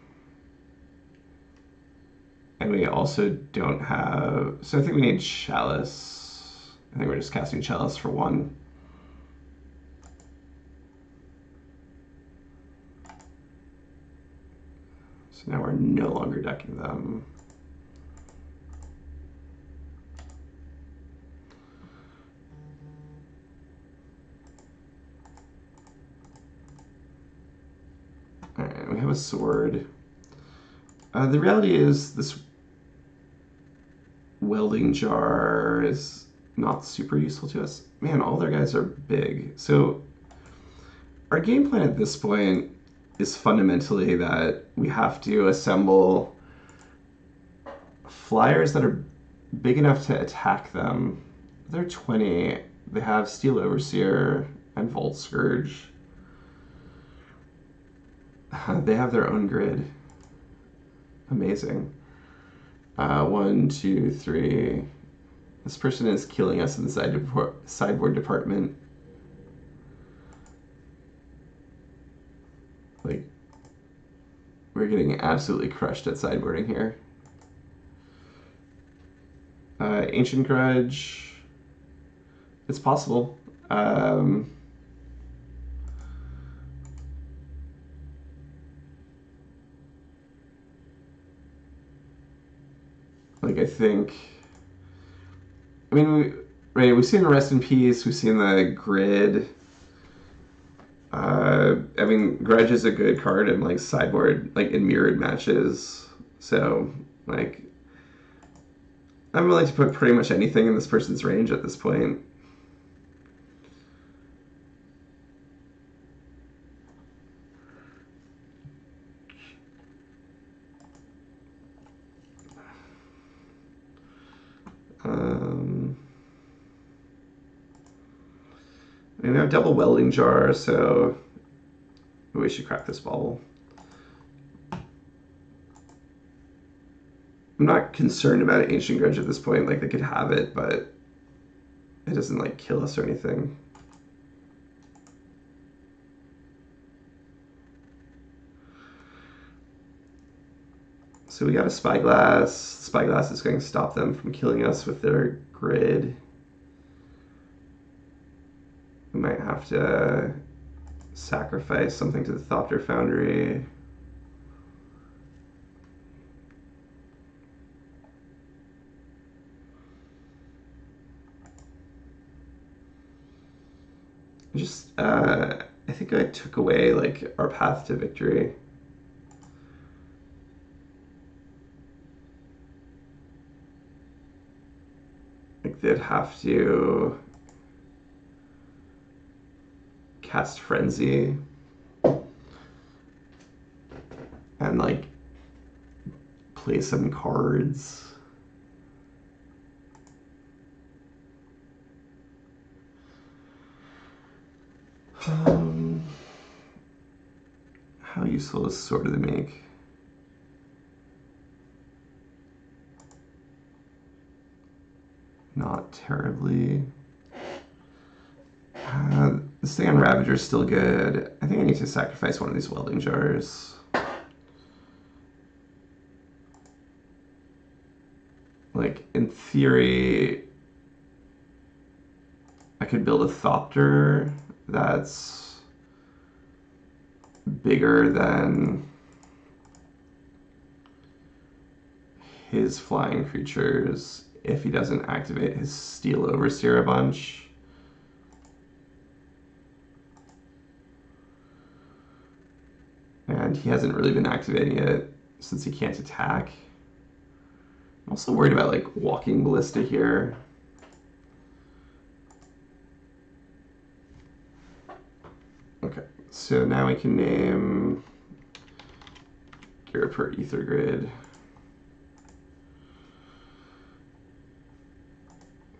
and we also don't have. So I think we need Chalice. I think we're just casting Chalice for one. Now we're no longer decking them. Alright, we have a sword. Uh, the reality is this welding jar is not super useful to us. Man, all their guys are big. So our game plan at this point is fundamentally that we have to assemble flyers that are big enough to attack them. They're 20. They have Steel Overseer and Vault Skirge. *sighs* They have their own grid. Amazing. Uh, one, two, three. This person is killing us in the sideboard department. Like, we're getting absolutely crushed at sideboarding here. Uh, Ancient Grudge. It's possible. Um, like I think. I mean, we, right? We've seen Rest in Peace. We've seen the Grid. Uh, I mean, Grudge is a good card in like sideboard, like in mirrored matches. So, like, I'm willing to put pretty much anything in this person's range at this point. Um, Double welding jar, so we should crack this bauble. I'm not concerned about Ancient Grudge at this point. Like, they could have it, but it doesn't, like, kill us or anything. So we got a Spyglass. Spyglass is going to stop them from killing us with their grid. We might have to sacrifice something to the Thopter Foundry. Just, uh, I think I took away like our path to victory. Like they'd have to cast frenzy and like play some cards. Um, how useful is Sword of the Meek? Not terribly. Uh, this thing on Ravager is still good. I think I need to sacrifice one of these welding jars. Like, in theory, I could build a Thopter that's bigger than his flying creatures if he doesn't activate his Steel Overseer a bunch. And he hasn't really been activating it since he can't attack. I'm also worried about like walking ballista here. Okay, so now we can name Ghirapur Aether Grid.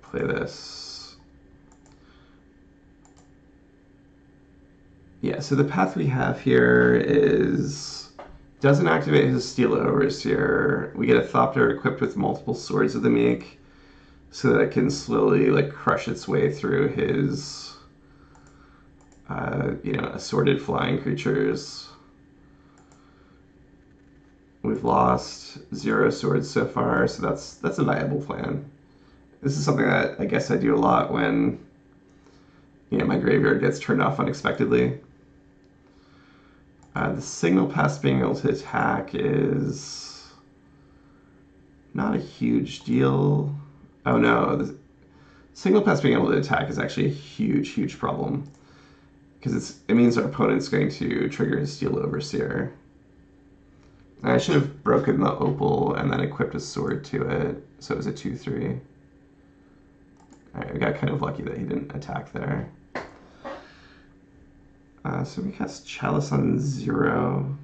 Play this. Yeah, so the path we have here is doesn't activate his Steel Overseer. We get a Thopter equipped with multiple Swords of the Meek so that it can slowly like crush its way through his uh, you know, assorted flying creatures. We've lost zero swords so far, so that's that's a viable plan. This is something that I guess I do a lot when you know my graveyard gets turned off unexpectedly. Uh, the signal pest being able to attack is not a huge deal. Oh no, the signal pest being able to attack is actually a huge, huge problem because it's it means our opponent's going to trigger his Steel Overseer. I should have broken the opal and then equipped a sword to it, so it was a 2-3. Alright, got kind of lucky that he didn't attack there. Uh, so we cast Chalice on zero.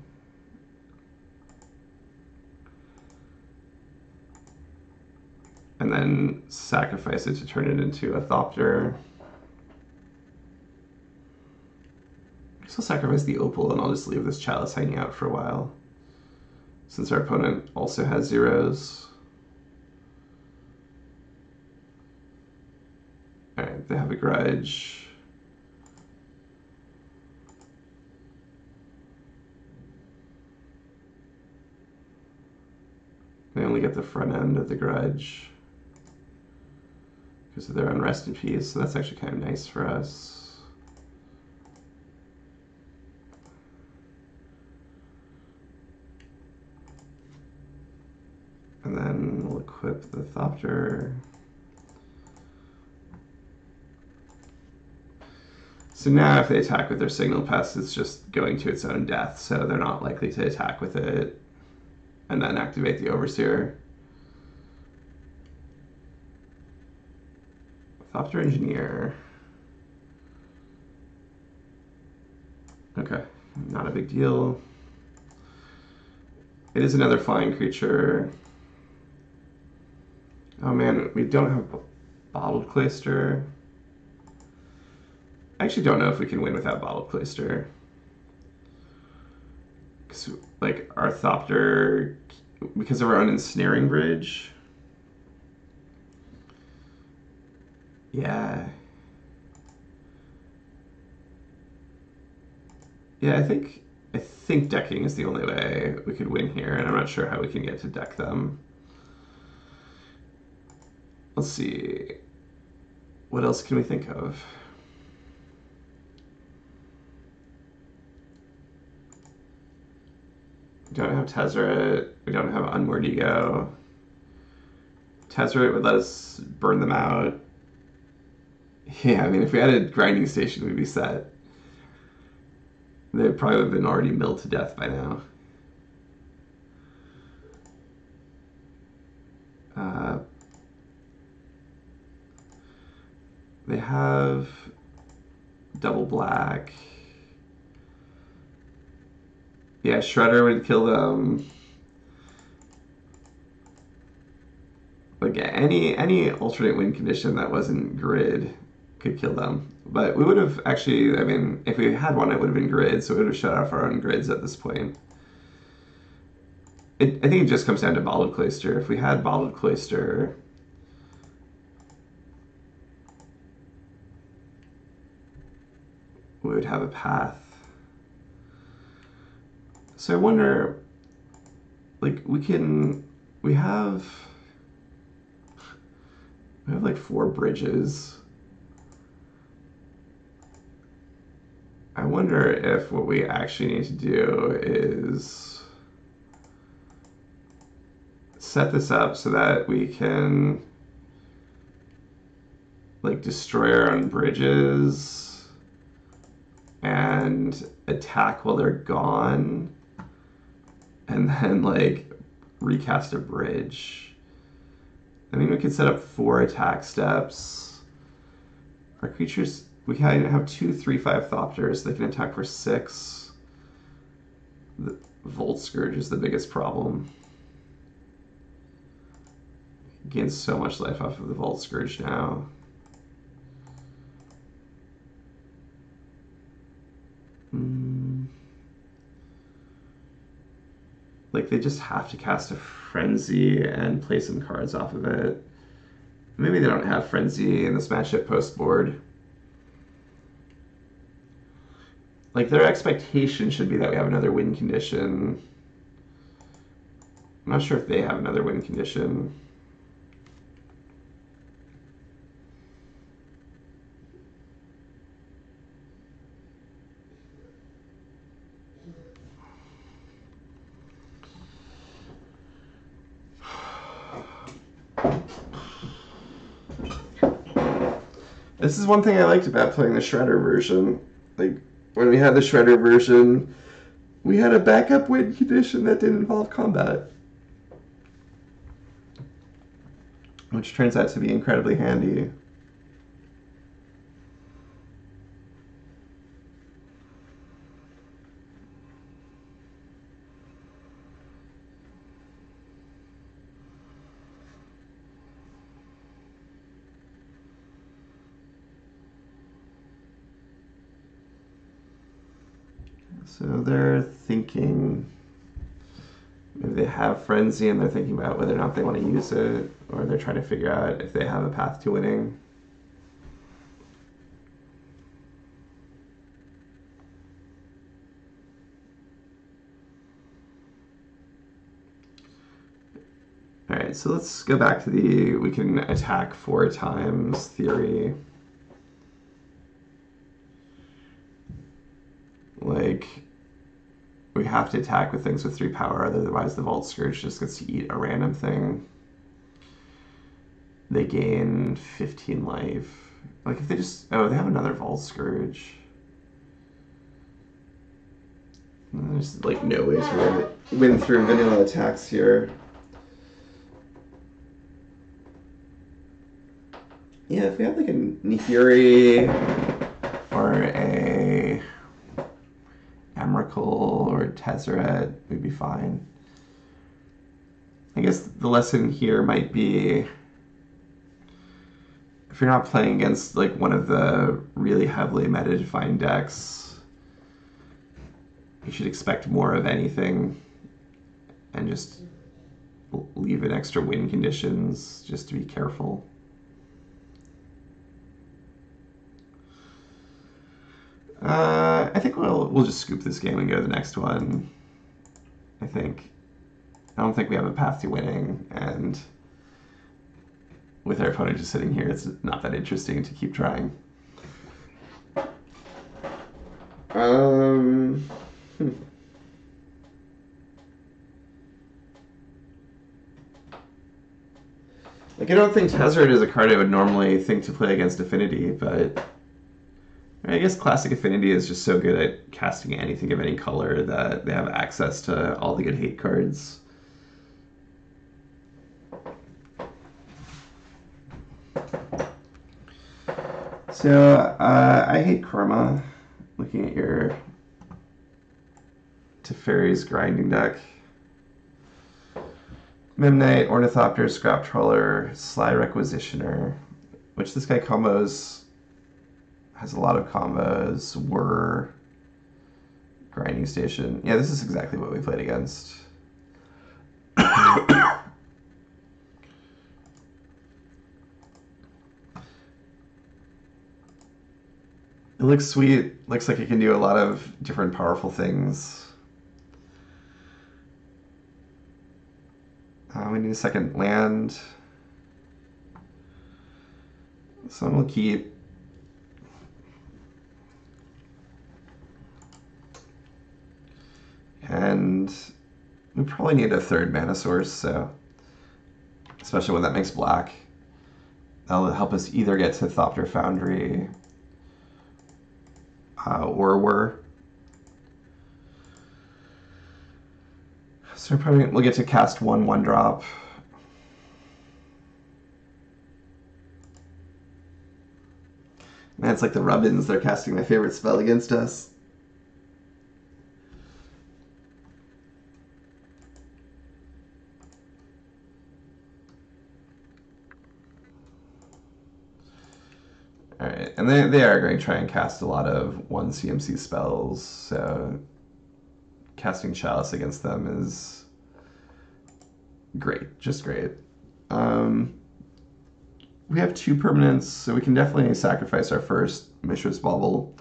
And then sacrifice it to turn it into a Thopter. I'll sacrifice the opal and I'll just leave this chalice hanging out for a while. Since our opponent also has zeros. Alright, they have a grudge. They only get the front end of the grudge because of their unrest in peace, so that's actually kind of nice for us. And then we'll equip the Thopter. So now if they attack with their signal pest, it's just going to its own death, so they're not likely to attack with it and then activate the Overseer. Thopter Engineer. Okay, not a big deal. It is another flying creature. Oh man, we don't have Bottled Cloister. I actually don't know if we can win without Bottled Cloister. Because, like, our Thopter, because of our own Ensnaring Bridge. Yeah. Yeah, I think I think decking is the only way we could win here, and I'm not sure how we can get to deck them. Let's see. What else can we think of? Don't have Tezzeret. We don't have Unmoored Ego. Tezzeret would let us burn them out. *laughs* Yeah, I mean, if we had a grinding station, we'd be set. They'd probably have been already milled to death by now. Uh, They have double black. Yeah, Shredder would kill them. Like any any alternate win condition that wasn't grid could kill them. But we would have actually, I mean, if we had one, it would have been grid, so we would have shut off our own grids at this point. It, I think it just comes down to bottled cloister. If we had bottled cloister, we would have a path. So I wonder, like, we can, we have, we have like four bridges. I wonder if what we actually need to do is set this up so that we can like destroy our own bridges and attack while they're gone and then like recast a bridge. I mean, we could set up four attack steps. Our creatures, we have two three five Thopters. They can attack for six. The Vault Skirge is the biggest problem. Gains so much life off of the Vault Skirge now. Hmm. Like they just have to cast a frenzy and play some cards off of it. Maybe they don't have frenzy in the smash hit post board. Like their expectation should be that we have another win condition. I'm not sure if they have another win condition. This is one thing I liked about playing the Shredder version. Like when we had the Shredder version, we had a backup win condition that didn't involve combat. Which turns out to be incredibly handy. So they're thinking, maybe they have Frenzy and they're thinking about whether or not they want to use it, or they're trying to figure out if they have a path to winning. Alright, so let's go back to the we can attack four times theory. Like, we have to attack with things with three power, otherwise the Vault Skirge just gets to eat a random thing. They gain 15 life. Like, if they just. Oh, they have another Vault Skirge. There's, like, no way to win, through vanilla attacks here. Yeah, if we had, like, a Neferi or a Emrakul or Tezzeret, we'd be fine. I guess the lesson here might be if you're not playing against like one of the really heavily meta defined decks, you should expect more of anything and just leave in extra win conditions just to be careful. Uh, I think we'll we'll just scoop this game and go to the next one. I think. I don't think we have a path to winning, and with our opponent just sitting here, it's not that interesting to keep trying. Um. Hmm. Like I don't think Tezzeret is a card I would normally think to play against Affinity, but I guess Classic Affinity is just so good at casting anything of any color that they have access to all the good hate cards. So uh, I hate Karma. Looking at your Teferi's grinding deck. Memnite, Ornithopter, Scrap Trawler, Sly Requisitioner, which this guy combos has a lot of combos. Were grinding station. Yeah, this is exactly what we played against. *coughs* it looks sweet. Looks like it can do a lot of different powerful things. Uh, we need a second land. Someone will keep And we probably need a third mana source, so especially when that makes black. That'll help us either get to Thopter Foundry uh, or Whir. So probably we'll get to cast one one drop. Man, it's like the Rubbins. They're casting my favorite spell against us. And they, they are going to try and cast a lot of one CMC spells, so casting Chalice against them is great, just great. Um, we have two permanents, so we can definitely sacrifice our first Mishra's Bauble.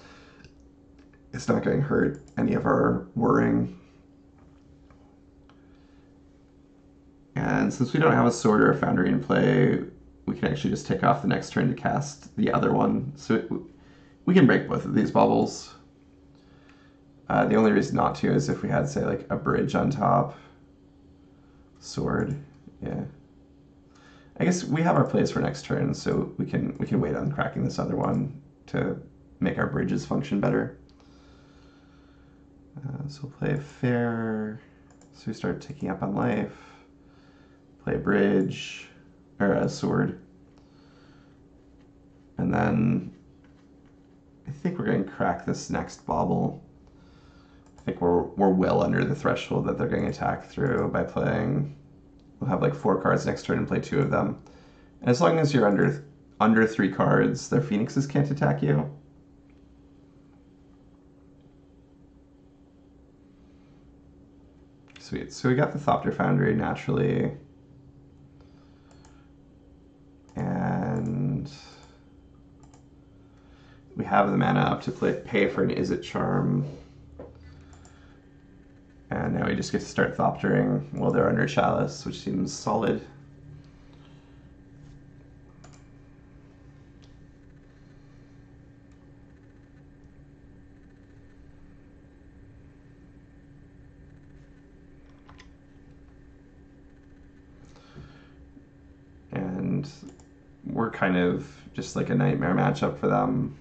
It's not going to hurt any of our whirring. And since we don't have a sword or a foundry in play, we can actually just take off the next turn to cast the other one. So it, we can break both of these baubles. Uh, the only reason not to is if we had, say, like a bridge on top. Sword, yeah. I guess we have our plays for next turn, so we can we can wait on cracking this other one to make our bridges function better. Uh, so we'll play a fair. So we start ticking up on life. Play a bridge or a sword, and then I think we're going to crack this next bauble. I think we're we're well under the threshold that they're going to attack through by playing We'll have like four cards next turn and play two of them. And as long as you're under under three cards, their phoenixes can't attack you. Sweet. So we got the Thopter Foundry naturally. We have the mana up to play pay for an Izzet Charm. And now we just get to start Thoptering while they're under Chalice, which seems solid. And we're kind of just like a nightmare matchup for them.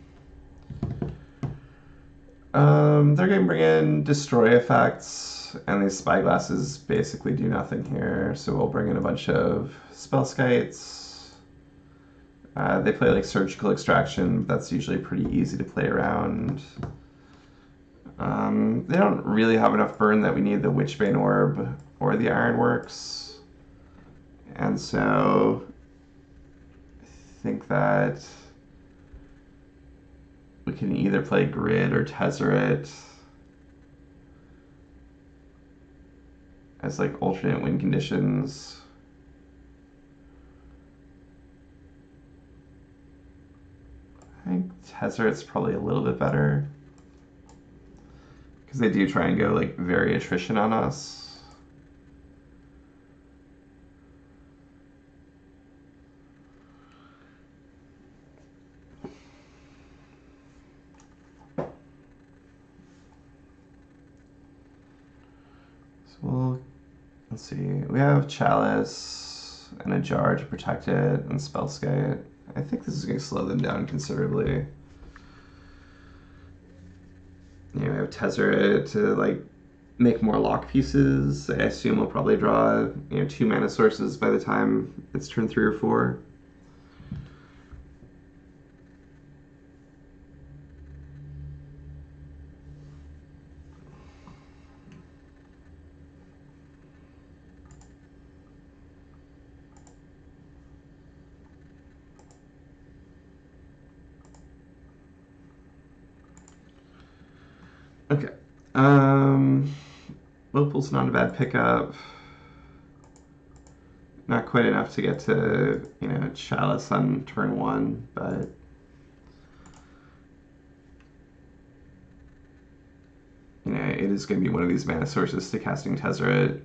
Um, they're going to bring in destroy effects and these spyglasses basically do nothing here. So we'll bring in a bunch of spellskites. Uh, they play like surgical extraction, but that's usually pretty easy to play around. Um, they don't really have enough burn that we need the Witchbane Orb or the Ironworks. And so I think that we can either play Grid or Tezzeret. as like alternate win conditions. I think Tezzeret's probably a little bit better. Because they do try and go like very attrition on us. So we'll Let's see. We have Chalice and a jar to protect it and Spellskite. I think this is going to slow them down considerably. Yeah, we have Tezzeret to like make more lock pieces. I assume we'll probably draw you know two mana sources by the time it's turn three or four. Okay. Um, Opal's not a bad pickup. Not quite enough to get to, you know, Chalice on turn one, but... You know, it is going to be one of these mana sources to casting Tezzeret.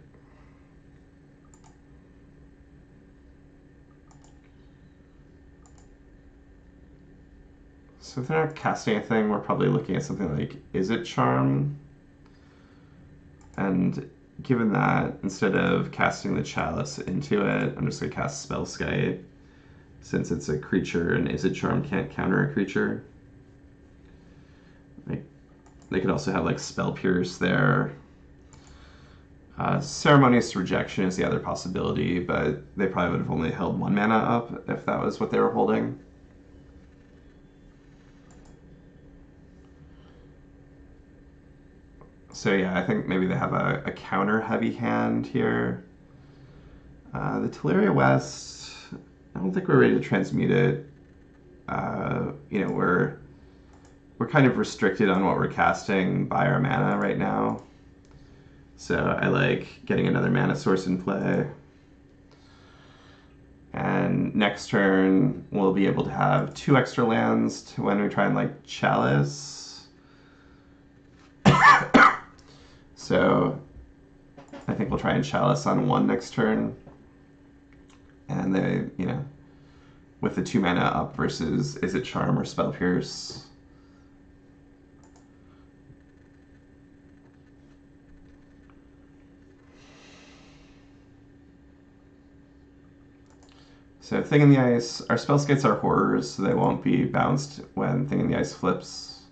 So if they're not casting a thing, we're probably looking at something like Izzet Charm? And given that, instead of casting the chalice into it, I'm just gonna cast Spellskite, since it's a creature and Izzet Charm can't counter a creature. They could also have like Spell Pierce there. Uh, ceremonious rejection is the other possibility, but they probably would have only held one mana up if that was what they were holding. So yeah, I think maybe they have a, a counter heavy hand here. Uh, the Tolaria West, I don't think we're ready to transmute it. Uh, you know, we're we're kind of restricted on what we're casting by our mana right now. So I like getting another mana source in play. And next turn, we'll be able to have two extra lands to when we try and like Chalice. *coughs* *coughs* So I think we'll try and Chalice on one next turn. And they, you know, with the two mana up versus Izzet Charm or Spell Pierce. So Thing in the Ice, our Spellskites are horrors, so they won't be bounced when Thing in the Ice flips.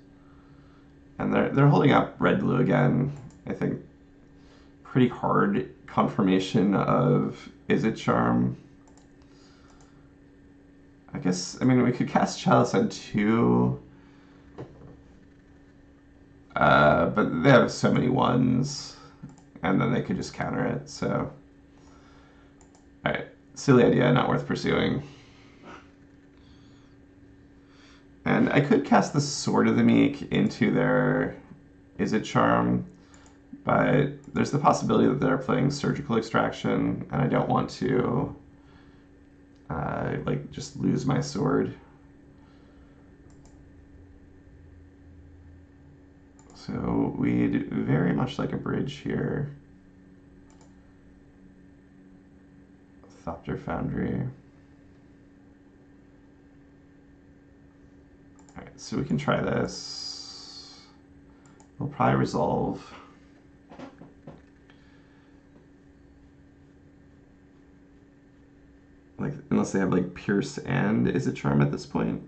And they're, they're holding up red blue again. I think, pretty hard confirmation of Izzet Charm. I guess, I mean, we could cast Chalice on two. Uh, but they have so many ones, and then they could just counter it, so. Alright, silly idea, not worth pursuing. And I could cast the Sword of the Meek into their Izzet Charm, but there's the possibility that they're playing surgical extraction, and I don't want to uh, like just lose my sword. So we'd very much like a bridge here. Thopter Foundry. Alright, so we can try this. We'll probably resolve. Like, unless they have like Pierce and Izzet Charm at this point.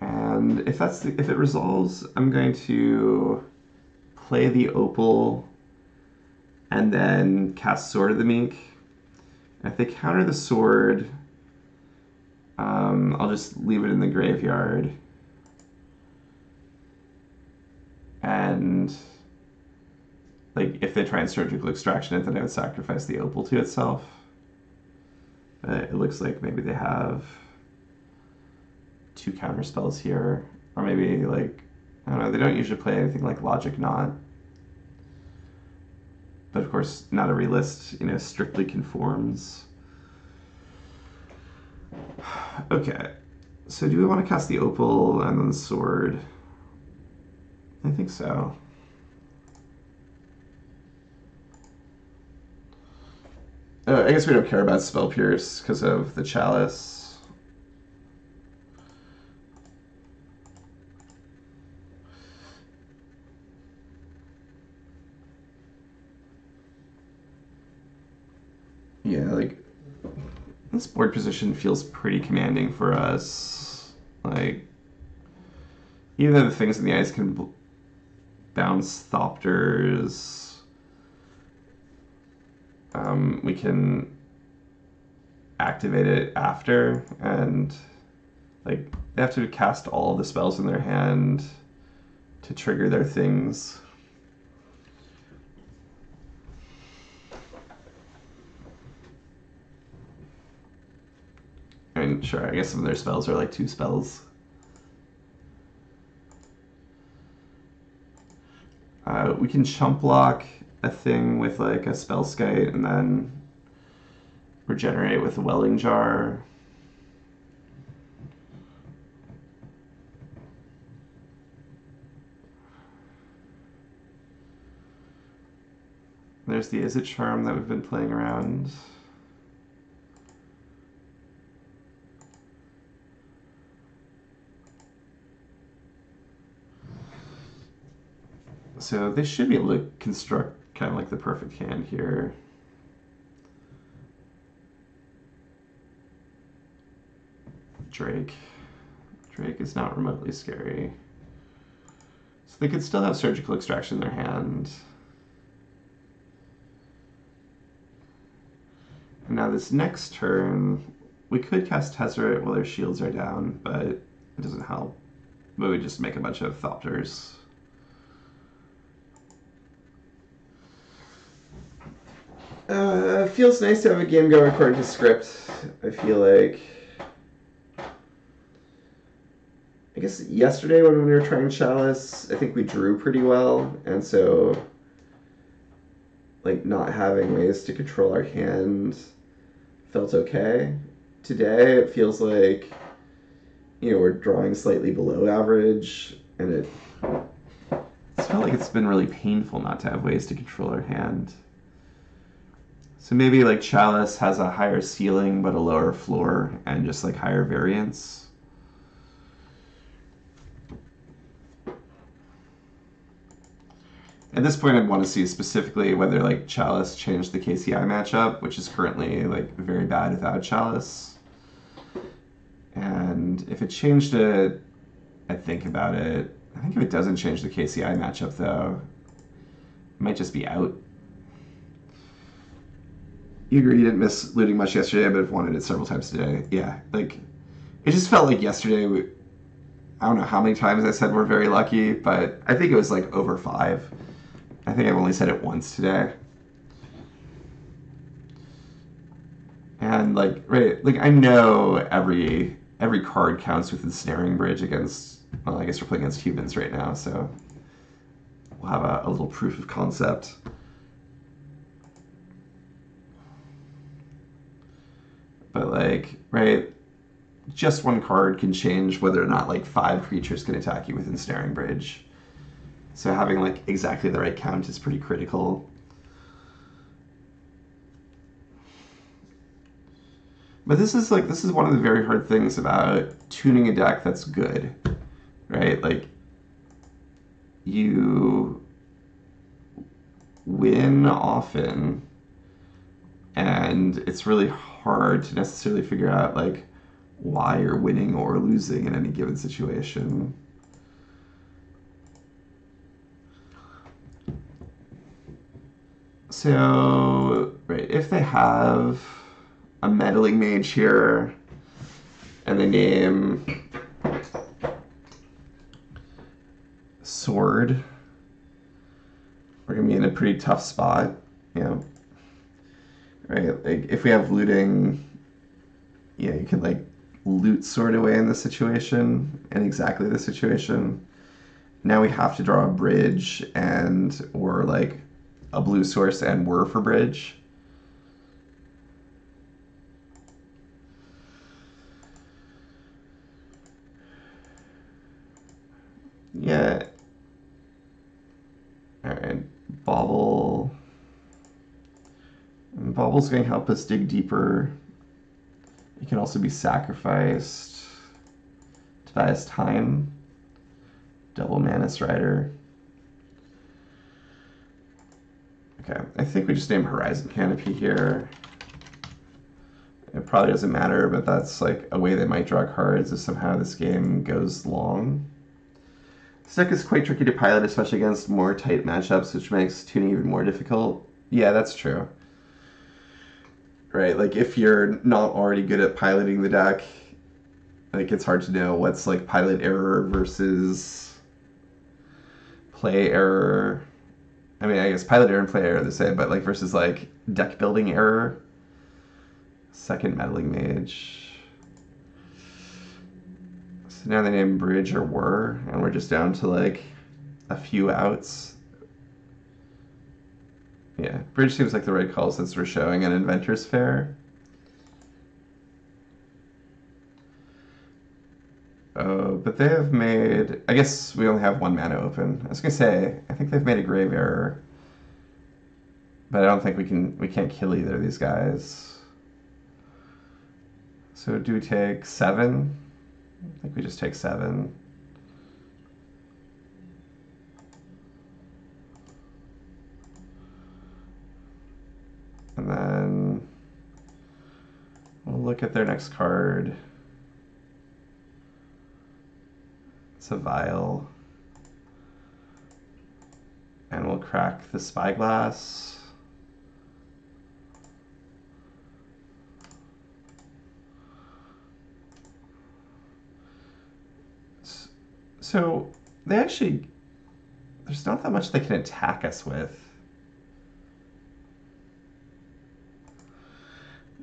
And if that's the, if it resolves, I'm going to play the Opal and then cast Sword of the Meek. If they counter the sword, um, I'll just leave it in the graveyard. And like if they try and surgical extraction it, then I would sacrifice the opal to itself. But it looks like maybe they have two counter spells here, or maybe like I don't know. They don't usually play anything like Logic Knot, but of course, not every list you know strictly conforms. *sighs* Okay, so do we want to cast the opal and then the sword? I think so. Uh, I guess we don't care about Spell Pierce because of the Chalice. Yeah, like, this board position feels pretty commanding for us. Like, even though the things in the ice can bounce Thopters um, we can activate it after and like they have to cast all the spells in their hand to trigger their things. I mean, sure, I guess some of their spells are like two spells. Uh, we can chump block a thing with like a spell Spellskite and then regenerate with a Welding Jar. There's the Izzet Charm that we've been playing around. So this should be able to construct kind of like the perfect hand here. Drake. Drake is not remotely scary. So they could still have surgical extraction in their hand. And now this next turn, we could cast Tezzeret while their shields are down, but it doesn't help. We would just make a bunch of Thopters. Uh, feels nice to have a game go according to script. I feel like. I guess yesterday when we were trying Chalice, I think we drew pretty well, and so like not having ways to control our hand felt okay. Today it feels like you know we're drawing slightly below average, and it it's felt like it's been really painful not to have ways to control our hand. So maybe like Chalice has a higher ceiling but a lower floor and just like higher variance. At this point, I'd want to see specifically whether like Chalice changed the KCI matchup, which is currently like very bad without Chalice. And if it changed it, I'd think about it. I think if it doesn't change the KCI matchup, though, it might just be out. You agree you didn't miss looting much yesterday, but have wanted it several times today. Yeah, like it just felt like yesterday. We, I don't know how many times I said we're very lucky, but I think it was like over five. I think I've only said it once today. And like right, like I know every every card counts with the snaring bridge against. Well, I guess we're playing against humans right now, so we'll have a, a little proof of concept. But like, right, just one card can change whether or not like five creatures can attack you within Ensnaring Bridge. So having like exactly the right count is pretty critical. But this is like this is one of the very hard things about tuning a deck that's good, right? Like you win often and it's really hard to necessarily figure out like why you're winning or losing in any given situation. So, right, if they have a meddling mage here and they name sword, we're gonna be in a pretty tough spot, you know. Right, like if we have looting, yeah, you can like loot sword away in the situation, in exactly the situation. Now we have to draw a bridge and or like a blue source and whir for bridge. Yeah. Alright, Bauble. And Bauble's going to help us dig deeper. It can also be sacrificed to buy us time. Double Mantis Rider. Okay, I think we just name Horizon Canopy here. It probably doesn't matter, but that's like a way they might draw cards if somehow this game goes long. This deck is quite tricky to pilot, especially against more tight matchups, which makes tuning even more difficult. Yeah, that's true. Right, like if you're not already good at piloting the deck, like it's hard to know what's like pilot error versus play error. I mean, I guess pilot error and play error are the same, but like versus like deck building error. Second meddling mage. So now they name bridge or whir, and we're just down to like a few outs. Yeah, bridge seems like the right call since we're showing an Inventors Fair. Oh, but they have made. I guess we only have one mana open. I was gonna say, I think they've made a grave error, but I don't think we can. We can't kill either of these guys. So do we take seven? I think we just take seven. And then we'll look at their next card. It's a vial. And we'll crack the spyglass. So they actually, there's not that much they can attack us with.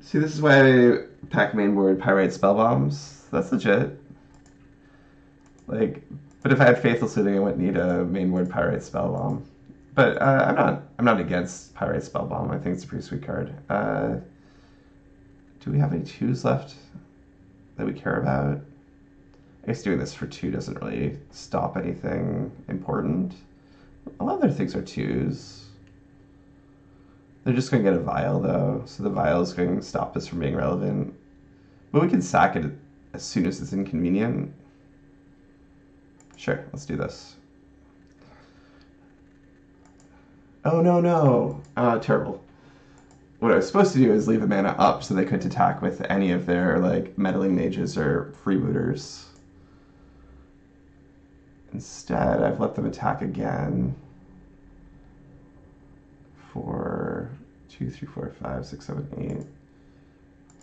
See, this is why pack mainboard Pyrite Spell Bombs. That's legit. Like, but if I had Faithless Looting, I wouldn't need a mainboard Pyrite Spell Bomb. But uh, I'm not. I'm not against Pyrite Spell Bomb. I think it's a pretty sweet card. Uh, do we have any twos left that we care about? I guess doing this for two doesn't really stop anything important. A lot of their things are twos. They're just going to get a vial, though, so the vial is going to stop us from being relevant. But we can sack it as soon as it's inconvenient. Sure, let's do this. Oh, no, no. Uh, terrible. What I was supposed to do is leave the mana up so they couldn't attack with any of their, like, meddling mages or freebooters. Instead, I've let them attack again for two, three, four, five, six, seven, eight.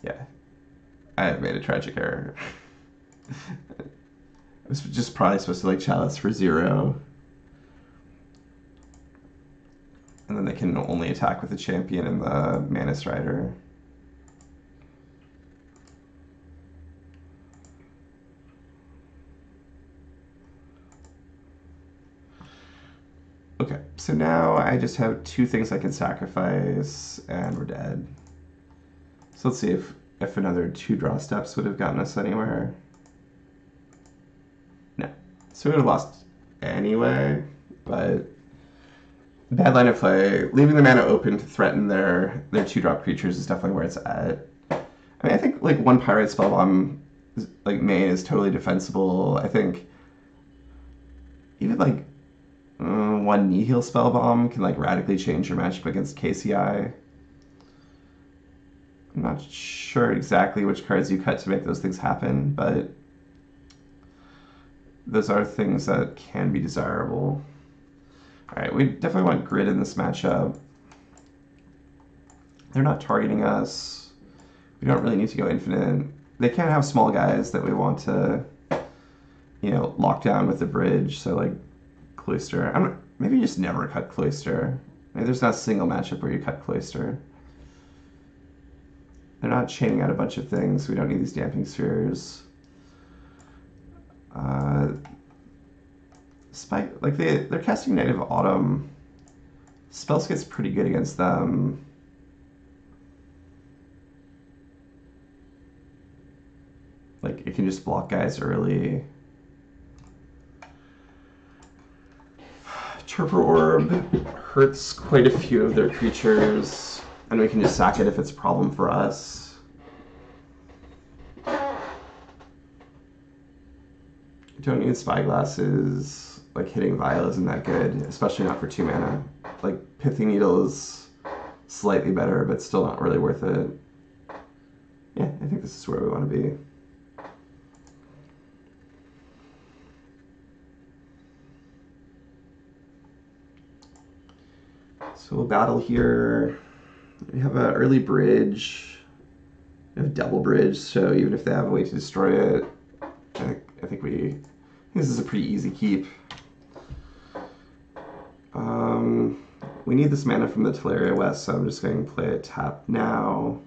Yeah, I have made a tragic error. *laughs* I was just probably supposed to like chalice for zero. And then they can only attack with the champion and the Mantis Rider. Okay, so now I just have two things I can sacrifice, and we're dead. So let's see if, if another two draw steps would have gotten us anywhere. No. So we would have lost anyway, but bad line of play. Leaving the mana open to threaten their, their two drop creatures is definitely where it's at. I mean, I think like one Pyrite Spellbomb like main is totally defensible. I think even like one Nihil spell bomb can like radically change your matchup against KCI. I'm not sure exactly which cards you cut to make those things happen, but those are things that can be desirable. Alright, we definitely want grid in this matchup. They're not targeting us. We don't really need to go infinite. They can't have small guys that we want to, you know, lock down with the bridge. So like Cloister. I'm maybe you just never cut Cloister. Maybe there's not a single matchup where you cut Cloister. They're not chaining out a bunch of things. We don't need these damping spheres. Uh, Spike, like they they're casting Knight of Autumn. Spells gets pretty good against them. Like it can just block guys early. Torpor Orb hurts quite a few of their creatures, and we can just sack it if it's a problem for us. Don't need spyglasses. Like hitting Vial isn't that good, especially not for two mana. Like Pithing Needle is slightly better, but still not really worth it. Yeah, I think this is where we want to be. So we'll battle here. We have an early bridge. We have a double bridge, so even if they have a way to destroy it, I think, I think we this is a pretty easy keep. Um, we need this mana from the Tolaria West, so I'm just going to play a tap now.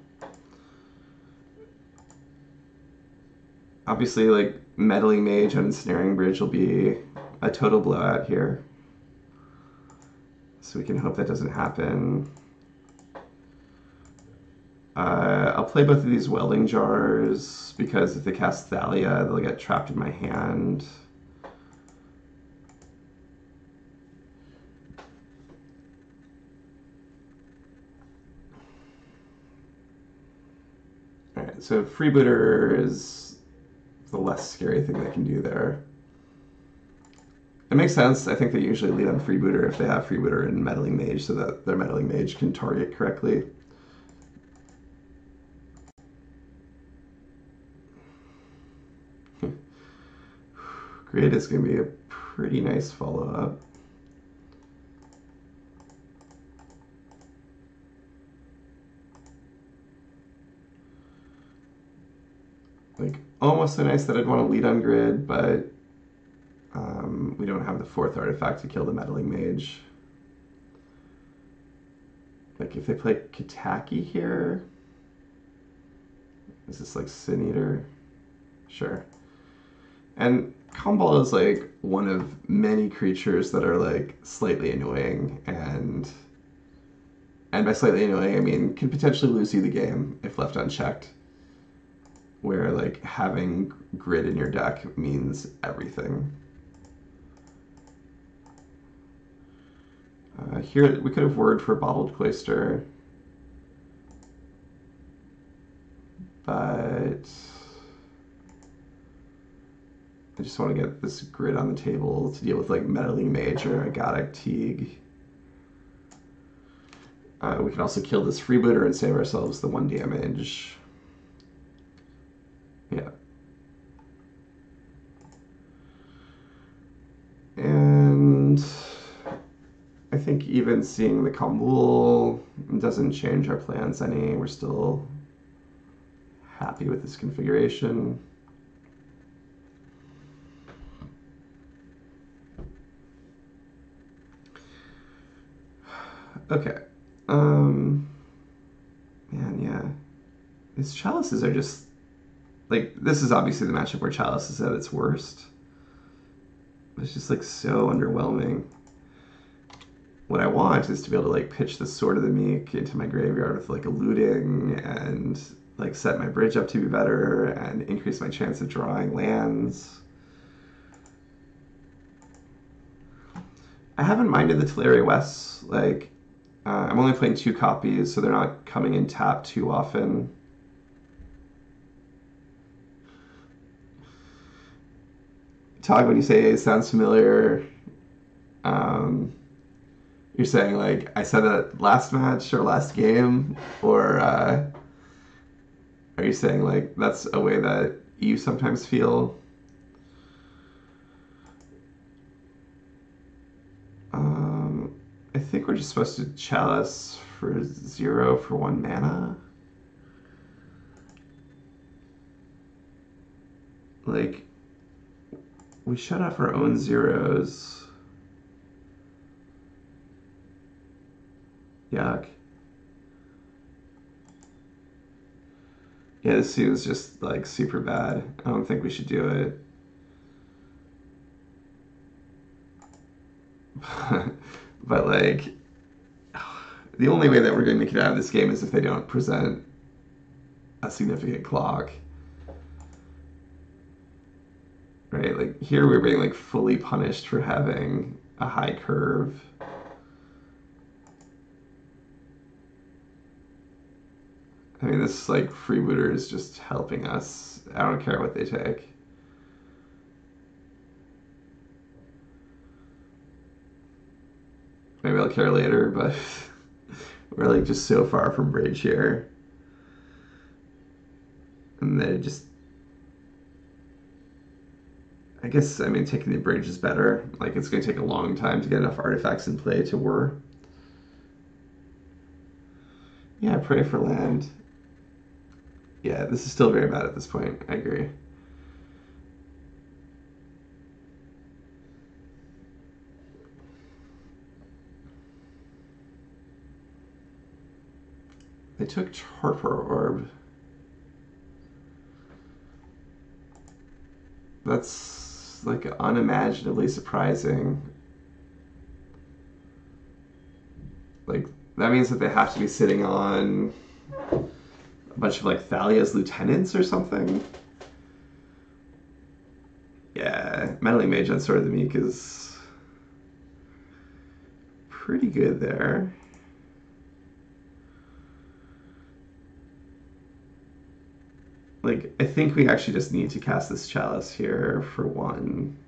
Obviously, like, Meddling Mage and Ensnaring Bridge will be a total blowout here. So we can hope that doesn't happen. Uh, I'll play both of these welding jars because if they cast Thalia, they'll get trapped in my hand. Alright, so Freebooter is the less scary thing they can do there. It makes sense. I think they usually lead on freebooter if they have freebooter and meddling mage so that their meddling mage can target correctly. *laughs* Grid is going to be a pretty nice follow-up. Like, almost so nice that I'd want to lead on grid, but um, we don't have the fourth artifact to kill the meddling mage. Like, if they play Kataki here... Is this like Sin Eater? Sure. And Kambal is like one of many creatures that are like slightly annoying and and by slightly annoying I mean can potentially lose you the game if left unchecked. Where like having grid in your deck means everything. Uh, here we could have whirred for bottled cloister. But I just want to get this grid on the table to deal with like meddling mage or a Gaddock Teeg. Uh, we can also kill this freebooter and save ourselves the one damage. Yeah. Even seeing the Kambal doesn't change our plans any. We're still happy with this configuration. Okay. Um, man, yeah. These chalices are just like this is obviously the matchup where chalice is at its worst. It's just like so underwhelming. What I want is to be able to like pitch the sword of the meek into my graveyard with like a looting and like set my bridge up to be better and increase my chance of drawing lands. I haven't minded the Tolaria West like uh, I'm only playing two copies, so they're not coming in tap too often. Talk when you say it sounds familiar. Um, you're saying like I said that last match or last game, or uh, are you saying like that's a way that you sometimes feel? Um, I think we're just supposed to chalice for zero for one mana. Like, we shut off our own zeros. Yuck. Yeah, this seems just like super bad. I don't think we should do it. *laughs* But like, *sighs* the only way that we're going to make it out of this game is if they don't present a significant clock. Right? Like here we're being like fully punished for having a high curve. I mean, this like freebooter is just helping us. I don't care what they take. Maybe I'll care later, but *laughs* we're like just so far from bridge here. And they just I guess I mean taking the bridge is better. Like it's gonna take a long time to get enough artifacts in play to whir. Yeah, pray for land. Yeah, this is still very bad at this point. I agree. They took Torpor Orb. That's like unimaginably surprising. Like that means that they have to be sitting on a bunch of like Thalia's lieutenants or something. Yeah, Meddling Mage on Sword of the Meek is pretty good there. Like, I think we actually just need to cast this chalice here for one.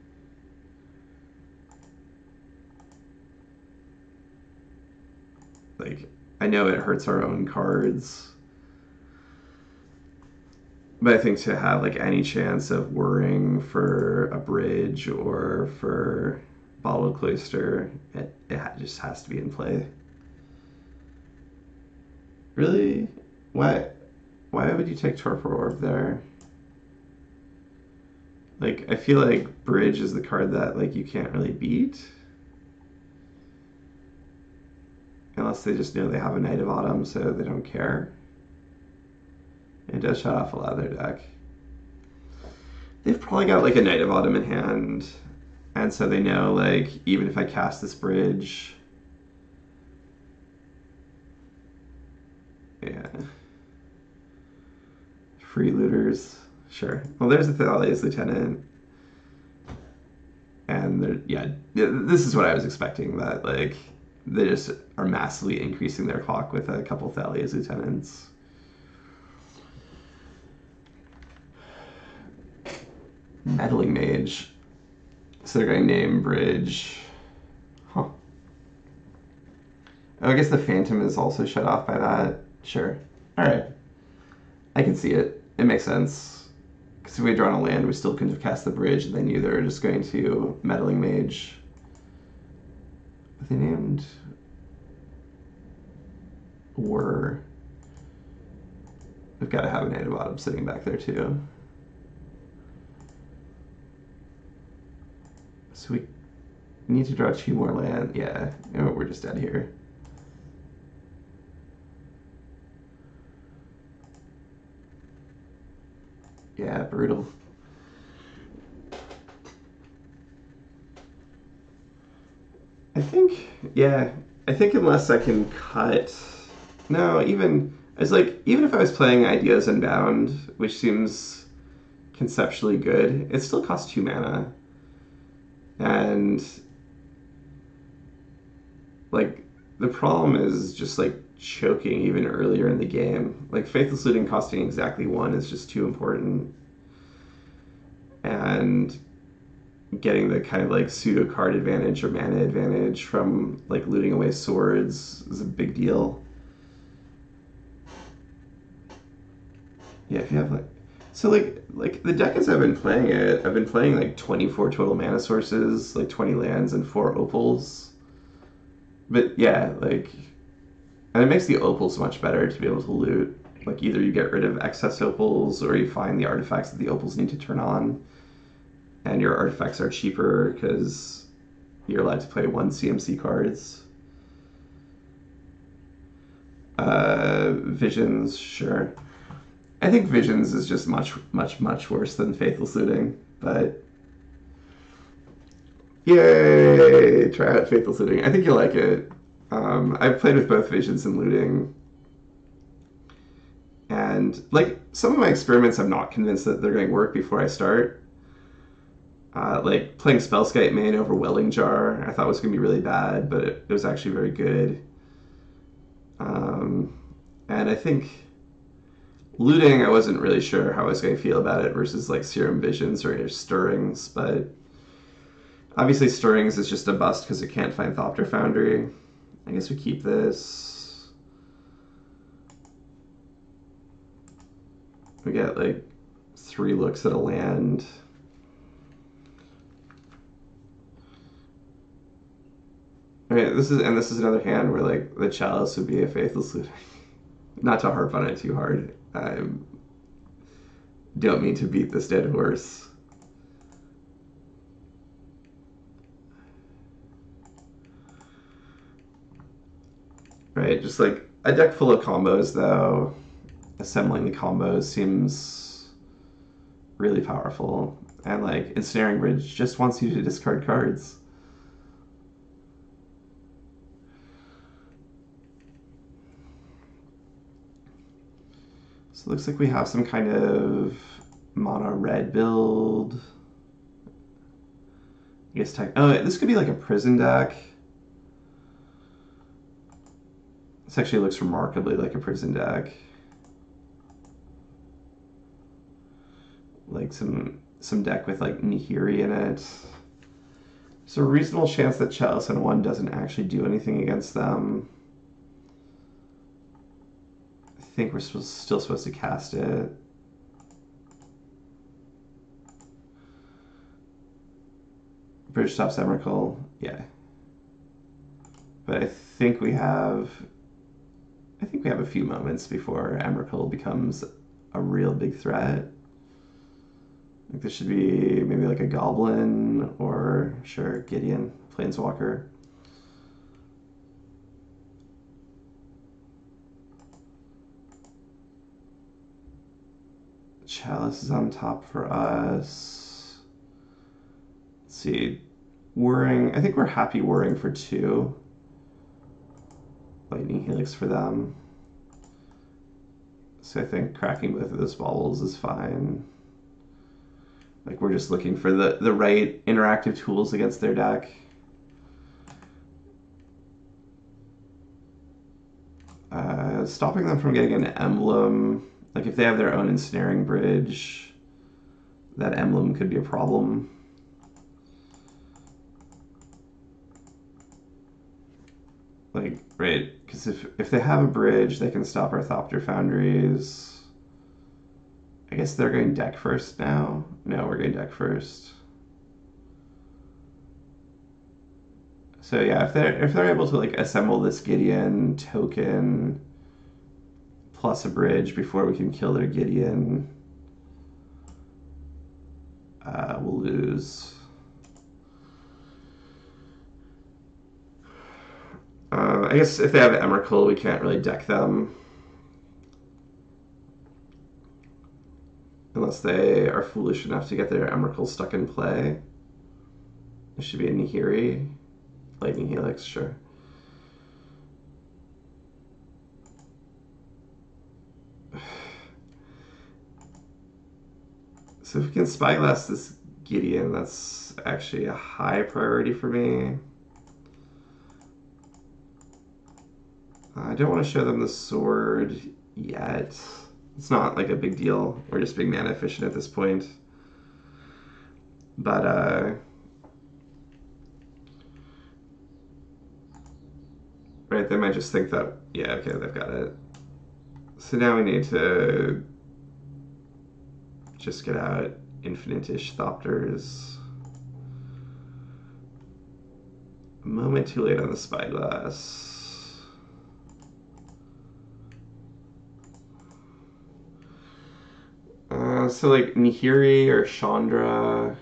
Like, I know it hurts our own cards. But I think to have like any chance of whirring for a bridge or for bottled cloister, it, it just has to be in play. Really? Why? Why would you take Torpor Orb there? Like, I feel like Bridge is the card that like you can't really beat. Unless they just know they have a Knight of Autumn, so they don't care. It does shut off a lot of their deck. They've probably got like a Knight of Autumn in hand, and so they know like even if I cast this bridge, yeah, free looters, sure. Well, there's a Thalia's Lieutenant, and yeah, this is what I was expecting. That like they just are massively increasing their clock with a couple Thalia's Lieutenants. Meddling Mage. So they're going name bridge. Huh. Oh, I guess the Phantom is also shut off by that. Sure. Alright. I can see it. It makes sense. Because if we had drawn a land, we still couldn't have cast the bridge, and they knew they were just going to Meddling Mage. They named... Whir... We've got to have a Knight of Autumn sitting back there, too. So we need to draw two more land. Yeah, oh, we're just dead here. Yeah, brutal. I think, yeah, I think unless I can cut, no, even, it's like, even if I was playing Ideas Unbound, which seems conceptually good, it still costs two mana and like the problem is just like choking even earlier in the game. Like Faithless Looting costing exactly one is just too important. And getting the kind of like pseudo card advantage or mana advantage from like looting away swords is a big deal. Yeah, if you have like so like like the deck as I've been playing it, I've been playing like 24 total mana sources, like 20 lands and four opals. But yeah, like and it makes the opals much better to be able to loot. Like either you get rid of excess opals or you find the artifacts that the opals need to turn on. And your artifacts are cheaper because you're allowed to play one CMC cards. Uh, visions, sure. I think Visions is just much, much, much worse than Faithless Looting, but yay! Try out Faithless Looting. I think you'll like it. Um, I've played with both Visions and Looting, and like some of my experiments, I'm not convinced that they're going to work before I start. Uh, like playing Spellskite main over Welding Jar, I thought was going to be really bad, but it, it was actually very good. Um, and I think looting, I wasn't really sure how I was going to feel about it versus like Serum Visions or Stirrings, but obviously Stirrings is just a bust because it can't find Thopter Foundry. I guess we keep this. We get like three looks at a land. Okay, this is and this is another hand where like the chalice would be a faithless looting. *laughs* Not to harp on it too hard. I don't mean to beat this dead horse. Right, just like a deck full of combos though, assembling the combos seems really powerful. And like Ensnaring Bridge just wants you to discard cards. Looks like we have some kind of mono red build. I guess tech. Oh, this could be like a prison deck. This actually looks remarkably like a prison deck. Like some some deck with like Nahiri in it. There's a reasonable chance that Chalice and one doesn't actually do anything against them think we're still supposed to cast it. Bridge stops Emrakul. Yeah. But I think we have... I think we have a few moments before Emrakul becomes a real big threat. Like this should be maybe like a goblin or sure Gideon, Planeswalker. Chalice is on top for us. Let's see. Whirring. I think we're happy whirring for two. Lightning Helix for them. So I think cracking both of those baubles is fine. Like we're just looking for the, the right interactive tools against their deck. Uh, stopping them from getting an emblem, like if they have their own ensnaring bridge, that emblem could be a problem. Like, right, because if, if they have a bridge, they can stop our Thopter Foundries. I guess they're going deck first now. No, we're going deck first. So yeah, if they're if they're able to like assemble this Gideon token plus a bridge before we can kill their Gideon, uh, we'll lose. Uh, I guess if they have Emrakul, we can't really deck them. Unless they are foolish enough to get their Emrakul stuck in play. It should be a Nahiri. Lightning Helix, sure. So if we can Spyglass this Gideon, that's actually a high priority for me. I don't want to show them the sword yet. It's not like a big deal. We're just being mana efficient at this point. But, uh... Right, they might just think that, yeah, okay, they've got it. So now we need to just get out infinite-ish Thopters. A moment too late on the Spyglass. Uh, so like Nahiri or Chandra.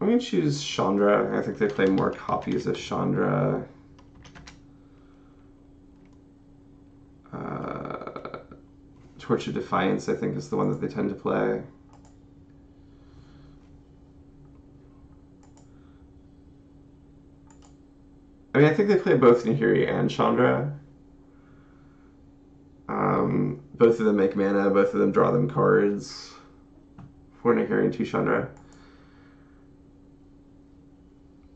I'm gonna choose Chandra. I think they play more copies of Chandra. Torch of Defiance, I think, is the one that they tend to play. I mean, I think they play both Nahiri and Chandra. Um, both of them make mana, both of them draw them cards. For Nahiri and two Chandra.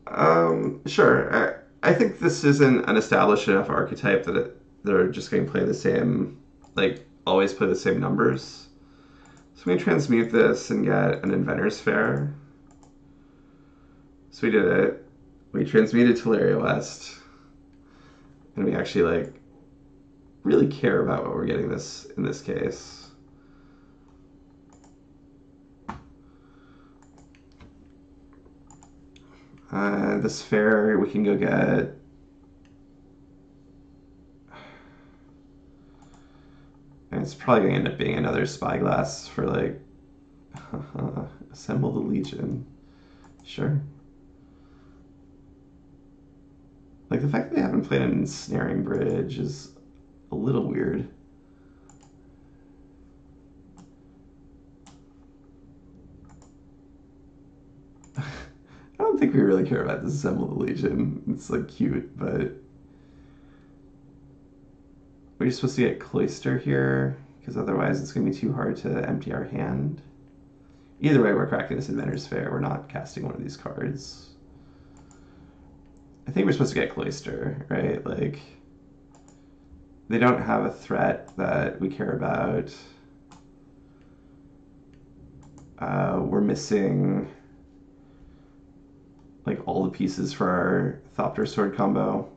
Um, sure. I, I think this isn't an established enough archetype that it, they're just going to play the same, like, always play the same numbers. So we transmute this and get an Inventor's Fair. So we did it. We transmuted Tolaria West. And we actually, like, really care about what we're getting this in this case. Uh, this fair we can go get. It's probably going to end up being another spyglass for like *laughs* assemble the legion. Sure. Like the fact that they haven't played an ensnaring bridge is a little weird. *laughs* I don't think we really care about the Assemble the Legion. It's like cute, but we're just supposed to get Cloister here because otherwise it's going to be too hard to empty our hand. Either way, we're cracking this Inventor's Fair. We're not casting one of these cards. I think we're supposed to get Cloister, right? Like they don't have a threat that we care about. Uh, we're missing like all the pieces for our Thopter sword combo.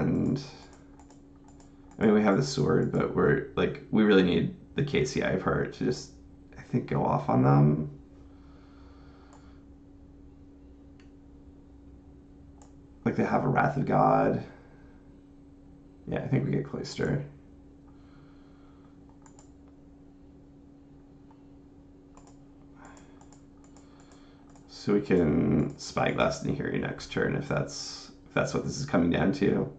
And I mean we have the sword, but we're like we really need the KCI part to just I think go off on them. Like they have a Wrath of God. Yeah, I think we get Cloister. So we can Spyglass Nahiri next turn if that's if that's what this is coming down to.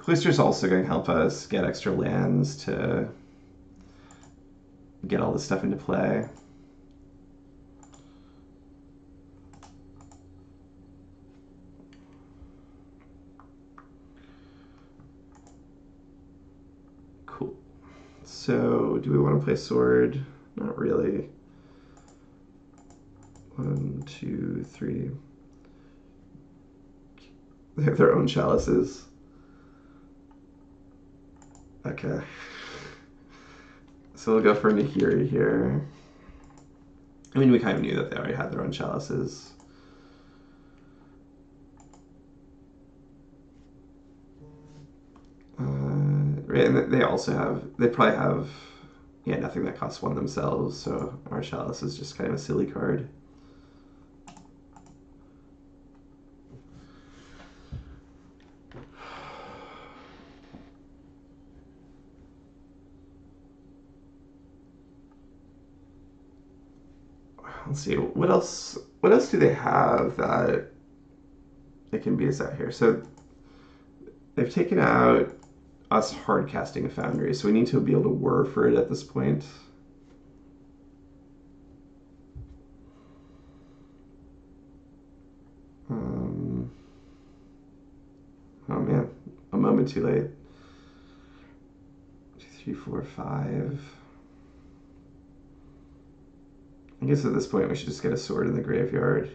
Cloister's also going to help us get extra lands to get all this stuff into play. Cool. So, do we want to play sword? Not really. One, two, three. They have their own chalices. Okay. So we'll go for Nahiri here. I mean, we kind of knew that they already had their own chalices. Uh, right, and they also have, they probably have, yeah, nothing that costs one themselves, so our chalice is just kind of a silly card. Let's see what else what else do they have that it can be a set here? So they've taken out us hard casting a foundry so we need to be able to whir for it at this point. Um, oh man a moment too late. Two three four five I guess at this point we should just get a sword in the graveyard.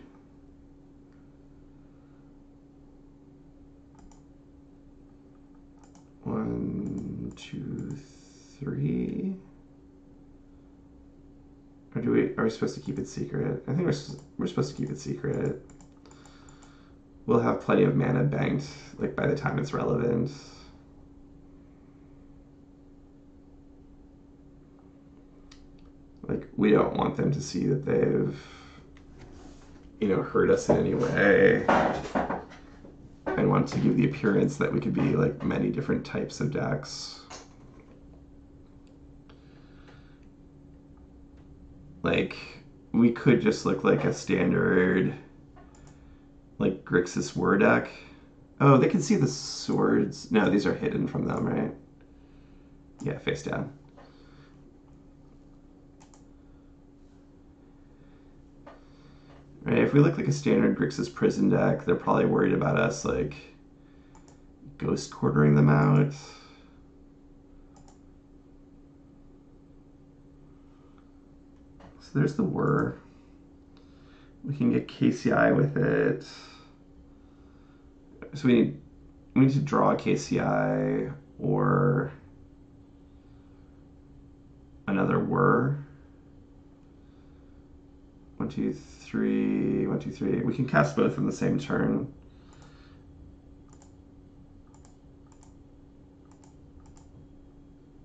One, two, three. Or do we? Are we supposed to keep it secret? I think we're we're supposed to keep it secret. We'll have plenty of mana banked, like by the time it's relevant. Like we don't want them to see that they've you know hurt us in any way. And want to give the appearance that we could be like many different types of decks. Like we could just look like a standard like Grixis war deck. Oh they can see the swords. No these are hidden from them right? Yeah face down Right, if we look like a standard Grixis prison deck, they're probably worried about us like ghost quartering them out. So there's the whir. We can get KCI with it. So we need we need to draw a KCI or another whir. One, two, three, one, two, three. We can cast both in the same turn.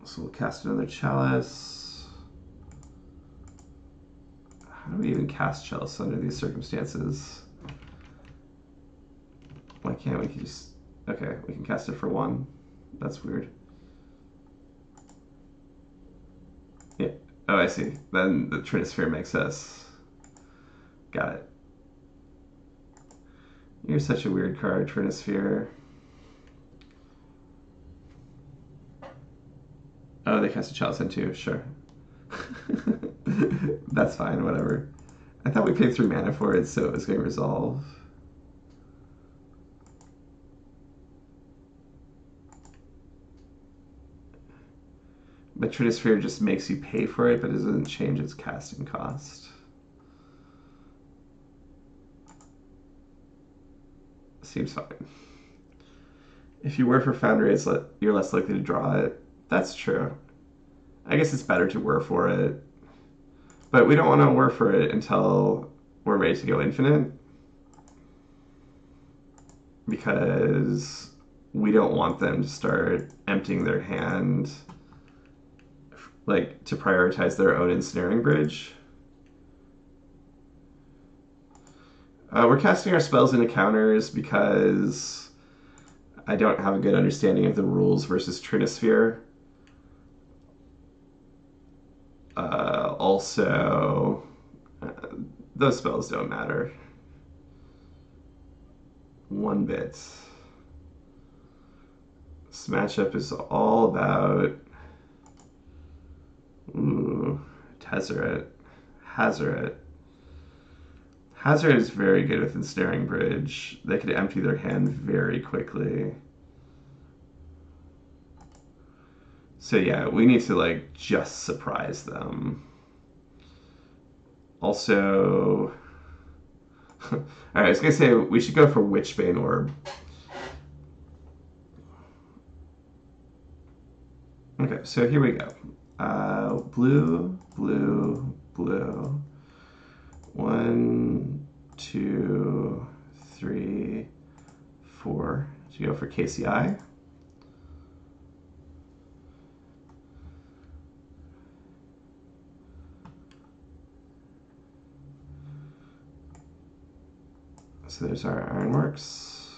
So we'll cast another chalice. How do we even cast chalice under these circumstances? Why can't we just... Okay, we can cast it for one. That's weird. Yeah. Oh, I see. Then the Trinisphere makes us Got it. You're such a weird card, Trinisphere. Oh, they cast a Chalice too, sure. *laughs* That's fine, whatever. I thought we paid three mana for it, so it was going to resolve. But Trinisphere just makes you pay for it, but it doesn't change its casting cost. Seems fine. If you whir for Foundry, it's le- you're less likely to draw it. That's true. I guess it's better to whir for it. But we don't want to whir for it until we're ready to go infinite. Because we don't want them to start emptying their hand like to prioritize their own ensnaring bridge. Uh, we're casting our spells into counters because I don't have a good understanding of the rules versus Trinisphere. Uh, also, uh, those spells don't matter. One bit. This matchup is all about ooh, Tezzeret. Hazoret is very good with Ensnaring Bridge. They could empty their hand very quickly. So yeah, we need to like just surprise them. Also, *laughs* all right, I was gonna say we should go for Witchbane Orb. Okay, so here we go. Uh, blue, blue, blue. One, two, three, four. Should go for KCI. So there's our ironworks.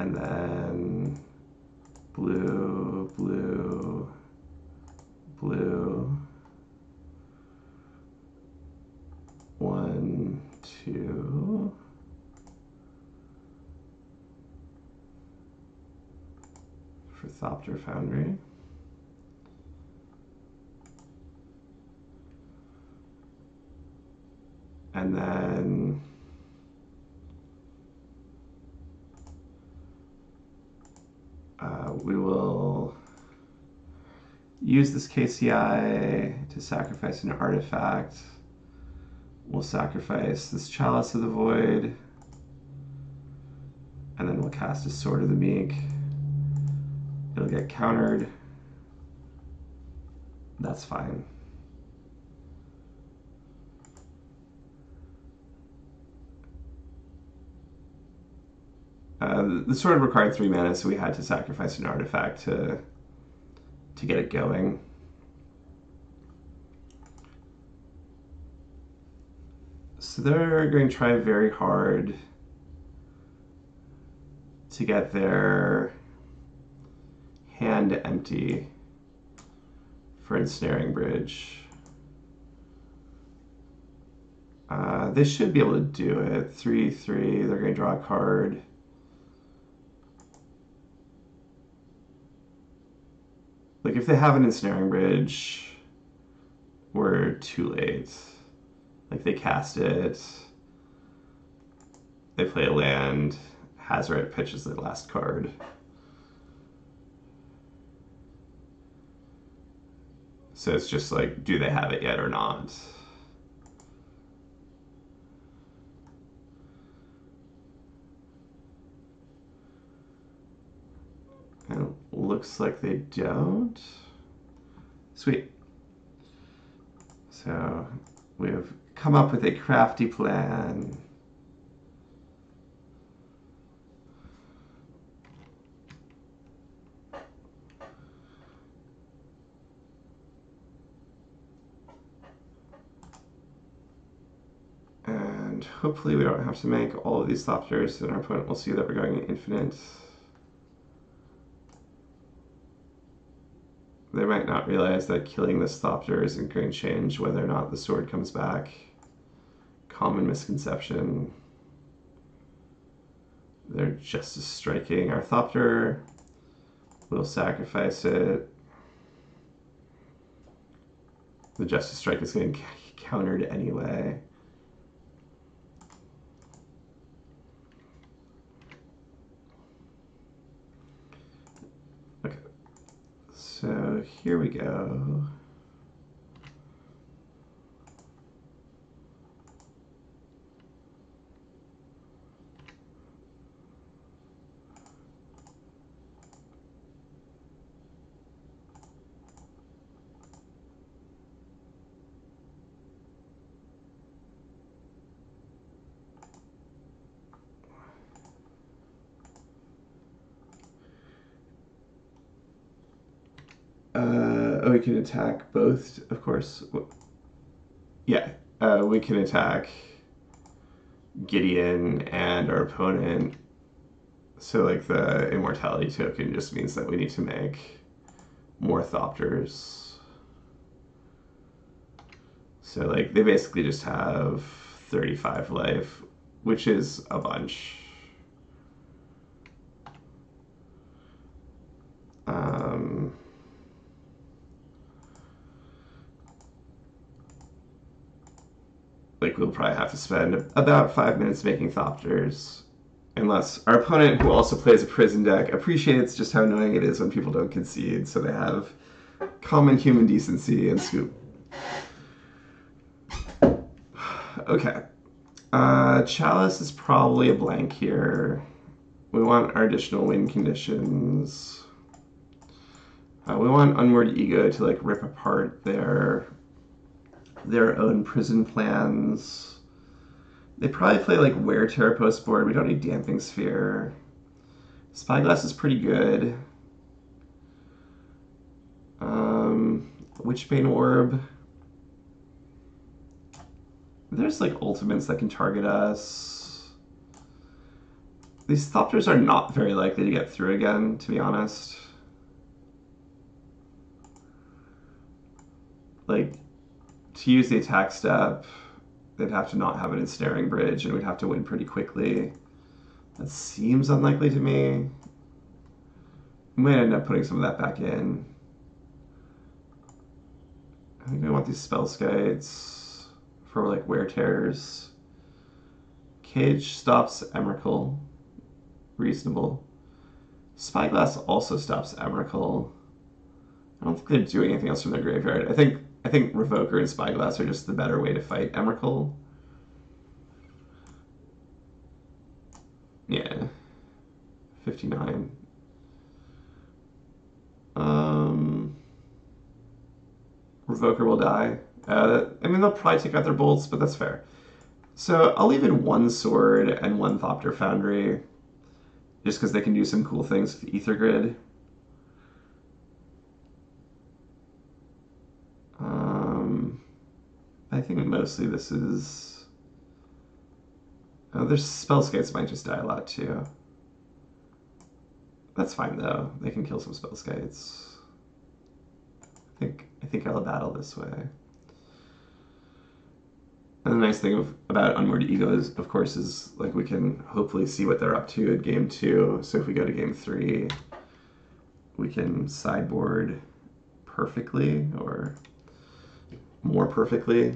And then blue, blue, blue. One, two. Thopter Foundry. And then uh, we will use this KCI to sacrifice an artifact. We'll sacrifice this Chalice of the Void. And then we'll cast a Sword of the Meek. It'll get countered. That's fine. Uh, the sword required three mana, so we had to sacrifice an artifact to to get it going. So they're going to try very hard to get their hand empty for ensnaring bridge. Uh, they should be able to do it. 3 3, they're going to draw a card. Like if they have an ensnaring bridge, we're too late. Like they cast it, they play a land, Hazoret pitches the last card. So it's just like, do they have it yet or not? And it looks like they don't. Sweet. So we have come up with a crafty plan. And hopefully we don't have to make all of these Thopters and our opponent will see that we're going infinite. They might not realize that killing this Thopter isn't going to change whether or not the sword comes back. Common misconception. They're Justice Striking. Our Thopter will sacrifice it. The Justice Strike is getting *laughs* countered anyway. So here we go. Oh, we can attack both, of course. Yeah, uh, we can attack Gideon and our opponent. So, like, the immortality token just means that we need to make more Thopters. So, like, they basically just have 35 life, which is a bunch. Um, like we'll probably have to spend about five minutes making Thopters. Unless our opponent, who also plays a prison deck, appreciates just how annoying it is when people don't concede, so they have common human decency and scoop. *sighs* Okay. Uh, Chalice is probably a blank here. We want our additional win conditions. Uh, we want Unmoored Ego to like rip apart their their own prison plans. They probably play like Wear Tear post board. We don't need Damping Sphere. Spyglass is pretty good. Um, Witchbane Orb. There's like ultimates that can target us. These Thopters are not very likely to get through again, to be honest. Like, to use the attack step, they'd have to not have an ensnaring bridge, and we'd have to win pretty quickly. That seems unlikely to me. We might end up putting some of that back in. I think we want these Spellskites for like wear tears. Cage stops Emrakul. Reasonable. Spyglass also stops Emrakul. I don't think they're doing anything else from their graveyard. I think I think Revoker and Spyglass are just the better way to fight Emrakul. Yeah. 59. Um, Revoker will die. Uh, I mean, they'll probably take out their bolts, but that's fair. So I'll leave in one sword and one Thopter Foundry, just because they can do some cool things with Aether Grid. I think mostly this is. Oh, there's Spellskites might just die a lot too. That's fine though. They can kill some Spellskites. I think I think I'll battle this way. And the nice thing of, about Unmoored Ego is, of course, is like we can hopefully see what they're up to at game two. So if we go to game three, we can sideboard perfectly or more perfectly.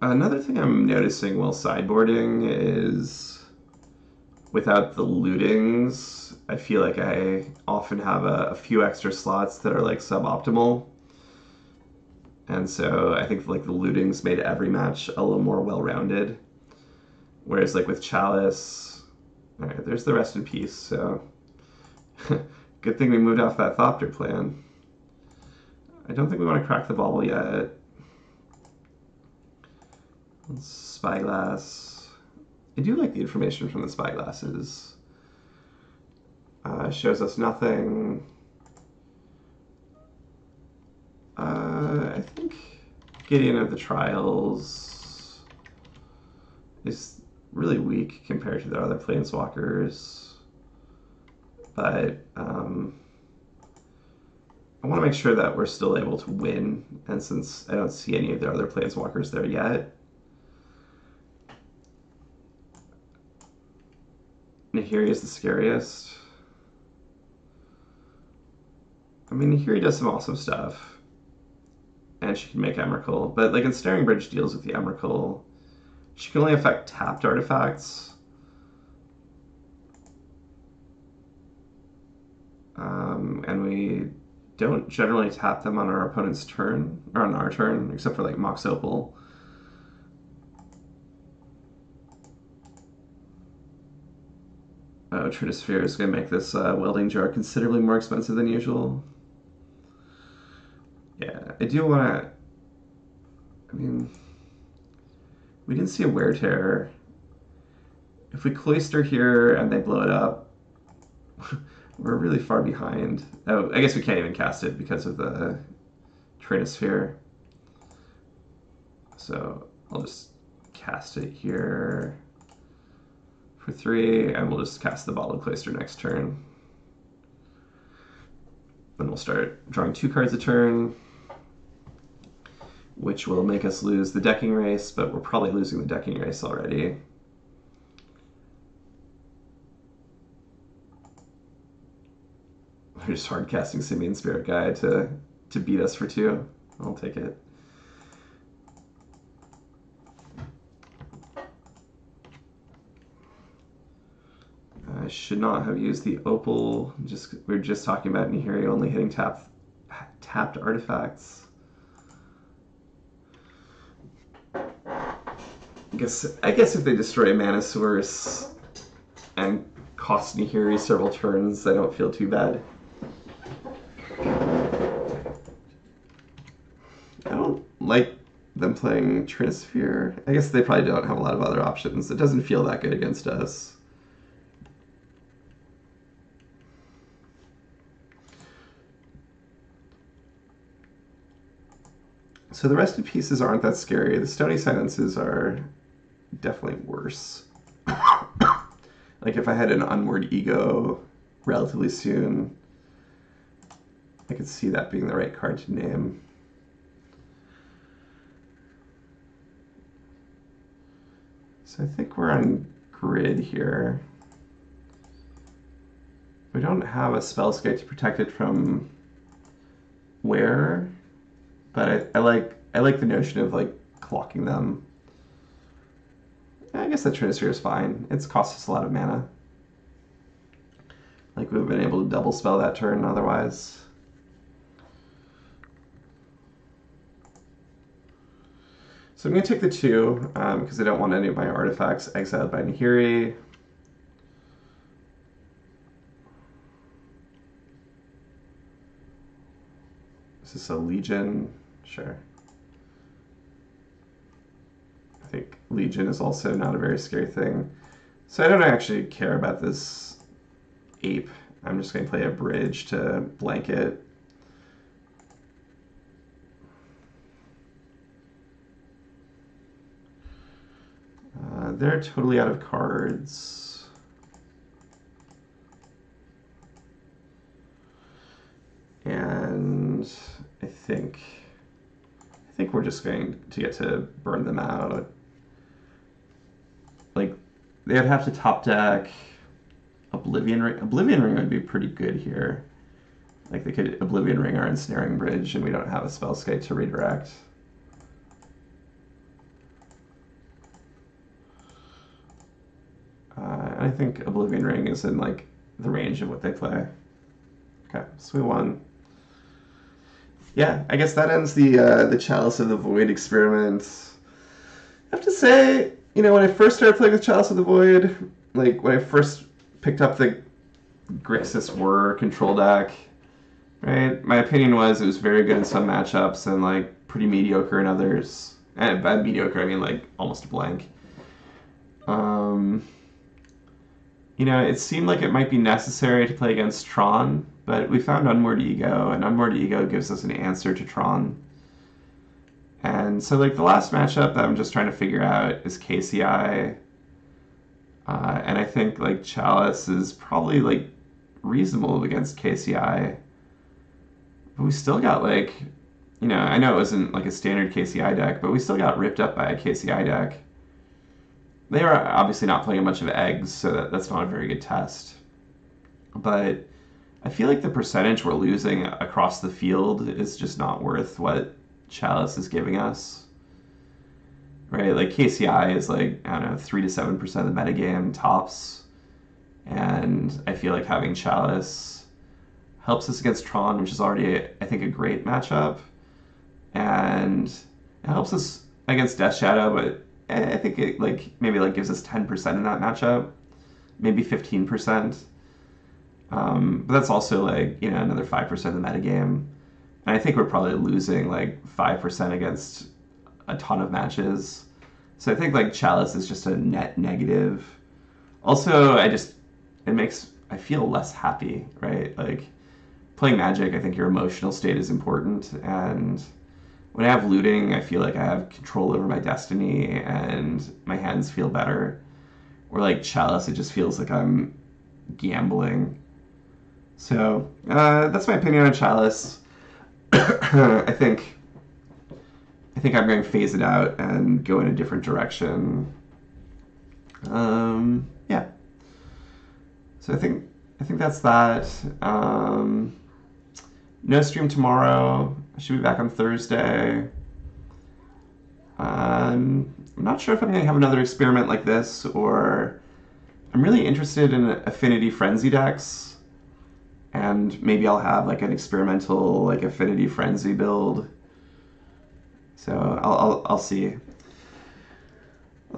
Another thing I'm noticing while sideboarding is without the lootings, I feel like I often have a, a few extra slots that are like suboptimal. And so I think like the lootings made every match a little more well-rounded. Whereas like with Chalice, all right, there's the rest in peace. So *laughs* good thing we moved off that Thopter plan. I don't think we want to crack the bauble yet. Spyglass. I do like the information from the spyglasses. Uh, shows us nothing. Uh, I think Gideon of the Trials is really weak compared to the other planeswalkers. But um, I want to make sure that we're still able to win. And since I don't see any of the other planeswalkers there yet, Nahiri is the scariest. I mean, Nahiri does some awesome stuff and she can make Emrakul. But like Ensnaring Bridge deals with the Emrakul. She can only affect tapped artifacts. Um, and we don't generally tap them on our opponent's turn, or on our turn, except for like Mox Opal. Oh, Trinisphere is going to make this uh, welding jar considerably more expensive than usual. I do want to. I mean, we didn't see a wear tear. If we cloister here and they blow it up, *laughs* we're really far behind. Oh, I guess we can't even cast it because of the Trinisphere. So I'll just cast it here for three, and we'll just cast the Bottled Cloister next turn. Then we'll start drawing two cards a turn, which will make us lose the decking race, but we're probably losing the decking race already. We're just hard casting Simian Spirit Guide to, to beat us for two. I'll take it. I should not have used the opal. Just we are just talking about Nahiri only hitting tap, tapped artifacts. Guess I guess if they destroy Mana Source and cost Nahiri several turns, I don't feel too bad. I don't like them playing Trinisphere. I guess they probably don't have a lot of other options. It doesn't feel that good against us. So the rested pieces aren't that scary. The stony silences are definitely worse. *coughs* like if I had an unmoored ego relatively soon, I could see that being the right card to name. So I think we're on grid here. We don't have a spell spellskite to protect it from where but I, I like I like the notion of like clocking them. I guess that Trinisphere is fine. It's cost us a lot of mana. Like we've been able to double spell that turn otherwise. So I'm going to take the two, because um, I don't want any of my artifacts exiled by Nahiri. Is this a Legion? Sure. I think Legion is also not a very scary thing. So I don't actually care about this ape. I'm just going to play a bridge to blanket. Uh, they're totally out of cards. And I think I think we're just going to get to burn them out. Like they'd have to top deck Oblivion Ring. Oblivion Ring would be pretty good here. Like they could Oblivion Ring our Ensnaring Bridge, and we don't have a Spellskite to redirect. Uh, I think Oblivion Ring is in like the range of what they play. Okay, so we won yeah, I guess that ends the uh, the Chalice of the Void experiment. I have to say, you know, when I first started playing with Chalice of the Void, like when I first picked up the Grixis Whir control deck, right? My opinion was it was very good in some matchups and like pretty mediocre in others. And by mediocre, I mean like almost a blank. Um, you know, it seemed like it might be necessary to play against Tron but we found Unmoored Ego, and Unmoored Ego gives us an answer to Tron. And so, like, the last matchup that I'm just trying to figure out is KCI. Uh, and I think, like, Chalice is probably, like, reasonable against KCI. But we still got, like, you know, I know it wasn't, like, a standard KCI deck, but we still got ripped up by a KCI deck. They are obviously not playing a bunch of eggs, so that, that's not a very good test. But I feel like the percentage we're losing across the field is just not worth what Chalice is giving us. Right? Like KCI is like, I don't know, 3 to 7% of the metagame tops. And I feel like having Chalice helps us against Tron, which is already, I think, a great matchup. And it helps us against Death Shadow, but I think it like maybe like gives us 10% in that matchup, maybe 15%. Um, but that's also like you know another five percent of the metagame, And I think we're probably losing like 5% against a ton of matches. So I think like Chalice is just a net negative. Also, I just, it makes, I feel less happy, right? Like playing Magic, I think your emotional state is important. And when I have looting, I feel like I have control over my destiny and my hands feel better. Or like Chalice, it just feels like I'm gambling. So uh, that's my opinion on Chalice. *coughs* I think I think I'm going to phase it out and go in a different direction. Um, yeah. So I think I think that's that. Um, no stream tomorrow. I should be back on Thursday. Um, I'm not sure if I'm going to have another experiment like this, or I'm really interested in affinity frenzy decks, and maybe I'll have like an experimental like affinity frenzy build. So I'll I'll, I'll see.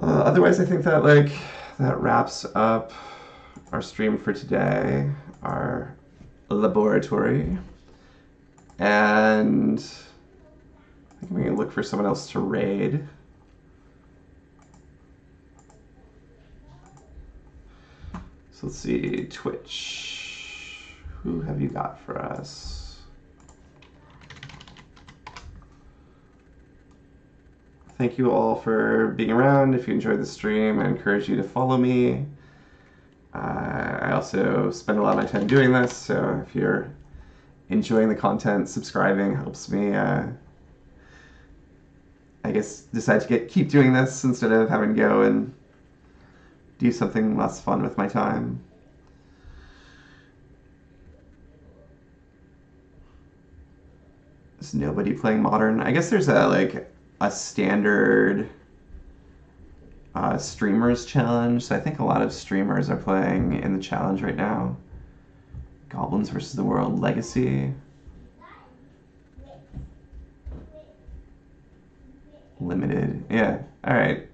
Uh, otherwise, I think that like that wraps up our stream for today, our laboratory, and I think we can look for someone else to raid. So let's see, Twitch. Who have you got for us? Thank you all for being around. If you enjoyed the stream, I encourage you to follow me. Uh, I also spend a lot of my time doing this, so if you're enjoying the content, subscribing helps me. Uh, I guess decide to get keep doing this instead of having to go and do something less fun with my time. Nobody playing modern? I guess there's a like a standard uh, streamers challenge. So I think a lot of streamers are playing in the challenge right now. Goblins versus the World Legacy. Limited. Yeah. All right.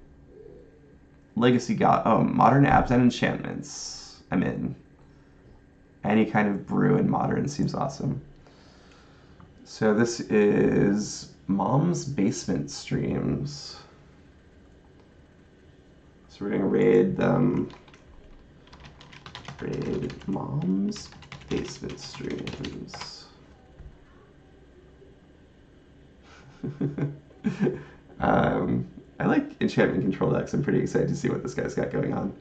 Legacy got oh modern apps and enchantments. I'm in. Any kind of brew in modern seems awesome. So this is Mom's Basement streams. So we're gonna raid them. Raid Mom's Basement streams. *laughs* um, I like enchantment control decks. I'm pretty excited to see what this guy's got going on.